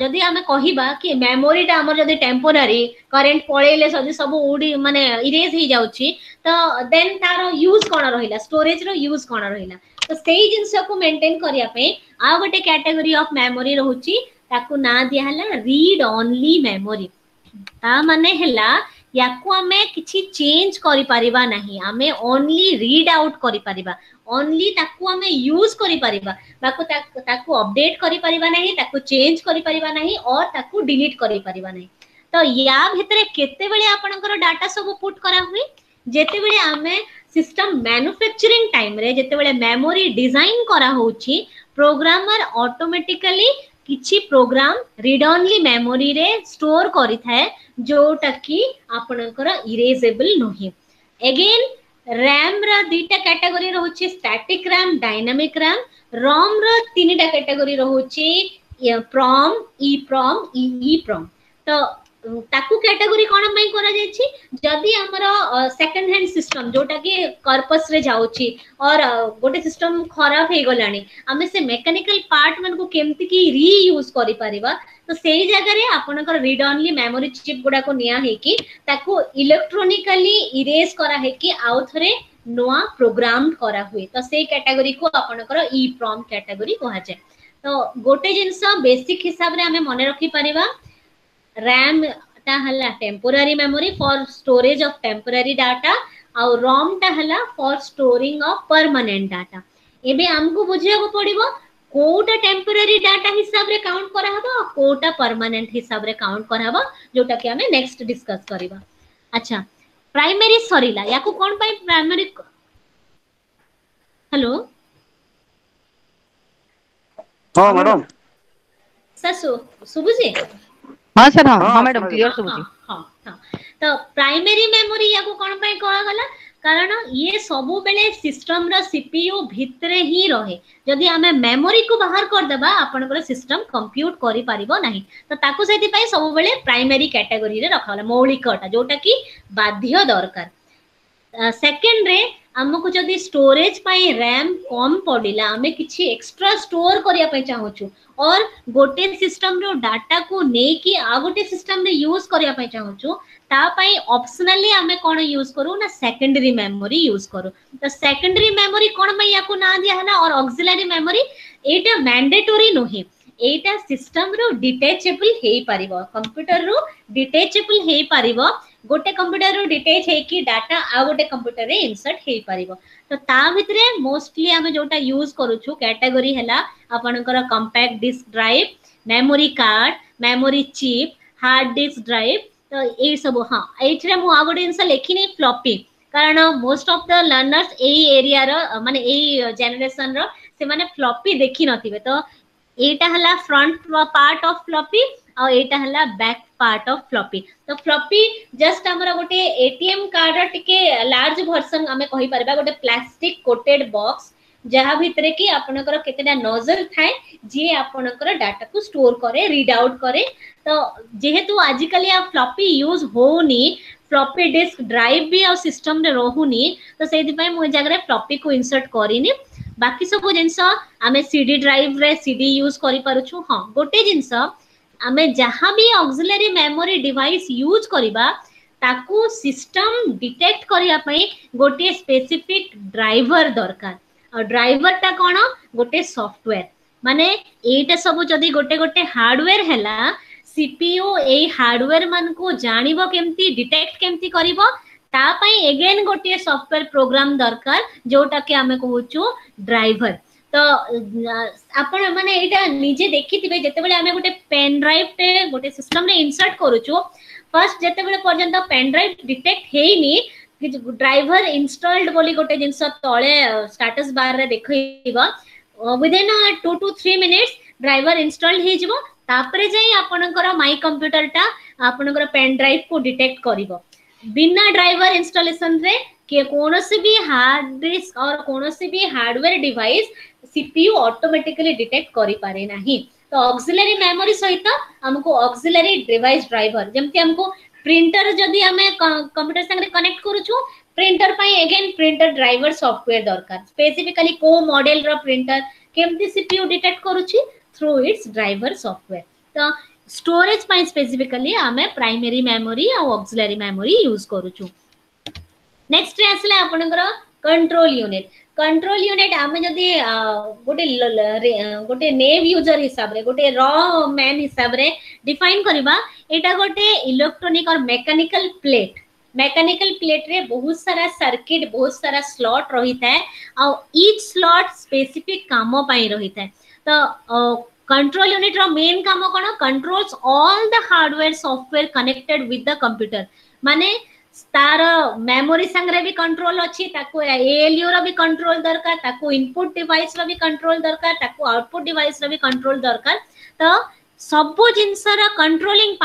ଯଦି ଆମେ କହିବା କି ମେମୋରିଟା ଆମର ଯଦି ଟେମ୍ପୋରାରୀ କରେଣ୍ଟ ପଳେଇଲେ ଯଦି ସବୁ ଉଡ଼ି ମାନେ ଇରେଜ୍ ହେଇଯାଉଛି ତ ଦେନ୍ ତାର ୟୁଜ୍ କ'ଣ ରହିଲା ଷ୍ଟୋରେଜର ୟୁଜ୍ କ'ଣ ରହିଲା ତ ସେଇ ଜିନିଷକୁ ମେଣ୍ଟେନ୍ କରିବା ପାଇଁ ଆଉ ଗୋଟେ କ୍ୟାଟେଗୋରୀ ଅଫ୍ ମେମୋରି ରହୁଛି ତାକୁ ନାଁ ଦିଆହେଲା ରିଡ୍ ଅନଲି ମେମୋରି ତା ମାନେ ହେଲା ୟାକୁ ଆମେ କିଛି ଚେଞ୍ଜ କରିପାରିବା ନାହିଁ ଆମେ ଓନ୍ଲି ରିଡ୍ ଆଉଟ୍ କରିପାରିବା ଓନ୍ଲି ତାକୁ ଆମେ ୟୁଜ୍ କରିପାରିବା ତାକୁ ତାକୁ ଅପଡେଟ୍ କରିପାରିବା ନାହିଁ ତାକୁ ଚେଞ୍ଜ କରିପାରିବା ନାହିଁ ଅର୍ ତାକୁ ଡିଲିଟ୍ କରିପାରିବା ନାହିଁ ତ ୟା ଭିତରେ କେତେବେଳେ ଆପଣଙ୍କର ଡାଟା ସବୁ ପୁଟ୍ କରାହୁଏ ଯେତେବେଳେ ଆମେ ସିଷ୍ଟମ୍ ମ୍ୟାନୁଫ୍ୟାକ୍ଚରିଂ ଟାଇମ୍ରେ ଯେତେବେଳେ ମେମୋରି ଡିଜାଇନ୍ କରାହେଉଛି ପ୍ରୋଗ୍ରାମର୍ ଅଟୋମେଟିକାଲି କିଛି ପ୍ରୋଗ୍ରାମ୍ ରିଡ୍ ଅନ୍ଲି ମେମୋରିରେ ଷ୍ଟୋର୍ କରିଥାଏ जोटा कि आपणकर इरेजेबल नुहे एगेन रैम रिटा कैटेगोरी रोचे static RAM dynamic RAM ROM रोटा कैटेगोरी रोचे PROM E PROM E E तो ତାକୁ କ୍ୟାଟାଗୋରୀ କ'ଣ ପାଇଁ କରାଯାଇଛି ଯଦି ଆମର ସେକେଣ୍ଡ ହ୍ୟାଣ୍ଡ ସିଷ୍ଟମ ଯୋଉଟାକି କର୍ପସରେ ଯାଉଛି ଅର ଗୋଟେ ସିଷ୍ଟମ ଖରାପ ହେଇଗଲାଣି ଆମେ ସେ ମେକାନିକାଲ ପାର୍ଟ ମାନଙ୍କୁ କେମିତିକି ରିୟୁଜ କରିପାରିବା ତ ସେଇ ଜାଗାରେ ଆପଣଙ୍କର ରିଡ୍ ଅନଲି ମେମୋରି ଚିପ୍ ଗୁଡାକୁ ନିଆ ହେଇକି ତାକୁ ଇଲେକ୍ଟ୍ରୋନିକାଲି ଇରେଜ କରା ହେଇକି ଆଉ ଥରେ ନୂଆ ପ୍ରୋଗ୍ରାମ କରା ହୁଏ ତ ସେଇ କ୍ୟାଟାଗୋରୀକୁ ଆପଣଙ୍କର ଇ ପ୍ରମ୍ କ୍ୟାଟାଗୋରୀ କୁହାଯାଏ ତ ଗୋଟେ ଜିନିଷ ବେସିକ ହିସାବରେ ଆମେ ମନେ ରଖିପାରିବା ପାରିବା RAM टा हला temporary memory for storage of temporary data ଆଉ ରମ୍ ଟା ହେଲା for storing of permanent data ଏବେ ଆମକୁ ବୁଝିବାକୁ ପଡିବ କୋଉଟା ଟେମ୍ପୋରାରୀ ଡାଟା ହିସାବରେ କାଉଣ୍ଟ କରାହବ ଆଉ କୋଉଟା ପରମାନେଣ୍ଟ ହିସାବରେ କାଉଣ୍ଟ କରାହବ जोटा କି ଆମେ ନେକ୍ସଟ ଡିସକସ୍ କରିବା ଆଚ୍ଛା ପ୍ରାଇମେରୀ ସରିଲା ୟାକୁ କ'ଣ पाई ପ୍ରାଇମେରୀ हेलो हां मैडम ସାର୍ सुबुजी हां सर हां हां हाँ, मैडम क्लियर सब जी तो प्राइमरी मेमोरी या को कोन पे कह गला कारण ये सब बेले सिस्टम रा सीपीयू भितरे ही रहे यदि हमें मेमोरी को बाहर कर देबा आपन को सिस्टम कंप्यूट करि पारिबो नहीं तो ताकू सेति पई सब बेले प्राइमरी कैटेगरी रे रखला मौलिकटा जोटा की बाध्य दरकार सेकंड रे ଆମକୁ ଯଦି ଷ୍ଟୋରେଜ୍ ପାଇଁ ରାମ୍ କମ୍ ପଡ଼ିଲା ଆମେ କିଛି ଏକ୍ସଟ୍ରା ଷ୍ଟୋର୍ କରିବା ପାଇଁ ଚାହୁଁଛୁ ଅର୍ ଗୋଟେ ସିଷ୍ଟମ୍ର ଡାଟାକୁ ନେଇକି ଆଉ ଗୋଟେ ସିଷ୍ଟମ୍ରେ ୟୁଜ୍ କରିବା ପାଇଁ ଚାହୁଁଛୁ ତା ପାଇଁ ଅପସନାଲି ଆମେ କ'ଣ ୟୁଜ୍ କରୁ ନା ସେକେଣ୍ଡାରୀ ମେମୋରୀ ୟୁଜ୍ କରୁ ତ ସେକେଣ୍ଡାରୀ ମେମୋରୀ କ'ଣ ପାଇଁ ୟାକୁ ନାଁ ଦିଆହେଲା ଅର୍ ଅକ୍ସିଲାରୀ ମେମୋରୀ ଏଇଟା ମ୍ୟାଣ୍ଡେଟୋରୀ ନୁହେଁ ଏଇଟା ସିଷ୍ଟମ୍ରୁ ଡିଟାଚେବଲ୍ ହେଇପାରିବ କମ୍ପ୍ୟୁଟରରୁ ଡିଟାଚେବଲ୍ ହେଇପାରିବ ଗୋଟେ କମ୍ପ୍ୟୁଟରରୁ ଡିଟେଚ୍ ହେଇକି ଡାଟା ଆଉ ଗୋଟେ କମ୍ପ୍ୟୁଟରରେ ଇନସର୍ଟ ହେଇପାରିବ ତ ତା ଭିତରେ ମୋଷ୍ଟଲି ଆମେ ଯୋଉଟା ୟୁଜ୍ କରୁଛୁ କ୍ୟାଟାଗୋରୀ ହେଲା ଆପଣଙ୍କର compact disc drive memory card memory chip hard disk drive ତ ଏଇସବୁ ହଁ ଏଇଥିରେ ମୁଁ ଆଉ ଗୋଟେ ଜିନିଷ ଲେଖିନି ଫ୍ଲପି କାରଣ ମୋଷ୍ଟ ଅଫ୍ ଦ ଲର୍ଣ୍ଣର୍ସ ଏଇ ଏରିଆର ମାନେ ଏଇ ଜେନେରେସନର ସେମାନେ ଫ୍ଲପି ଦେଖିନଥିବେ ତ ଏଇଟା ହେଲା ଫ୍ରଣ୍ଟ ପାର୍ଟ ଅଫ୍ ଫ୍ଲପି ଆଉ ଏଇଟା ହେଲା ବ୍ୟାକ୍ पार्ट ऑफ फ्लॉपी तो फ्लॉपी जस्ट आमर गोटे एटीएम कार्ड टिके लार्ज वर्सन आम कही परबा गोटे प्लास्टिक कोटेड बॉक्स जहाँ भितर कि आपणकर केतेटा नजर थाए जी आपणकर डाटा को स्टोर करे रीड आउट करे तो जेहेतु आजिकल आ फ्लॉपी यूज होनी फ्लॉपी डिस्क ड्राइव भी आ सिस्टम रे रहूनी तो सेति पई मो जगरे फ्लॉपी को इंसर्ट करिनी बाकी सब जिनस आमे सीडी ड्राइव रे सीडी यूज करी परछु हां गोटे जिनस ଆମେ ଯାହା ବି ଅକ୍ସିଲାରୀ ମେମୋରୀ ଡିଭାଇସ୍ ୟୁଜ୍ କରିବା ତାକୁ ସିଷ୍ଟମ୍ ଡିଟେକ୍ଟ କରିବା ପାଇଁ ଗୋଟିଏ ସ୍ପେସିଫିକ୍ ଡ୍ରାଇଭର ଦରକାର ଆଉ ଡ୍ରାଇଭରଟା କ'ଣ ଗୋଟେ ସଫ୍ଟୱେର୍ ମାନେ ଏଇଟା ସବୁ ଯଦି ଗୋଟେ ଗୋଟେ ହାର୍ଡୱେର୍ ହେଲା ସିପିୟୁ ଏଇ ହାର୍ଡୱେର୍ ମାନଙ୍କୁ ଜାଣିବ କେମିତି ଡିଟେକ୍ଟ କେମିତି କରିବ ତା ପାଇଁ ଏଗେନ୍ ଗୋଟିଏ ସଫ୍ଟୱେର୍ ପ୍ରୋଗ୍ରାମ ଦରକାର ଯୋଉଟାକି ଆମେ କହୁଛୁ ଡ୍ରାଇଭର तो आपण माने निजे देखिथिबे जते बेले गोटे पेन ड्राइव ते गोटे सिस्टम रे इंसर्ट करूचो फर्स्ट जते बेले पेन ड्राइव डिटेक्ट है कि ड्राइवर इंस्टॉल्ड बोली गोटे जिंस तळे स्टेटस बार रे देखैबो within two 3 minutes driver installed हे जइबो कंप्यूटर टाइम पेन ड्राइव को डिटेक्ट कर बिना ड्राइवर इंस्टॉलेशन रे कौन कोनोसी भी हार्ड डिस्क और कोनोसी भी hardware device CPU automatically detect करि पारे नाही तो ऑक्सिलरी मेमोरी सहित हमको ऑक्सिलरी डिवाइस ड्राइवर जेमते हमको प्रिंटर जदि हमें कंप्यूटर संगे कनेक्ट करूछु प्रिंटर पई अगेन प्रिंटर ड्राइवर सॉफ्टवेयर दरकार स्पेसिफिकली को मॉडल रो प्रिंटर केमते सीपीयू डिटेक्ट करूछि थ्रू इट्स ड्राइवर सॉफ्टवेयर तो स्टोरेज पई स्पेसिफिकली हमें प्राइमरी मेमोरी आ ऑक्सिलरी मेमोरी यूज करूछु नेक्स्ट रे आसले आपनकर कंट्रोल यूनिट कंट्रोल यूनिट आम जदि गोटे गोटे नेव यूजर हिसाब रे गोटे र मैन हिसाब रे डिफाइन करबा एटा गोटे इलेक्ट्रॉनिक और मेकानिकल प्लेट मेकानिकल प्लेट रे बहुत सारा सर्किट बहुत सारा स्लॉट रही था और ईच स्लॉट स्पेसिफिक काम रही था तो कंट्रोल यूनिट रो मेन काम कोन controls all the hardware software connected with the computer माने तार मेमोरी संग्रह भी कंट्रोल अच्छी ताको एएलयू रो भी कंट्रोल दरकार ताको इनपुट डिवाइस रो भी कंट्रोल दरकार ताको आउटपुट डिवाइस रो भी कंट्रोल दरकार तो सब जिनस कंट्रोलिंग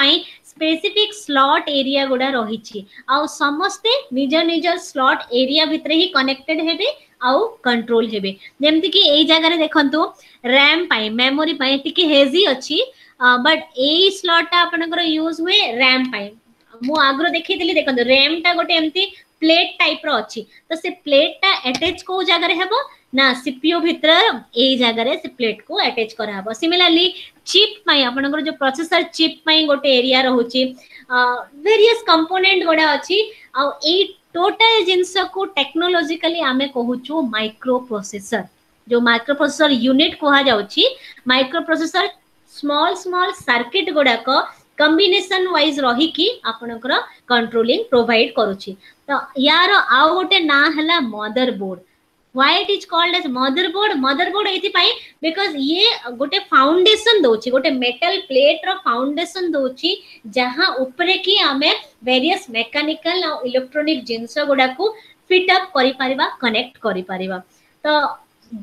स्पेसिफिक स्लॉट एरिया गुडा रही समस्ते निज निज स्लॉट एरिया भितर ही कनेक्टेड हे आउ कंट्रोल हे जमती कि यही जगह देखते रैम पाई मेमोरी पाई टिके हेजी अच्छी बट यही स्लॉट टा आप यूज हुए रैम पाई मुझे देखी थी देखो रैम टा गोटे प्लेट टाइप तो से प्लेट टा अटैच कौ जगार ना सीपीओ भितर ए जगार से प्लेट को अटैच करा हबो सिमिलरली चिप पाई आपन जो प्रोसेसर चिप पाई गोटे एरिया रहउची वेरियस कंपोनेंट गडा अछि आ ए टोटल जिंस को टेक्नोलॉजिकली आमे कहउचो माइक्रो प्रोसेसर जो माइक्रो प्रोसेसर यूनिट कोहा जाउची microprocessor small small circuit गडा को कम्बिनेसन वाइज रही रहीकि आपणकर कंट्रोलिंग प्रोवाइड करुच्ची तो यार आउ गोटे ना है motherboard why it is called as motherboard motherboard एथिपाई because ये गोटे फाउंडेशन दोची गोटे मेटल प्लेट रो फाउंडेशन दोची जहां ऊपरे की हमें वेरियस मैकेनिकल और इलेक्ट्रॉनिक जिंस गुडा को फिट अप करि परबा कनेक्ट करि परबा तो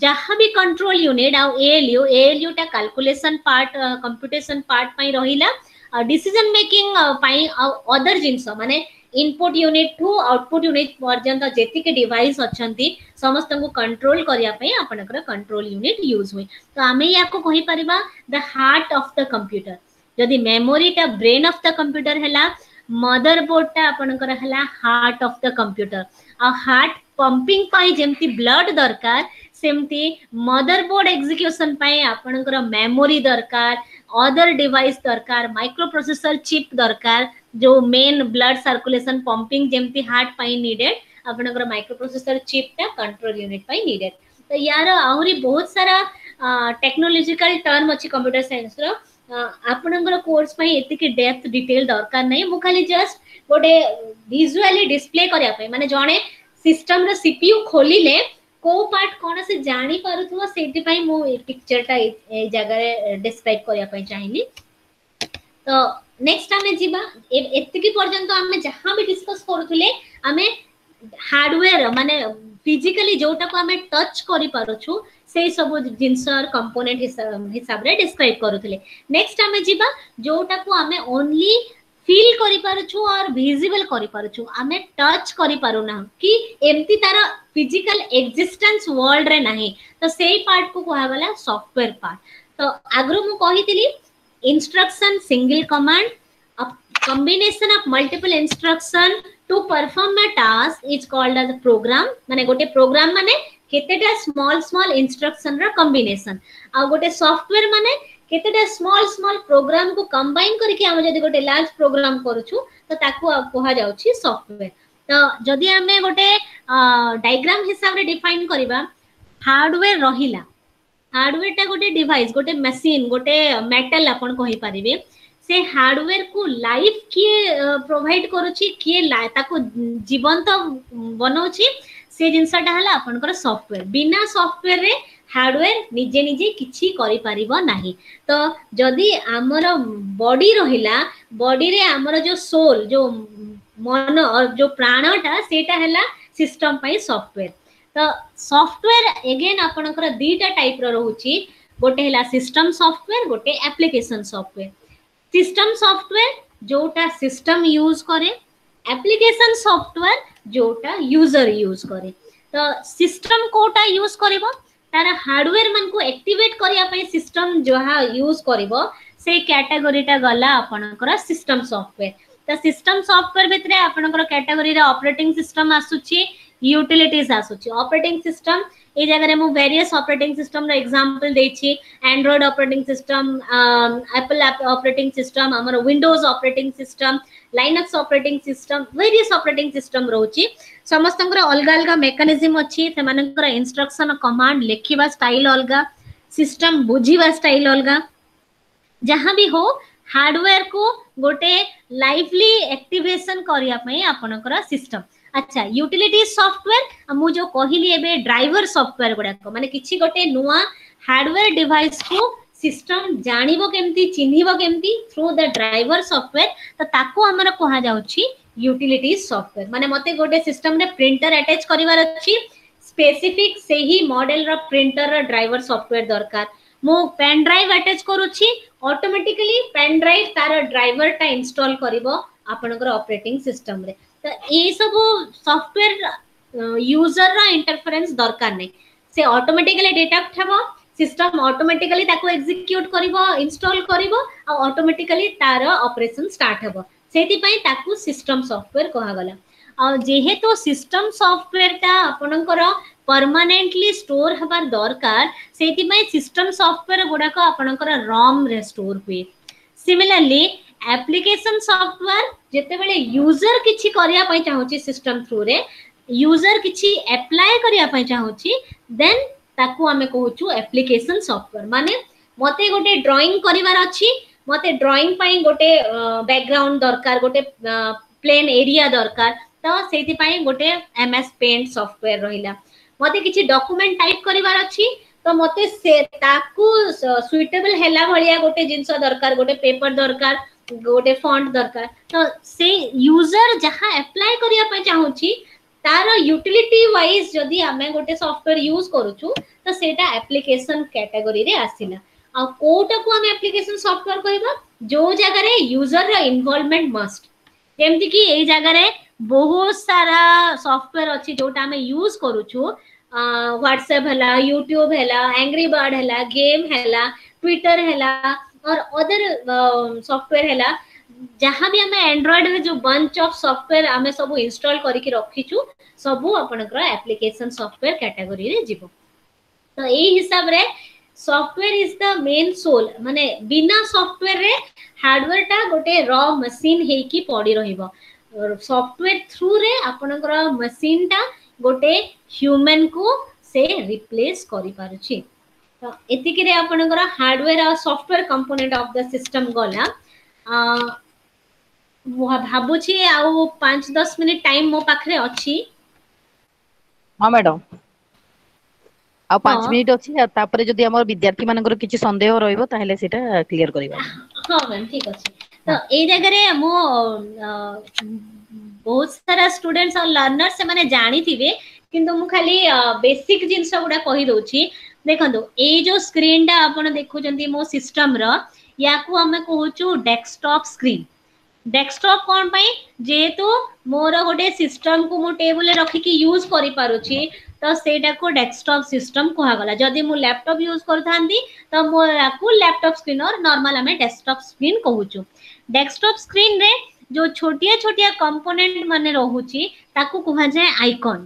जहाँ भी कंट्रोल यूनिट आउ एएलयू एएलयू टा कैलकुलेशन पार्ट कंप्यूटेशन पार्ट पई रहिला डिसीजन मेकिंग अदर जिनस माने input unit to output unit पर्यटन जेतिके डिवाइस अछंती समस्त को कंट्रोल करने पई कंट्रोल यूनिट यूज हुए तो आमे याको कहि परबा the heart of the computer यदि मेमोरी टा ब्रेन अफ द कंप्यूटर हला मदरबोर्ड टा आपनकर हार्ट अफ द कंप्यूटर आ हार्ट पंपिंग पई ब्लड दरकार सेमती मदर बोर्ड पई आपनकर मेमोरी दरकार અધર ડિવાઇસ દરકાર માઇક્રોપ્રોસેસર चिप दरकार जो मेन ब्लड सर्कुलेशन पंपिंग जमी हार्ट पाई नीडेड आपणकर माइक्रोप्रोसेसर टा कंट्रोल यूनिट पाई नीडेड तो यार आहरी बहुत सारा टेक्नोलोजिकल टर्म अच्छे कंप्यूटर साइंस रो आपणकर कोर्स पाई एतिकी डेप्थ डिटेल दरकार नहीं मु खाली जस्ट गोटे विजुअली डिस्प्ले करया पाई माने जणे सिस्टम रो सीपीयू खोलिले କୋଉ ପାର୍ଟ କଣ ସେ ଜାଣିପାରୁଥିବ ସେଇଥିପାଇଁ ମୁଁ ଏ ପିକ୍ଚରଟା ଏ ଜାଗାରେ ଡେସ୍କ୍ରାଇବ୍ କରିବା ପାଇଁ ଚାହିଁଲି ତ ନେକ୍ସଟ ଆମେ ଯିବା ଏତିକି ପର୍ଯ୍ୟନ୍ତ ଆମେ ଯାହା ବି ଡିସ୍କସ୍ କରୁଥିଲେ ଆମେ ହାର୍ଡୱେର ମାନେ ଫିଜିକାଲି ଯୋଉଟାକୁ ଆମେ ଟଚ୍ କରିପାରୁଛୁ ସେଇ ସବୁ ଜିନିଷର କମ୍ପୋନେଣ୍ଟ ହିସାବରେ ଡିସ୍କ୍ରାଇବ୍ କରୁଥିଲେ ନେକ୍ସଟ ଆମେ ଯିବା ଯୋଉଟାକୁ ଆମେ ଓନ୍ଲି ফিল করিপারুছু আর ভিজিবল করিপারুছু আমি টচ করিপারু না কি এমতি তার ফিজিক্যাল এক্সিস্টেন্স ওয়ার্ল্ড রে নাহি তো সেই পার্ট কু কুহাগলা সফটওয়্যার পার্ট তো আগ্রু মু কহিতিলি instruction single command combination of multiple instruction to perform a task is called as program মানে গোটে প্রোগ্রাম মানে কেতেটা স্মল স্মল ইনস্ট্রকশন র কম্বিনেশন আর গোটে সফটওয়্যার মানে केतेटा स्मल स्मल प्रोग्राम को कंबाइन करके आम जदि गोटे लार्ज प्रोग्राम करूछु तो ताकू कहा जाउछि सॉफ्टवेयर तो जदि हमें गोटे डायग्राम हिसाब रे डिफाइन करबा हार्डवेयर रहिला हार्डवेयर टा गोटे डिवाइस गोटे मशीन गोटे मेटल आपण कहि परिबे से हार्डवेयर को लाइफ किए प्रोवाइड करुछि किए ताको जीवंत बनाउछि से जिनसाटा हला आपनकर सॉफ्टवेयर बिना सॉफ्टवेयर रे ହାର୍ଡ଼ୱେର୍ ନିଜେ ନିଜେ କିଛି କରିପାରିବ ନାହିଁ ତ ଯଦି ଆମର ବଡି ରହିଲା ବଡିରେ ଆମର ଯେଉଁ ସୋଲ୍ ଯେଉଁ ମନ ଯେଉଁ ପ୍ରାଣଟା ସେଇଟା ହେଲା ସିଷ୍ଟମ୍ ପାଇଁ ସଫ୍ଟୱେର୍ ତ ସଫ୍ଟୱେର୍ ଏଗେନ୍ ଆପଣଙ୍କର ଦୁଇଟା ଟାଇପ୍ର ରହୁଛି ଗୋଟେ ହେଲା ସିଷ୍ଟମ୍ ସଫ୍ଟୱେର୍ ଗୋଟେ ଆପ୍ଲିକେସନ୍ ସଫ୍ଟୱେର୍ ସିଷ୍ଟମ୍ ସଫ୍ଟୱେର୍ ଯେଉଁଟା ସିଷ୍ଟମ୍ ୟୁଜ୍ କରେ ଆପ୍ଲିକେସନ୍ ସଫ୍ଟୱେର୍ ଯେଉଁଟା ୟୁଜର୍ ୟୁଜ୍ କରେ ତ ସିଷ୍ଟମ୍ କେଉଁଟା ୟୁଜ୍ କରିବ तार हार्डवेयर मान को एक्टिवेट करिया पई सिस्टम जोहा यूज करिवो से कैटेगरी टा गला आपनकर सिस्टम सॉफ्टवेयर त सिस्टम सॉफ्टवेयर भितरे आपनकर कैटेगरी रे ऑपरेटिंग सिस्टम आसुचि यूटिलिटीज आसुचि ऑपरेटिंग सिस्टम ए जगह रे मु वेरियस ऑपरेटिंग सिस्टम रे एग्जांपल देछि Android operating system Apple operating system हमर Windows operating system Linux operating system various operating system रोचे समस्त अलग अलग मेकानिजम अच्छी से इनस्ट्रक्शन कमांड लिखा स्टाइल अलग सिस्टम बुझा स्टाइल अलग जहाँ भी हो हार्डवेयर को गोटे लाइवली एक्टिवेशन करने सिस्टम अच्छा यूटिलिटी सॉफ्टवेयर मुझे कहली ड्राइवर सॉफ्टवेयर गुड़ाक मानते किसी गोटे नुआ हार्डवेयर डिवाइस को सिस्टम जानिबो केमती चिन्हिबो केमती थ्रू द ड्राइवर सॉफ्टवेयर तो ताको हमर कहा जाउची यूटिलिटी सॉफ्टवेयर माने मते गोटे सिस्टम रे प्रिंटर अटैच करिवार अछि स्पेसिफिक सेही मॉडल रो प्रिंटर रो ड्राइवर सॉफ्टवेयर दरकार मो पेन ड्राइव अटैच करूची ऑटोमेटिकली पेन ड्राइव तार ड्राइवर टा इंस्टॉल करिवो आपनकर ऑपरेटिंग सिस्टम रे तो ए सब सॉफ्टवेयर यूजर रा इंटरफेरेंस दरकार नै से ऑटोमेटिकली डेटा उठबो सिस्टम ऑटोमेटिकली ताको एग्जीक्यूट करिवो इंस्टॉल करिवो आ ऑटोमेटिकली तार ऑपरेशन स्टार्ट हबो सेति पई ताको सिस्टम सॉफ्टवेयर कहा गला आ जेहेतु सिस्टम सॉफ्टवेयर ता आपनकर परमानेंटली स्टोर हबार दरकार सेति पई सिस्टम सॉफ्टवेयर गोडा को आपनकर रॉम रे स्टोर हुए सिमिलरली एप्लीकेशन सॉफ्टवेयर जेते बेले यूजर किछि करिया पई चाहूची सिस्टम थ्रू रे यूजर किछि अप्लाई करिया पई चाहूची देन एप्लीकेशन सॉफ्टवेयर माने मते गोटे ड्राइंग करिवार अछि मते ड्राइंग पई गोटे बैकग्राउंड दरकार गोटे प्लेन एरिया दरकार त सेति पई गोटे एमएस पेंट सॉफ्टवेयर रहिला मते किछि डॉक्यूमेंट टाइप करिवार अछि तो मते से ताकू सुइटेबल हैला भलिया गोटे जिंस दरकार गोटे पेपर दरकार गोटे फंड दरकार तो से यूजर जहां अप्लाई करिया पई चाहूची तार यूटिलिटी वाइज जदि आम गोटे सफ्टवेयर यूज करुचु तो सेटा एप्लिकेशन कैटेगोरी रे आसिला आ कोटा को हम एप्लीकेशन सॉफ्टवेयर करबा जो जगह रे यूजर रो इन्वॉल्वमेंट मस्ट जेमति कि एई जगह रे बहुत सारा सॉफ्टवेयर अछि जोटा हम यूज करूछु व्हाट्सएप हला यूट्यूब हला एंग्री बर्ड हला गेम हला ट्विटर हला और अदर सॉफ्टवेयर हला जहाँ भी आम एंड्रॉइड रे जो बंच ऑफ सॉफ्टवेयर आम सब इनस्टल करके रखीचु सब आपंकर एप्लिकेसन सॉफ्टवेयर कैटेगोरी रे जीव तो यही हिसाब रे software is the main soul माने बिना सॉफ्टवेयर रे हार्डवेयर टा गोटे रॉ मशीन हेकी पड़ी रहिबो सॉफ्टवेयर थ्रू रे आपनकर मशीन टा गोटे ह्यूमन को से रिप्लेस करि पारुछि तो एतिके रे आपनकर हार्डवेयर और software component of the system गला ଭାବୁଛି ଆଉ ପାଞ୍ଚ ଦଶ ମିନିଟ୍ ଟାଇମ୍ ମୋ ପାଖରେ ଅଛି ହଁ ମ୍ୟାଡାମ୍ ଆଉ ପାଞ୍ଚ ମିନିଟ୍ ଅଛି ଆଉ ତାପରେ ଯଦି ଆମର ବିଦ୍ୟାର୍ଥୀ ମାନଙ୍କର କିଛି ସନ୍ଦେହ ରହିବ ତାହେଲେ ସେଇଟା କ୍ଲିୟର କରିବା ହଁ ମ୍ୟାମ୍ ଠିକ ଅଛି ତ ଏଇ ଜାଗାରେ ମୁଁ ବହୁତ ସାରା ଷ୍ଟୁଡେଣ୍ଟସ୍ ଆଉ ଲର୍ଣ୍ଣର ସେମାନେ ଜାଣିଥିବେ କିନ୍ତୁ ମୁଁ ଖାଲି ବେସିକ୍ ଜିନିଷ ଗୁଡା କହିଦେଉଛି ଦେଖନ୍ତୁ ଏଇ ଯୋଉ ସ୍କ୍ରିନଟା ଆପଣ ଦେଖୁଛନ୍ତି ମୋ ସିଷ୍ଟମର ୟାକୁ ଆମେ କହୁଛୁ ଡେସ୍କଟପ୍ ସ୍କ୍ରିନ୍ ডেস্কটপ কোণ পাই যেহেতু মোর গোটে সিস্টমকু মু টেবুলে রখিকি ইউজ করি পারুছি তো সেইটাকু ডেস্কটপ সিস্টম কুহগলা যদি মু ল্যাপটপ ইউজ করুথান্তি তো মোরাকু ল্যাপটপ স্ক্রিন অর নর্মাল আমি ডেস্কটপ স্ক্রিন কহুছু ডেস্কটপ স্ক্রিন রে जो छोटिया छोटिया कंपोनेंट माने रहुची ताकू कहा जाए आइकन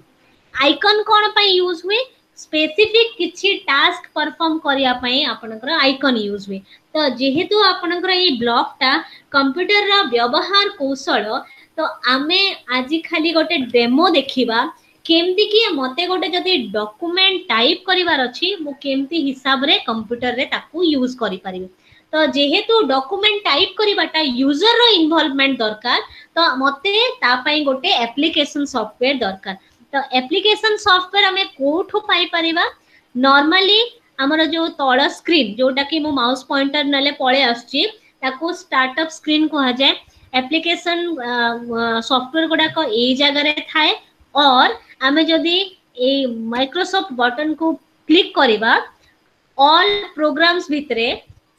आइकन कोन पई यूज हुए ସ୍ପେସିଫିକ୍ କିଛି ଟାସ୍କ ପରଫର୍ମ କରିବା ପାଇଁ ଆପଣଙ୍କର ଆଇକନ୍ ୟୁଜ୍ ହୁଏ ତ ଯେହେତୁ ଆପଣଙ୍କର ଏଇ ବ୍ଲଗ୍ଟା କମ୍ପ୍ୟୁଟରର ବ୍ୟବହାର କୌଶଳ ତ ଆମେ ଆଜି ଖାଲି ଗୋଟେ ଡେମୋ ଦେଖିବା କେମିତିକି ମୋତେ ଗୋଟେ ଯଦି ଡକୁମେଣ୍ଟ ଟାଇପ୍ କରିବାର ଅଛି ମୁଁ କେମିତି ହିସାବରେ କମ୍ପ୍ୟୁଟରରେ ତାକୁ ୟୁଜ୍ କରିପାରିବି ତ ଯେହେତୁ ଡକୁମେଣ୍ଟ ଟାଇପ୍ କରିବାଟା ୟୁଜର୍ର ଇନଭଲ୍ଭମେଣ୍ଟ ଦରକାର ତ ମୋତେ ତା ପାଇଁ ଗୋଟେ ଆପ୍ଲିକେସନ୍ ସଫ୍ଟୱେର୍ ଦରକାର तो एप्लीकेशन सॉफ्टवेयर आम कोठो पाई परिवा नॉर्मली हमर जो तल स्क्रीन जोटा कि मो माउस पॉइंटर नले पळे आछि स्क्रीन कह जाए एप्लीकेशन सॉफ्टवेयर गोडा को ए जगह रे थाए और हमें यदि माइक्रोसॉफ्ट बटन को क्लिक करबा ऑल प्रोग्राम्स भितरे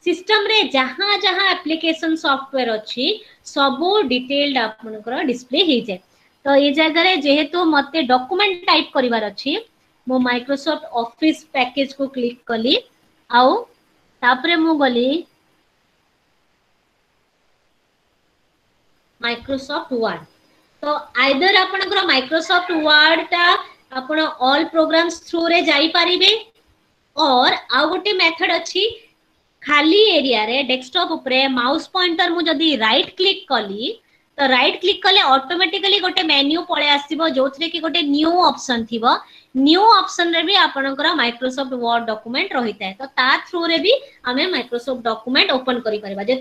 सिस्टम रे जहां जहां एप्लीकेशन सॉफ्टवेयर अछि सबो डिटेल्ड आपनकर डिस्प्ले हे जाय ତ ଏ ଜାଗାରେ ଯେହେତୁ ମୋତେ ଡକୁମେଣ୍ଟ ଟାଇପ୍ କରିବାର ଅଛି ମୁଁ ମାଇକ୍ରୋସଫ୍ଟ ଅଫିସ୍ ପ୍ୟାକେଜକୁ କ୍ଲିକ୍ କଲି ଆଉ ତାପରେ ମୁଁ ଗଲି ମାଇକ୍ରୋସଫ୍ଟ ୱାର୍ଡ ତ ଆଇଦର ଆପଣଙ୍କର ମାଇକ୍ରୋସଫ୍ଟ ୱାର୍ଡଟା ଆପଣ ଅଲ୍ ପ୍ରୋଗ୍ରାମ୍ସ ଥ୍ରୁରେ ଯାଇପାରିବେ ଅର୍ ଆଉ ଗୋଟେ ମେଥଡ୍ ଅଛି ଖାଲି ଏରିଆରେ ଡେସ୍କଟପ୍ ଉପରେ ମାଉସ୍ ପଏଣ୍ଟର ମୁଁ ଯଦି ରାଇଟ୍ କ୍ଲିକ୍ କଲି राइट तो क्लिक कले ऑटोमेटिकली गोटे मेन्यू पलै आस जो कि गोटे न्यू ऑप्शन थी न्यू ऑप्शन रे भी आपंकर माइक्रोसॉफ्ट वर्ड डॉक्यूमेंट रही है तो ता थ्रू रे भी आम माइक्रोसॉफ्ट डॉक्यूमेंट ओपन करते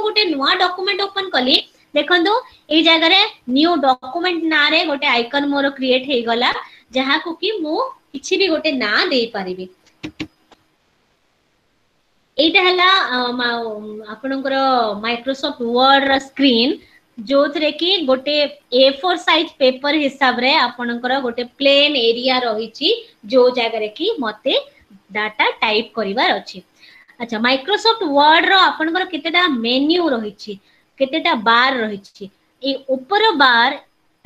गोटे नुआ डॉक्यूमेंट ओपन कली देखो ये जगह न्यू डॉक्यूमेंट ना रे गोटे आइकन मोर क्रिएट हो गला जहाँ को कि मुझे भी गोटे ना दे पारि यहाँ है माइक्रोसॉफ्ट वर्ड स्क्रीन ଯୋଉଥିରେ କି ଗୋଟେ ଏ ଫୋର୍ ସାଇଜ୍ ପେପର ହିସାବରେ ଆପଣଙ୍କର ଗୋଟେ ପ୍ଲେନ୍ ଏରିଆ ରହିଛି ଯୋଉ ଜାଗାରେ କି ମୋତେ ଡାଟା ଟାଇପ୍ କରିବାର ଅଛି ଆଚ୍ଛା ମାଇକ୍ରୋସଫ୍ଟ ୱାର୍ଡର ଆପଣଙ୍କର କେତେଟା ମେନ୍ୟୁ ରହିଛି କେତେଟା ବାର୍ ରହିଛି ଏଇ ଉପର ବାର୍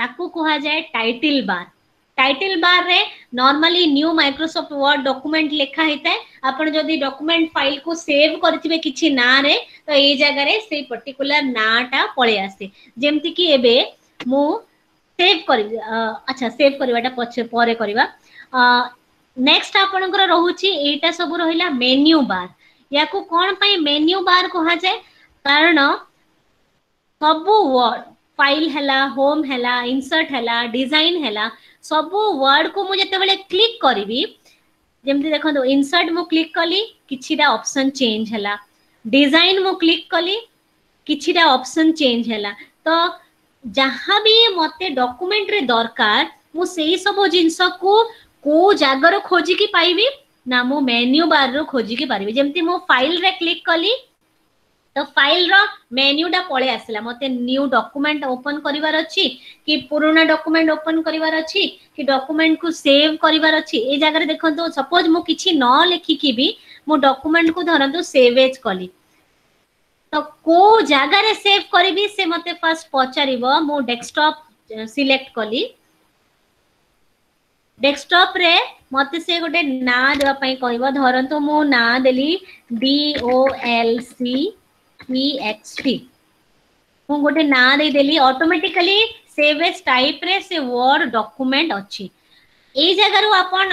ତାକୁ କୁହାଯାଏ ଟାଇଟିଲ୍ ବାର୍ टाइटल बार रे normally new Microsoft Word document लिखा होता अपन जो दी डॉक्यूमेंट फाइल को सेव करथिबे किसी ना रे तो ये जगह रे से पर्टिकुलर नाटा पळे आसे जेमति कि एबे मु सेव कर अच्छा सेव करवाटा पछे परे करवा नेक्स्ट आपणकर रहुछि एटा सब रहिला मेन्यू बार याकू कोन पई मेन्यू बार कहा जाय कारण सब वर्ड फाइल हला होम इंसर्ट डिजाइन सब वर्ड को मुझे क्लिक करी जमी देख इनसर्ट मु क्लिक कली किटा अपसन चेज है डिजाइन मु क्लिक कली किटा अपसन चेज है तो जहाँ भी मत डकुमेंट दरकार मुझ जिनस को कौ जगार खोजिकी पाइबी ना मो मेन्यू बार रु खोजिकी पारि जमी मो फाइल रे क्लिक कली ତ ଫାଇଲର ମେନ୍ୟୁଟା ପଳେଇ ଆସିଲା ମୋତେ ନ୍ୟୁ ଡକୁମେଣ୍ଟ ଓପନ କରିବାର ଅଛି କି ପୁରୁଣା ଡକ୍ୟୁମେଣ୍ଟ ଓପନ୍ କରିବାର ଅଛି କି ଡକ୍ୟୁମେଣ୍ଟକୁ ସେଭ୍ କରିବାର ଅଛି ଏ ଜାଗାରେ ଦେଖନ୍ତୁ ସପୋଜ୍ ମୁଁ କିଛି ନ ଲେଖିକି ବି ମୁଁ ଡକ୍ୟୁମେଣ୍ଟକୁ ଧରନ୍ତୁ ସେଭେଜ୍ କଲି ତ କୋଉ ଜାଗାରେ ସେଭ୍ କରିବି ସେ ମୋତେ ଫାର୍ଷ୍ଟ ପଚାରିବ ମୁଁ ଡେସ୍କଟପ୍ ସିଲେକ୍ଟ କଲି ଡେସ୍କଟପ୍ରେ ମୋତେ ସେ ଗୋଟେ ନାଁ ଦେବା ପାଇଁ କହିବ ଧରନ୍ତୁ ମୁଁ ନାଁ ଦେଲି D O L C txt मु गोटे ना देदेली अटोमेटिकली सेवेज टाइप से वर्ड डॉक्यूमेंट अच्छी ये जगह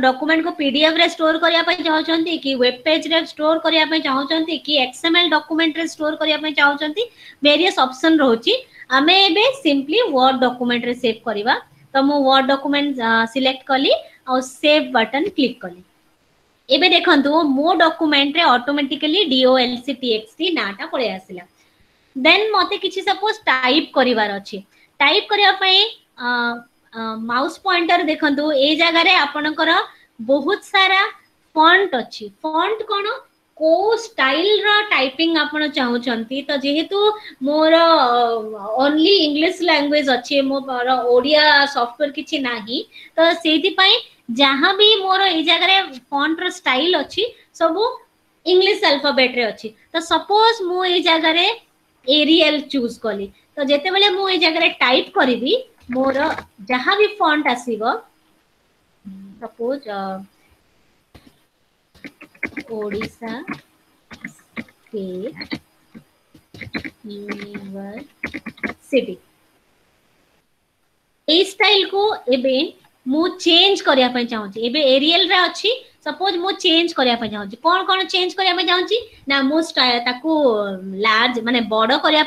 डॉक्यूमेंट को पीडीएफ रे स्टोर करने चाहते कि वेब पेज रे स्टोर करने चाहते कि एक्सएमएल डॉक्यूमेंट रे स्टोर करने चाहते वेरियस ऑप्शन रोचे आम एवं सिंपली वर्ड डॉक्यूमेंट रे सेव करवा तो मुझ वर्ड डॉक्यूमेंट सिलेक्ट कली आव बटन क्लिक कली এবে দেখন্তু মো ডকুমেন্ট রে অটোমেটিক্যালি টিএক্সটি নাটা পড়ে আসিলা দেন মতে কিছু সাপোজ টাইপ করিবার আছে টাইপ করিবা পাই মাউস পয়েন্টার দেখন্তু এই জায়গারে আপনকর বহুত সারা ফন্ট আছে ফন্ট কোন কো স্টাইল କୋଉ ଷ୍ଟାଇଲ୍ର ଟାଇପିଂ ଆପଣ তো যেহেতু মোর অনলি ইংলিশ ল্যাঙ্গুয়েজ ଲାଙ୍ଗୁଏଜ୍ ଅଛି ওড়িয়া সফটওয়্যার ସଫ୍ଟୱେର୍ নাহি তো সেইতি পাই जहाँ भी मोर ये जगह फंटर स्टाइल अच्छी सब इंग्लीश आल्फाबेट रे अच्छी तो सपोज मु जगह एरियल चूज कली तो जिते बड़े मुझे जगह टाइप करी मोर जहाँ भी फंट आसव suppose Odisha state university style को एवं चेंज करने चाहिए एरियल रे सपोज मु चेंज करिया करने चाहिए कौन चेंज करिया लार्ज माने बड़ करिया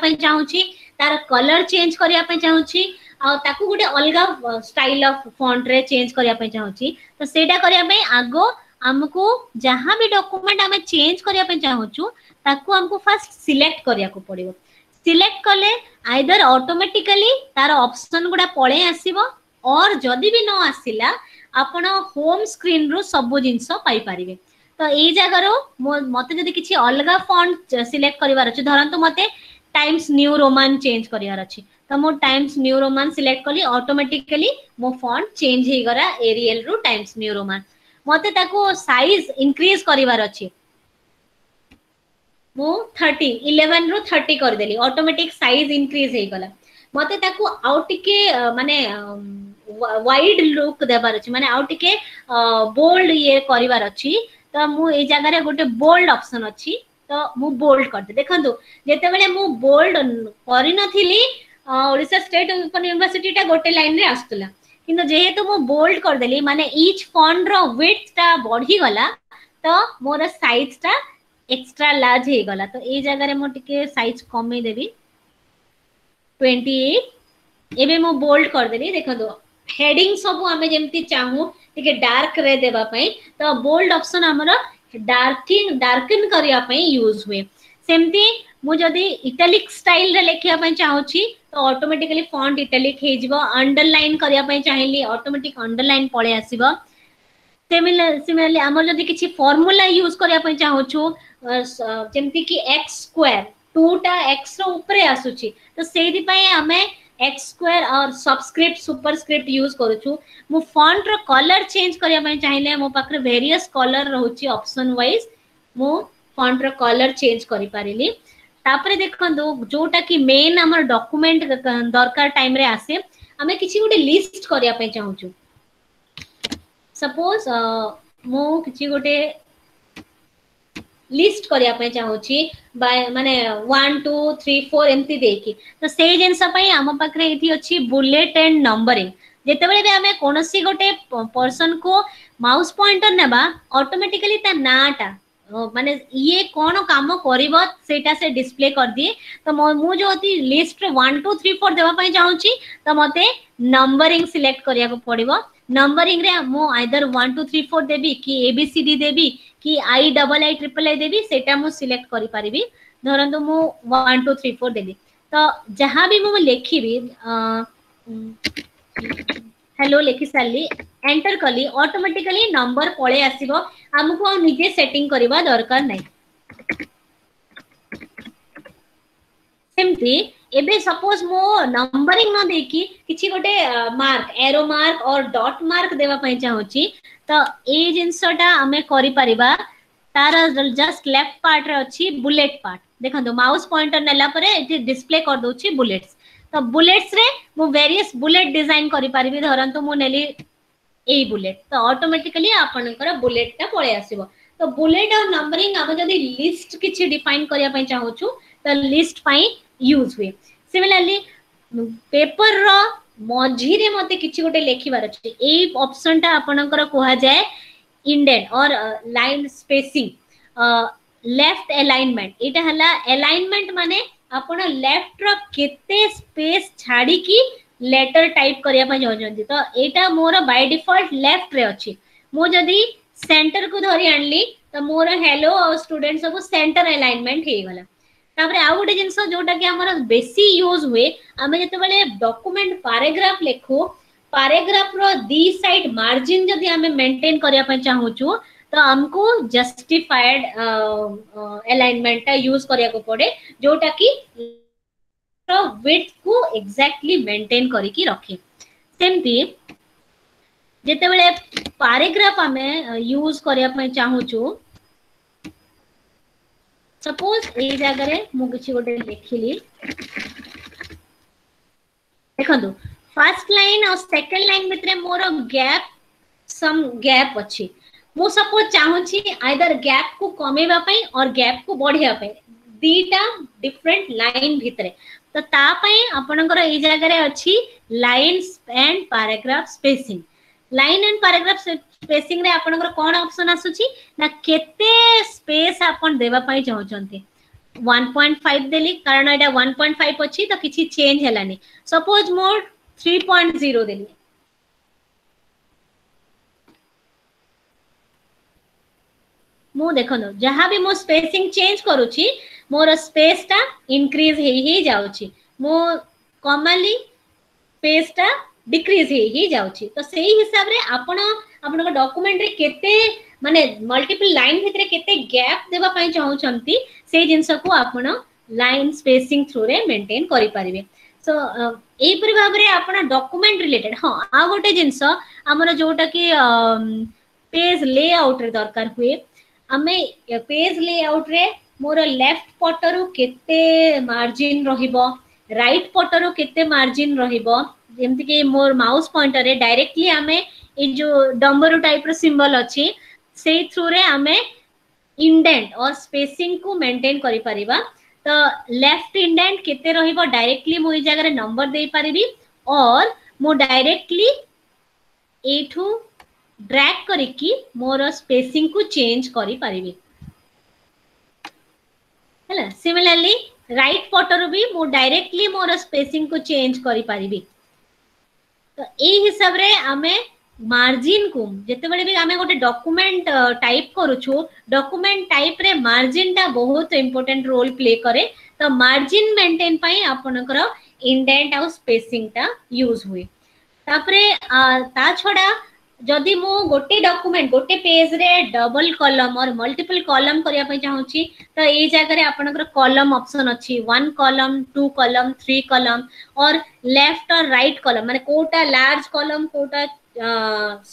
तार कलर चेंज करिया करने अलग स्टाइल अफ फंड चेंज करने चाहिए तो सेटा करिया आमको जहाँ भी डॉक्यूमेंट आम करने चाहूँ फास्ट सिलेक्ट करा पड़ो सिलेक्ट कले तार अपसन गुड़ा पलै ଅର୍ ଯଦି ବି ନ ଆସିଲା ଆପଣ ହୋମ୍ ସ୍କ୍ରିନ୍ରୁ ସବୁ ଜିନିଷ ପାଇପାରିବେ ତ ଏଇ ଜାଗାରୁ ମୋତେ ଯଦି କିଛି ଅଲଗା ଫଣ୍ଟ ସିଲେକ୍ଟ କରିବାର ଅଛି ଧରନ୍ତୁ ମୋତେ ଟାଇମ୍ସ ନ୍ୟୁ ରୋମାନ ଚେଞ୍ଜ କରିବାର ଅଛି ତ ମୁଁ ଟାଇମ୍ସ ନ୍ୟୁ ରୋମାନ ସିଲେକ୍ଟ କଲି ଅଟୋମେଟିକାଲି ମୋ ଫଣ୍ଟ ଚେଞ୍ଜ ହେଇଗଲା ଏରିଏଲ୍ରୁ ଟାଇମ୍ସ ନ୍ୟୁ ରୋମାନ ମୋତେ ତାକୁ ସାଇଜ୍ ଇନକ୍ରିଜ କରିବାର ଅଛି ମୁଁ ଥର୍ଟି ଇଲେଭେନ୍ରୁ ଥର୍ଟି କରିଦେଲି ଅଟୋମେଟିକ୍ ସାଇଜ୍ ଇନକ୍ରିଜ ହେଇଗଲା ମୋତେ ତାକୁ ଆଉ ଟିକେ ମାନେ ୱାଇଡ ଲୁକ୍ ଦେବାର ଅଛି ମାନେ ଆଉ ଟିକେ ବୋଲ୍ଡ ଇଏ କରିବାର ଅଛି ତ ମୁଁ ଏଇ ଜାଗାରେ ଗୋଟେ ବୋଲ୍ଡ ଅପସନ୍ ଅଛି ତ ମୁଁ ବୋଲ୍ଡ କରିଦେବି ଦେଖନ୍ତୁ ଯେତେବେଳେ ମୁଁ ବୋଲ୍ଡ କରିନଥିଲି ଓଡ଼ିଶା ଷ୍ଟେଟ ଓପନ୍ ୟୁନିଭର୍ସିଟିଟା ଗୋଟେ ଲାଇନ୍ରେ ଆସୁଥିଲା କିନ୍ତୁ ଯେହେତୁ ମୁଁ ବୋଲ୍ଡ କରିଦେଲି ମାନେ ଇଚ୍ ଫଣ୍ଡର ୱିଥ୍ଟା ବଢ଼ିଗଲା ତ ମୋର ସାଇଜ୍ଟା ଏକ୍ସଟ୍ରା ଲାର୍ଜ ହେଇଗଲା ତ ଏଇ ଜାଗାରେ ମୁଁ ଟିକେ ସାଇଜ୍ କମେଇଦେବି ଟ୍ୱେଣ୍ଟି ଏଇଟ୍ ଏବେ ମୁଁ ବୋଲ୍ଡ କରିଦେଲି ଦେଖନ୍ତୁ हेडिंग सब आम जमी चाहूँ डार्क रे देवाई तो बोल्ड ऑप्शन आम डार्किंग डार्किंग करने यूज हुए सेमती मुझे इटालिक स्टाइल लिखा चाहूँगी तो अटोमेटिकली फंड इटालिक अंडरलाइन करने चाहिए अटोमेटिक अंडरलाइन पलि आस सिमिलरली आमर जब किसी फर्मूला यूज करने चाहूँ जमती कि एक्स स्क्वायर टूटा एक्स रे आसूँ तो से आम एक्स स्क्वायर और सबस्क्रिप्ट सुपरस्क्रिप्ट यूज करुछु मु फॉन्ट रो कलर चेंज करिया पई चाहिले मो पाखरे वेरियस कलर रहउची ऑप्शन वाइज मु फॉन्ट रो कलर चेंज करि पारिली तापरे देखंदो जोटा कि मेन हमर डॉक्यूमेंट दरकार टाइम रे आसे हमें किसी गोटे लिस्ट करिया पई चाहूछु सपोज मु किसी गोटे लिस्ट करिया पय चाहौची बाय माने 1 2 3 4 एंती देखी तो सेही जेंसा पय हम पकरे इथि अछि बुलेट एंड नंबरिंग जेते बेले हमें कोनोसी गोटे पर्सन को माउस पॉइंटर नेबा ऑटोमेटिकली ता नाटा माने ये कोनो काम करिवो सेटा से डिस्प्ले कर दिए तो मु जो अति लिस्ट रे 1 2 3 4 देवा पय चाहौची तो मते नंबरिंग सिलेक्ट करिया को पड़िवो नंबरिंग रे मो आइदर 1 2 3 4 देबी कि ए बी सी डी देबी कि I double I triple I देबी सेटा मो सिलेक्ट करि परिबी धरंतु मो 1 2 3 4 देबी तो जहां भी मो लिखिबी हेलो लेखि सारली एंटर करली ऑटोमेटिकली नंबर पळे आसीबो हमकु आ निजे सेटिंग करबा दरकार नै सेमती एबे सपोज मो नंबरिंग न देखि किछि गोटे मार्क एरो मार्क और डॉट मार्क देवा पई चाहूची तो ए जिंसटा हमें करि परिबा तार जस्ट लेफ्ट पार्ट रे अछि बुलेट पार्ट देखंतो माउस पॉइंटर नेला परे इति डिस्प्ले कर दोछि बुलेट्स तो बुलेट्स रे मो वेरियस बुलेट डिजाइन करि परिबी धरंतो मो नेली ए बुलेट तो ऑटोमेटिकली आपनकर बुलेटटा पळे आसीबो तो बुलेट और नंबरिंग आम जदि लिस्ट किछि डिफाइन करिया पई चाहूछु तो लिस्ट पई यूज हुए सिमिलरली पेपर रो मझीरे मत कि गोटे लिखार अच्छे ये अपसन टापर क्या इंडेड और लाइन स्पेसिंग लेफ्ट एलाइनमेंट यहाँ है एलाइनमेंट मान आप लेफ्ट रेते स्पेस छाड़ी लेटर टाइप करने चाहते तो यहाँ मोर बैडिफल्ट लेफ्ट्रे अच्छे मुझे सेन्टर को धरी आनली तो मोर हेलो और स्टूडेंट सब सेन्टर एलाइनमेंट होगा तापर आउ गोटे जिनस जोटा कि हमर बेसी यूज हुए हमें जते बले डॉक्यूमेंट पैराग्राफ लेखू पैराग्राफ रो दी साइड मार्जिन जदी हमें मेंटेन करिया प चाहू छु तो हमको जस्टिफाइड अलाइनमेंट ता यूज करिया को पड़े जोटा कि रो विड्थ को एग्जैक्टली मेंटेन करिकि रखे सेमती जते बले पैराग्राफ हमें यूज करिया प चाहू छु सपोज ए जगह मुझे गोटे लिख ली देखो फर्स्ट लाइन और सेकंड लाइन भाई मोर गैप सम गैप अच्छी मु सपोज चाहूँगी आईदर गैप को कमेवाई और गैप को बढ़िया दीटा डिफरेंट लाइन भितर तो आप जगह अच्छी line and paragraph spacing line and paragraph ସ୍ପେସିଂରେ ଆପଣଙ୍କର କ'ଣ ଅପସନ୍ ଆସୁଛି ନା କେତେ ସ୍ପେସ୍ ଆପଣ ଦେବା ପାଇଁ ଚାହୁଁଛନ୍ତି ୱାନ୍ ପଏଣ୍ଟ ଫାଇଭ୍ ଦେଲି କାରଣ ଏଇଟା ୱାନ୍ ପଏଣ୍ଟ ଫାଇଭ୍ ଅଛି ତ କିଛି ଚେଞ୍ଜ ହେଲାନି ସପୋଜ୍ ମୁଁ ଥ୍ରୀ ପଏଣ୍ଟ ଜିରୋ ଦେଲି ମୁଁ ଦେଖନ୍ତୁ ଯାହା ବି ମୁଁ ସ୍ପେସିଂ ଚେଞ୍ଜ କରୁଛି ମୋର ସ୍ପେସ୍ଟା ଇନକ୍ରିଜ୍ ହେଇ ହେଇ ଯାଉଛି ମୁଁ କମାଲି ସ୍ପେସ୍ଟା ଡିକ୍ରିଜ ହେଇ ହେଇଯାଉଛି ତ ସେଇ ହିସାବରେ ଆପଣ ଆପଣଙ୍କ ଡକୁମେଣ୍ଟରେ କେତେ ମାନେ ମଲ୍ଟିପଲ ଲାଇନ୍ ଭିତରେ କେତେ ଗ୍ୟାପ୍ ଦେବା ପାଇଁ ଚାହୁଁଛନ୍ତି ସେଇ ଜିନିଷକୁ ଆପଣ ଲାଇନ୍ ସ୍ପେସିଂ ଥ୍ରୁରେ ମେଣ୍ଟେନ୍ କରିପାରିବେ ସୋ ଏହିପରି ଭାବରେ ଆପଣ ଡକୁମେଣ୍ଟ ରିଲେଟେଡ୍ ହଁ ଆଉ ଗୋଟେ ଜିନିଷ ଆମର ଯୋଉଟାକି ପେଜ୍ ଲେ ଆଉଟ୍ରେ ଦରକାର ହୁଏ ଆମେ ପେଜ୍ ଲେ ଆଉଟ୍ରେ ମୋର ଲେଫ୍ଟ ପଟରୁ କେତେ ମାର୍ଜିନ୍ ରହିବ ରାଇଟ୍ ପଟରୁ କେତେ ମାର୍ଜିନ୍ ରହିବ जमती की मोर माउस पॉइंटर डायरेक्टली आम जो डम्बरू टाइप रिम्बल अच्छी से थ्रु आम इंडेट और स्पेसिंग को मेंटेन कर तो लेफ्ट इंडेट के डायरेक्टली मुझे जगह नंबर दे पारि और मु डायरेक्टली यू ड्रैग करी मोर स्पेसिंग को चेंज करी सिमिलरली राइट पटर भी मु डायरेक्टली मोर स्पेसिंग को चेंज करी करें ତ ଏଇ ହିସାବରେ ଆମେ ମାର୍ଜିନକୁ ଯେତେବେଳେ ବି ଆମେ ଗୋଟେ ଡକ୍ୟୁମେଣ୍ଟ ଟାଇପ୍ କରୁଛୁ ଡକ୍ୟୁମେଣ୍ଟ ଟାଇପ୍ରେ ମାର୍ଜିନଟା ବହୁତ ଇମ୍ପୋର୍ଟାଣ୍ଟ ରୋଲ୍ ପ୍ଲେ କରେ ତ ମାର୍ଜିନ ମେଣ୍ଟେନ୍ ପାଇଁ ଆପଣଙ୍କର ଇଣ୍ଡେଣ୍ଟ ଆଉ ସ୍ପେସିଂଟା ୟୁଜ୍ ହୁଏ ତାପରେ ତା ଛଡ଼ା ଯଦି ମୁଁ ଗୋଟେ ଡକ୍ୟୁମେଣ୍ଟ ଗୋଟେ ପେଜରେ ଡବଲ କଲମ ଅର ମଲ୍ଟିପଲ କଲମ କରିବା ପାଇଁ ଚାହୁଁଛି ତ ଏଇ ଜାଗାରେ ଆପଣଙ୍କର କଲମ ଅପସନ୍ ଅଛି ୱାନ୍ କଲମ ଟୁ କଲମ ଥ୍ରୀ କଲମ ଅର ଲେଫ୍ଟ ଅର ରାଇଟ୍ କଲମ ମାନେ କୋଉଟା ଲାର୍ଜ କଲମ କୋଉଟା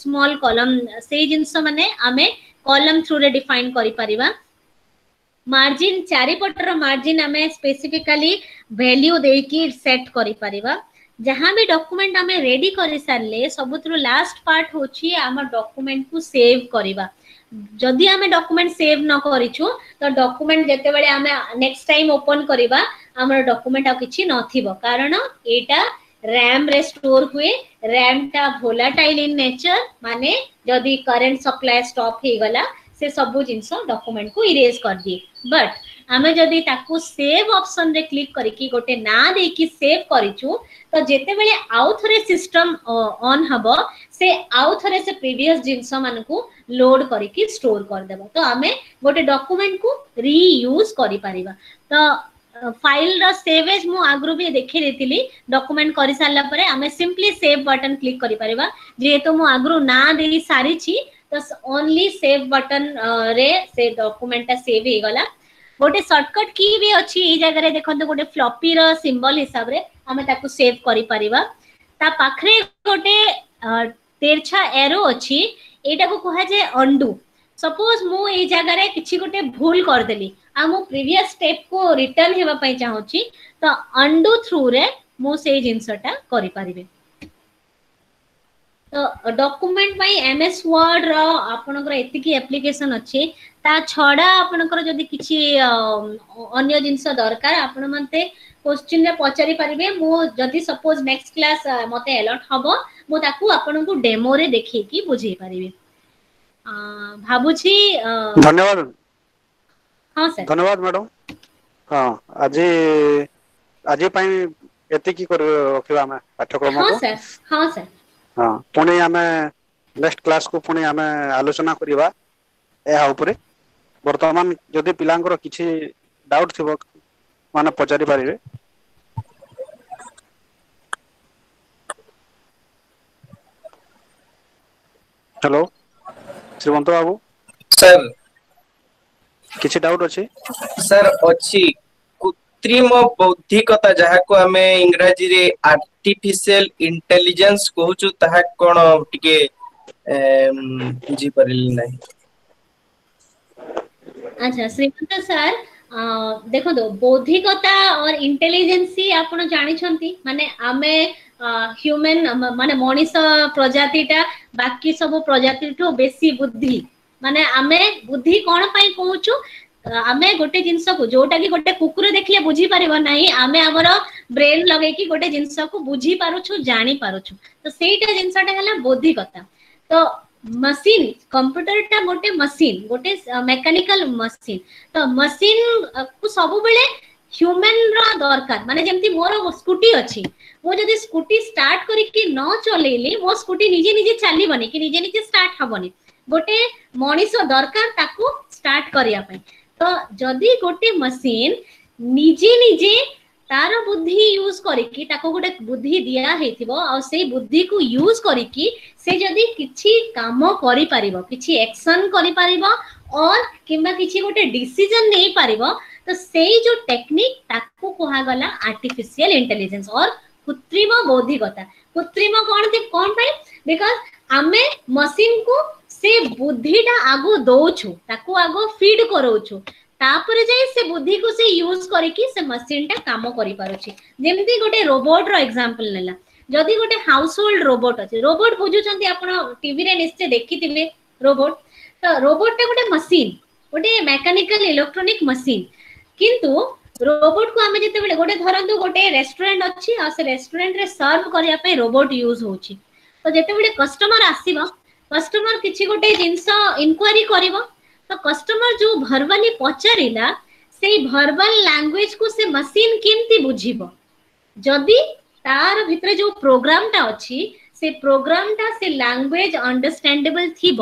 ସ୍ମଲ୍ କଲମ ସେଇ ଜିନିଷ ମାନେ ଆମେ କଲମ ଥ୍ରୁରେ ଡିଫାଇନ୍ କରିପାରିବା ମାର୍ଜିନ୍ ଚାରିପଟର ମାର୍ଜିନ୍ ଆମେ ସ୍ପେସିଫିକାଲି ଭ୍ୟାଲ୍ୟୁ ଦେଇକି ସେଟ୍ କରିପାରିବା जहाँ भी डॉक्यूमेंट आम रेडी कर सारे सब लास्ट पार्ट हूँ आम डॉक्यूमेंट को सेव करवा जदि आम डॉक्यूमेंट सेव न करूँ तो डॉक्यूमेंट जिते आम नेक्स्ट टाइम ओपन करवा आम डॉक्यूमेंट आ कि नारण यहाँ रैम रे स्टोर हुए रैम टा भोलाटाइल इन नेचर माने जदि करेन्ट सप्लाय स्टप हो गला से सब जिन डॉक्यूमेंट को इरेज कर दिए बट आम जदि सेव अपसन क्लिक करोटे ना दे सेव करू तो जिते बड़े आउ थ सिम अन् हम से आउ थ प्रिभस जिनस मानक लोड करोर करदे तो आम गोटे डकुमेंट को रियूज कर तो फाइल रेवेज मु आगु भी देखे दे डकुमेंट कर सारापर आम सिंपली सेव बटन क्लिक कर आगु ना दे सारी तो ओनली सेव बटन रे से डॉक्यूमेंट सेव ही गला ଗୋଟେ ସର୍ଟକଟ୍ କି ବି ଅଛି ଏଇ ଜାଗାରେ ଦେଖନ୍ତୁ ଗୋଟେ ଫ୍ଲପିର ସିମ୍ବଲ ହିସାବରେ ଆମେ ତାକୁ ସେଭ୍ କରିପାରିବା ତା ପାଖରେ ଗୋଟେ ତେରଛା ଏରୋ ଅଛି ଏଇଟାକୁ କୁହାଯାଏ ଅଣ୍ଡୁ ସପୋଜ ମୁଁ ଏଇ ଜାଗାରେ କିଛି ଗୋଟେ ଭୁଲ କରିଦେଲି ଆଉ ମୁଁ ପ୍ରିଭିୟସ୍ ଷ୍ଟେପ୍କୁ ରିଟର୍ନ ହେବା ପାଇଁ ଚାହୁଁଛି ତ ଅଣ୍ଡୁ ଥ୍ରୁରେ ମୁଁ ସେଇ ଜିନିଷଟା କରିପାରିବି डॉक्यूमेंट पाई एमएस वर्ड रो आपन एतिकी एप्लीकेशन अछि ता छडा आपन को किछि अन्य जिंस दरकार आपन मते क्वेश्चन रे पचारी परिबे मो जदी सपोज नेक्स्ट क्लास मते अलर्ट हबो मो ताकू आपन डेमो रे देखि कि बुझै परिबे आ भाबु छी धन्यवाद हां सर धन्यवाद मैडम हां आज आज पई एतिकी कर रखिबा हम पाठ्यक्रम हां सर हां सर ହଁ ପୁଣି ଆମେ ନେକ୍ସଟ କ୍ଲାସକୁ ପୁଣି ଆମେ ଆଲୋଚନା କରିବା ଏହା ଉପରେ ବର୍ତ୍ତମାନ ଯଦି ପିଲାଙ୍କର କିଛି ଡାଉଟ୍ ଥିବ ମାନେ ପଚାରି ପାରିବେ ହ୍ୟାଲୋ ଶ୍ରୀମନ୍ତ ବାବୁ ସାର୍ କିଛି ଡାଉଟ୍ ଅଛି ସାର୍ ଅଛି कृत्रिम बौद्धिकता जहाँ को आम इंग्राजी आर्टिफिशियल इंटेलिजेंस कहू कौन टे बुझीपर अच्छा श्रीमंत सर देखो दो बौद्धिकता और इंटेलिजेंसी आप जानते माने आमे ह्यूमन माने मनीष प्रजाति बाकी सब प्रजाति बेसी बुद्धि माने आमे बुद्धि कौन पाई कौ ଆମେ ଗୋଟେ ଜିନିଷକୁ ଯୋଉଟାକି ଗୋଟେ କୁକୁର ଦେଖିଲେ ବୁଝିପାରିବ ନାହିଁ ଆମେ ଆମର ବ୍ରେନ୍ ଲଗେଇକି ଗୋଟେ ଜିନିଷକୁ ବୁଝିପାରୁଛୁ ଜାଣିପାରୁଛୁ ତ ସେଇଟା ଜିନିଷଟା ହେଲା ବୌଦ୍ଧିକତା ତ ମେସିନ୍ କମ୍ପ୍ୟୁଟରଟା ଗୋଟେ ମେସିନ୍ ଗୋଟେ ମେକାନିକାଲ ମେସିନ୍ ତ ମେସିନ୍ କୁ ସବୁବେଳେ ହ୍ୟୁମାନ୍ର ଦରକାର ମାନେ ଯେମିତି ମୋର ସ୍କୁଟି ଅଛି ମୁଁ ଯଦି ସ୍କୁଟି ଷ୍ଟାର୍ଟ କରିକି ନ ଚଲେଇଲି ମୋ ସ୍କୁଟି ନିଜେ ନିଜେ ଚାଲିବନି କି ନିଜେ ନିଜେ ଷ୍ଟାର୍ଟ ହବନି ଗୋଟେ ମଣିଷ ଦରକାର ତାକୁ ଷ୍ଟାର୍ଟ କରିବା ପାଇଁ तो जदि गोटे मशीन निजे निजे तार बुद्धि यूज करके बुद्धि दिया से बुद्धि को यूज करके से और किंबा किसी गोटे डिसीजन नहीं पारी तो से जो टेक्निक ताको कहा गला आर्टिफिशियल इंटेलिजेंस और कृत्रिम बौद्धिकता कृत्रिम कौन थी कौन पाई बिकॉज आम मशीन को से बुद्धिटा आगो दोछु ताको आगो फीड करौछु तापर जाय से बुद्धि को से यूज करकी से मशीनटा काम करि पारछि जेमती गोटे रोबोट रो एग्जांपल लेला जदी गोटे हाउसहोल्ड रोबोट अछि रोबोट बुझु छथि आपण टीवी रे निश्चय देखिथिबे रोबोट तो रोबोट टा गोटे मशीन गोटे मैकेनिकल इलेक्ट्रॉनिक मशीन किंतु रोबोट को आमे जते बेले गोटे धरंतु गोटे रेस्टोरेंट अछि आ से रेस्टोरेंट रे सर्व करिया पे रोबोट यूज होउछि तो जते बेले कस्टमर आसीबा कस्टमर किसी गोटे जिन इनक्वारी कर तो कस्टमर जो भरवाली पचारा से भरवाल लांगुएज को से मशीन केमती बुझे तार भितर जो प्रोग्राम टा अच्छी से प्रोग्राम टा से लांगुएज अंडरस्टैंडेबल थी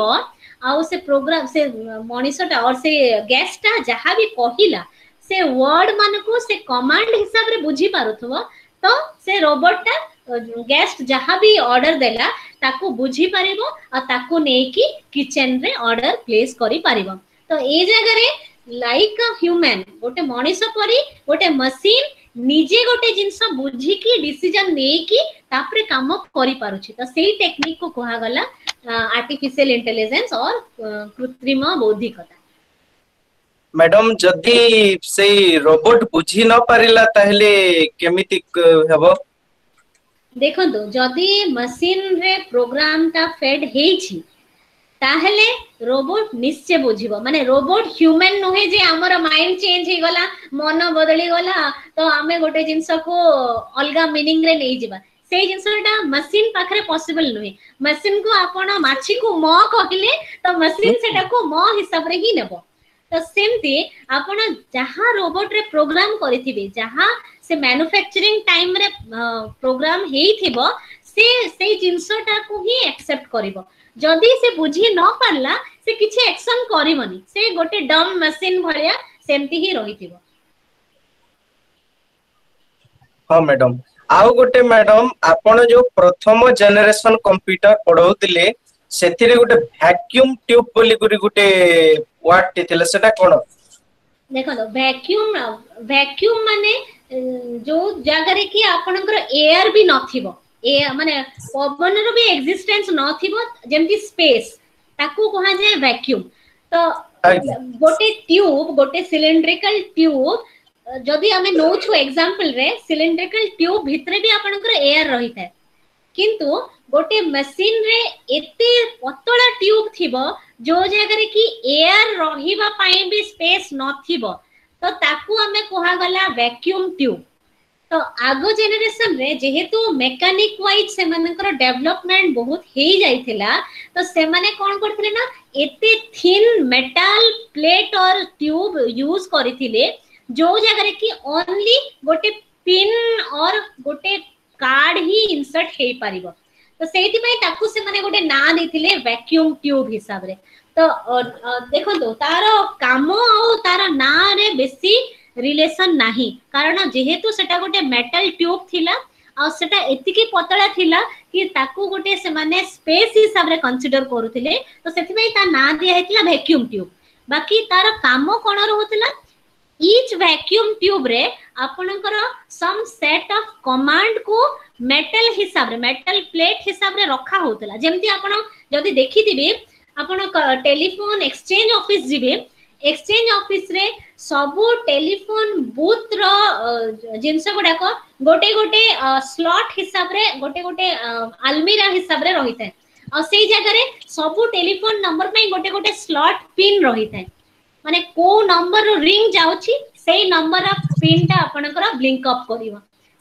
आउ से प्रोग्राम से मनीषा और से गेस्टा जहाँ भी कहला से वर्ड मान को से कमांड हिसाब से बुझी पार तो से रोबोटा गेस्ट जहाँ भी ऑर्डर देला ताको बुझी परिबो और ताको नहीं किचन रे ऑर्डर प्लेस करी परिबो तो ए जगह रे लाइक अ ह्यूमन गोटे मनुष्य परी गोटे मशीन निजे गोटे जिनस बुझी कि डिसीजन नहीं तापरे काम करी पारुछी तो सेही टेक्निक को कहा गला आर्टिफिशियल इंटेलिजेंस और कृत्रिम बौद्धिकता मैडम जदी से रोबोट बुझी न पारिला तहले केमिति हेबो देखो तो जदि मशीन रे प्रोग्राम टा फेड हेछि ताहले रोबोट निश्चय बुझिबो माने रोबोट ह्यूमन न होय जे हमर माइंड चेंज हे गला मन बदली गला तो आमे गोटे जिंस को अलगा मीनिंग रे नै जिबा से जिंसटा मशीन पाखरे पॉसिबल न होय मशीन को आपण माछी को म कहिले तो मशीन से को म हिसाब रे ही नेबो ତ ସେମିତି ଆପଣ ଯାହା ରୋବୋଟରେ ପ୍ରୋଗ୍ରାମ କରିଥିବେ ଯାହା ସେ ମ୍ୟାନୁଫ୍ୟାକ୍ଚରିଂ ଟାଇମରେ ପ୍ରୋଗ୍ରାମ ହେଇଥିବ ସେ ସେଇ ଜିନିଷଟାକୁ ହିଁ ଆକ୍ସେପ୍ଟ କରିବ ଯଦି ସେ ବୁଝି ନ ପାରିଲା ସେ କିଛି ଆକ୍ସନ କରିବନି ସେ ଗୋଟେ ଡମ୍ ମେସିନ୍ ଭଳିଆ ସେମିତି ହିଁ ରହିଥିବ ହଁ ମ୍ୟାଡମ ଆଉ ଗୋଟେ ମ୍ୟାଡମ ଆପଣ ଯୋଉ ପ୍ରଥମ ଜେନେରେସନ କମ୍ପ୍ୟୁଟର ପଢଉଥିଲେ ସେଥିରେ ଗୋଟେ ଭ୍ୟାକ୍ୟୁମ ଟ୍ୟୁବ ବୋଲି ଗୋଟେ ওয়ার্ডটি ଥିଲା সেটা কোন ଦେଖନ୍ତୁ ଭ୍ୟାକ୍ୟୁମ୍ ଭ୍ୟାକ୍ୟୁମ୍ ମାନେ ଯୋଉ ଜାଗାରେ କି ଆପଣଙ୍କର ଏୟାର ବି ନଥିବ ମାନେ ପବନର ବି ଏକ୍ସିଷ୍ଟେନ୍ସ ନଥିବ ଯେମିତି ସ୍ପେସ୍ ତାକୁ କୁହାଯାଏ ଭ୍ୟାକ୍ୟୁମ୍ ତ ଗୋଟେ ଟ୍ୟୁବ୍ ଗୋଟେ ସିଲିଣ୍ଡ୍ରିକାଲ ଟ୍ୟୁବ୍ ଯଦି ଆମେ ନଉଛୁ ଏକ୍ସାମ୍ପଲରେ ସିଲିଣ୍ଡ୍ରିକାଲ ଟ୍ୟୁବ୍ ଭିତରେ ବି ଆପଣଙ୍କର ଏୟାର ରହିଥାଏ କିନ୍ତୁ ଗୋଟେ ମେସିନରେ ଏତେ ପତଳା ଟ୍ୟୁବ୍ ଥିବ ଯୋଉ ଜାଗାରେ କି ଏୟାର ରହିବା ପାଇଁ ବି ସ୍ପେସ୍ ନଥିବ ତ ତାକୁ ଆମେ କୁହାଗଲା ଭ୍ୟାକ୍ୟୁମ୍ ଟ୍ୟୁବ୍ ତ ଆଗ ଜେନେରେସନରେ ଯେହେତୁ ମେକାନିକ ୱାଇଜ୍ ସେମାନଙ୍କର ଡେଭଲପମେଣ୍ଟ ବହୁତ ହେଇଯାଇଥିଲା ତ ସେମାନେ କ'ଣ କରିଥିଲେ ନା ଏତେ thin metal plate or tube use କରିଥିଲେ ଯୋଉ ଜାଗାରେ କି ଓନ୍ଲି ଗୋଟେ ପିନ୍ ଅର୍ ଗୋଟେ कार्ड ही इनसर्ट हो पार तो से गोटे ना दे वैक्यूम ट्यूब हिसाब से तो देखो तो, तार कम आर ना रे बेसी रिलेशन ना कारण जेहेतु से गोटे मेटल ट्यूब थी सेटा एतिकी पतला थिला कि ताकू गोटे से माने स्पेस हिसाब रे कंसीडर करूथिले तो सेति भाई ता ना दिया हेतिला वैक्यूम ट्यूब बाकी तार काम कोन रहूथिला each vacuum tube रे आपणकर some set of command को metal हिसाब रे metal plate हिसाब रे रखा होतला जेमति आपण जदि देखि दिबे आपण टेलीफोन एक्सचेंज ऑफिस जिबे एक्सचेंज ऑफिस रे सबु टेलीफोन बूथ रो जिंस गुडाक गोटे गोटे स्लॉट हिसाब रे गोटे गोटे अलमीरा हिसाब रे रहिता है और सेही जगह रे सबु टेलीफोन नंबर पे गोटे गोटे स्लॉट पिन रहिता ମାନେ କୋଉ ନମ୍ବରର ରିଙ୍ଗ ଯାଉଛି ସେଇ ନମ୍ବର ପିନ୍ଟା ଆପଣଙ୍କର ବ୍ଲିଙ୍କ ଅପ୍ କରିବ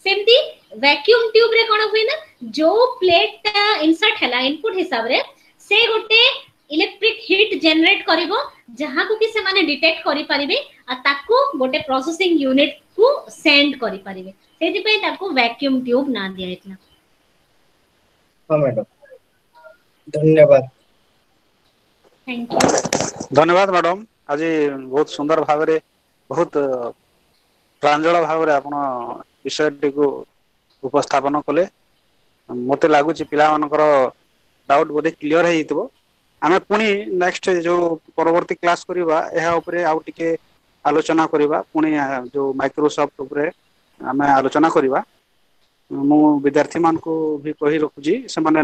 ସେମିତି ଭ୍ୟାକ୍ୟୁମ୍ ଟ୍ୟୁବ୍ରେ କ'ଣ ହୁଏ ନା ଯୋଉ ପ୍ଲେଟ୍ଟା ଇନସର୍ଟ ହେଲା ଇନପୁଟ୍ ହିସାବରେ ସେ ଗୋଟେ ଇଲେକ୍ଟ୍ରିକ୍ ହିଟ୍ ଜେନେରେଟ୍ କରିବ ଯାହାକୁ କି ସେମାନେ ଡିଟେକ୍ଟ କରିପାରିବେ ଆଉ ତାକୁ ଗୋଟେ ପ୍ରୋସେସିଂ ୟୁନିଟ୍କୁ ସେଣ୍ଡ କରିପାରିବେ ସେଥିପାଇଁ ତାକୁ ଭ୍ୟାକ୍ୟୁମ୍ ଟ୍ୟୁବ୍ ନାଁ ଦିଆଯାଇଥିଲା ହଁ ମ୍ୟାଡମ୍ ଧନ୍ୟବାଦ ଧନ୍ୟବାଦ ମ୍ୟାଡମ୍ আজি ବହୁତ ସୁନ୍ଦର ଭାବରେ ବହୁତ ପ୍ରାଞ୍ଜଳ ଭାବରେ ଆପଣ ବିଷୟଟିକୁ ଉପସ୍ଥାପନ କଲେ ମୋତେ ଲାଗୁଛି ପିଲାମାନଙ୍କର ଡାଉଟ୍ ବୋଧେ କ୍ଲିଅର ହେଇଥିବ ଆମେ ପୁଣି ନେକ୍ସଟ ଯୋଉ ପରବର୍ତ୍ତୀ କ୍ଲାସ କରିବା ଏହା ଉପରେ ଆଉ ଟିକେ ଆଲୋଚନା କରିବା ପୁଣି ଯୋଉ ମାଇକ୍ରୋସଫ୍ଟ ଉପରେ ଆମେ ଆଲୋଚନା କରିବା ମୁଁ ବିଦ୍ୟାର୍ଥୀମାନଙ୍କୁ ବି କହି ରଖୁଛି ସେମାନେ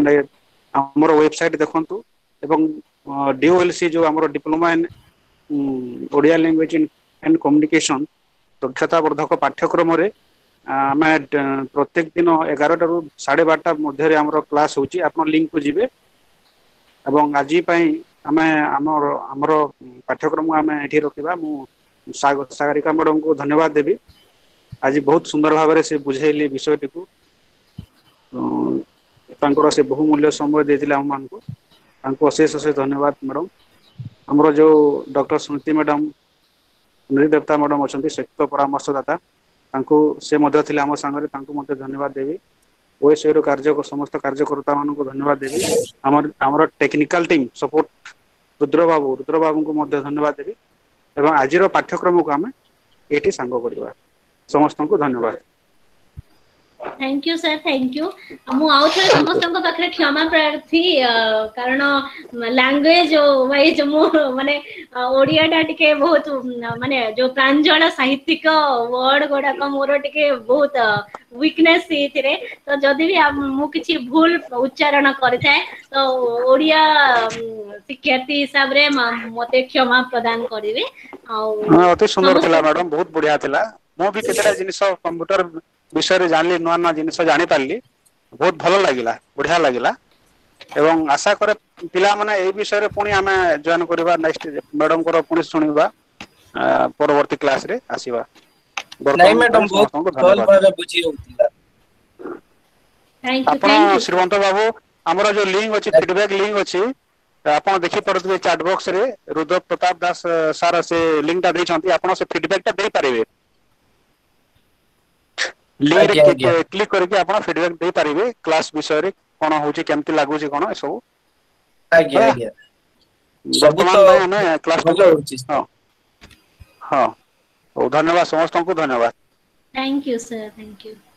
ଆମର ୱେବସାଇଟ ଦେଖନ୍ତୁ ଏବଂ ଡିଓଏଲ୍ସି ଯୋଉ ଆମର diploma in Odia language and communication दक्षता वर्धक पाठ्यक्रम रे आमे प्रत्येक दिन 11 टरो 12:30 টা মধ্যে আমর ক্লাস হউচি আপন লিংক কো জিবে এব ង আজি পাই আమే আমরো আমরো পাঠ্যক্রম আমি এটি ৰখিবা মু স্বাগতমীকা মডাম কো ধন্যবাদ দেবি আজি বহুত সুন্দর ভাবে সে বুজাইলি বিষয়টিকে ত আপଙ୍କর সে বহুমূল্য সময় দেতিলে আম মানকো আপকো অশেষ অশেষ ধন্যবাদ মডাম ଆମର ଯେଉଁ ଡକ୍ଟର ସ୍ମୃତି ମ୍ୟାଡ଼ାମ୍ ନୀରିଦେବତା ମ୍ୟାଡ଼ାମ୍ ଅଛନ୍ତି ଶକ୍ତ ପରାମର୍ଶଦାତା ତାଙ୍କୁ ସେ ମଧ୍ୟ ଥିଲେ ଆମ ସାଙ୍ଗରେ ତାଙ୍କୁ ମଧ୍ୟ ଧନ୍ୟବାଦ ଦେବି ଓଏସ୍ଏର କାର୍ଯ୍ୟ ସମସ୍ତ କାର୍ଯ୍ୟକର୍ତ୍ତାମାନଙ୍କୁ ଧନ୍ୟବାଦ ଦେବି ଆମର ଆମର ଟେକ୍ନିକାଲ ଟିମ୍ ସପୋର୍ଟ ରୁଦ୍ରବାବୁ ରୁଦ୍ରବାବୁଙ୍କୁ ମଧ୍ୟ ଧନ୍ୟବାଦ ଦେବି ଏବଂ ଆଜିର ପାଠ୍ୟକ୍ରମକୁ ଆମେ ଏଠି ସାଙ୍ଗ କରିବା ସମସ୍ତଙ୍କୁ ଧନ୍ୟବାଦ thank you sir thank you मु आउ थे समस्त पाखे क्षमा प्रार्थी कारण लांगुएज वाइज मु माने ओडिया टा टिके बहुत माने जो प्रांजल साहित्यिक वर्ड गुड़ाक मोर टिके बहुत वीकनेस रे तो जदि भी मु किसी भूल उच्चारण करें तो ओडिया शिक्षार्थी हिसाब रे मते क्षमा प्रदान करिवे अति सुंदर थिला मैडम बहुत बढ़िया थिला मो भी केतेटा जिनिस कंप्यूटर ବିଷୟରେ ଜାଣିଲି ନୂଆ ନୂଆ ଜିନିଷ ଜାଣିପାରିଲି ବହୁତ ଭଲ ଲାଗିଲା ବଢିଆ ଲାଗିଲା ଏବଂ ଆଶା କରେ ପିଲାମାନେ ଏଇ ବିଷୟରେ ପୁଣି ଆମେ ଜଏନ କରିବା ନେକ୍ସଟ ମ୍ୟାଡମଙ୍କର ପୁଣି ଶୁଣିବା ପରବର୍ତ୍ତୀ କ୍ଲାସରେ ଆସିବା ଆପଣ ଶ୍ରୀମନ୍ତ ବାବୁ ଆମର ଯୋଉ ଲିଙ୍କ ଅଛି ଫିଡବ୍ୟାକ ଲିଙ୍କ ଅଛି ଆପଣ ଦେଖିପାରୁଥିବେ ଚାଟ ବକ୍ସରେ ରୁଦ୍ର ପ୍ରତାପ ଦାସ ସାର ସେ ଲିଙ୍କଟା ଦେଇଛନ୍ତି ଆପଣ ସେ ଫିଡବ୍ୟାକଟା ଦେଇପାରିବେ ଲିଙ୍କରେ କ୍ଲିକ୍ କରିକି ଆପଣ ଫିଡବ୍ୟାକ୍ ଦେଇପାରିବେ କ୍ଲାସ୍ ବିଷୟରେ କ'ଣ ହଉଛି କେମିତି ଲାଗୁଛି କ'ଣ ଏସବୁ ହଁ ହଉ ଧନ୍ୟବାଦ ସମସ୍ତଙ୍କୁ ଧନ୍ୟବାଦ thank you sir thank you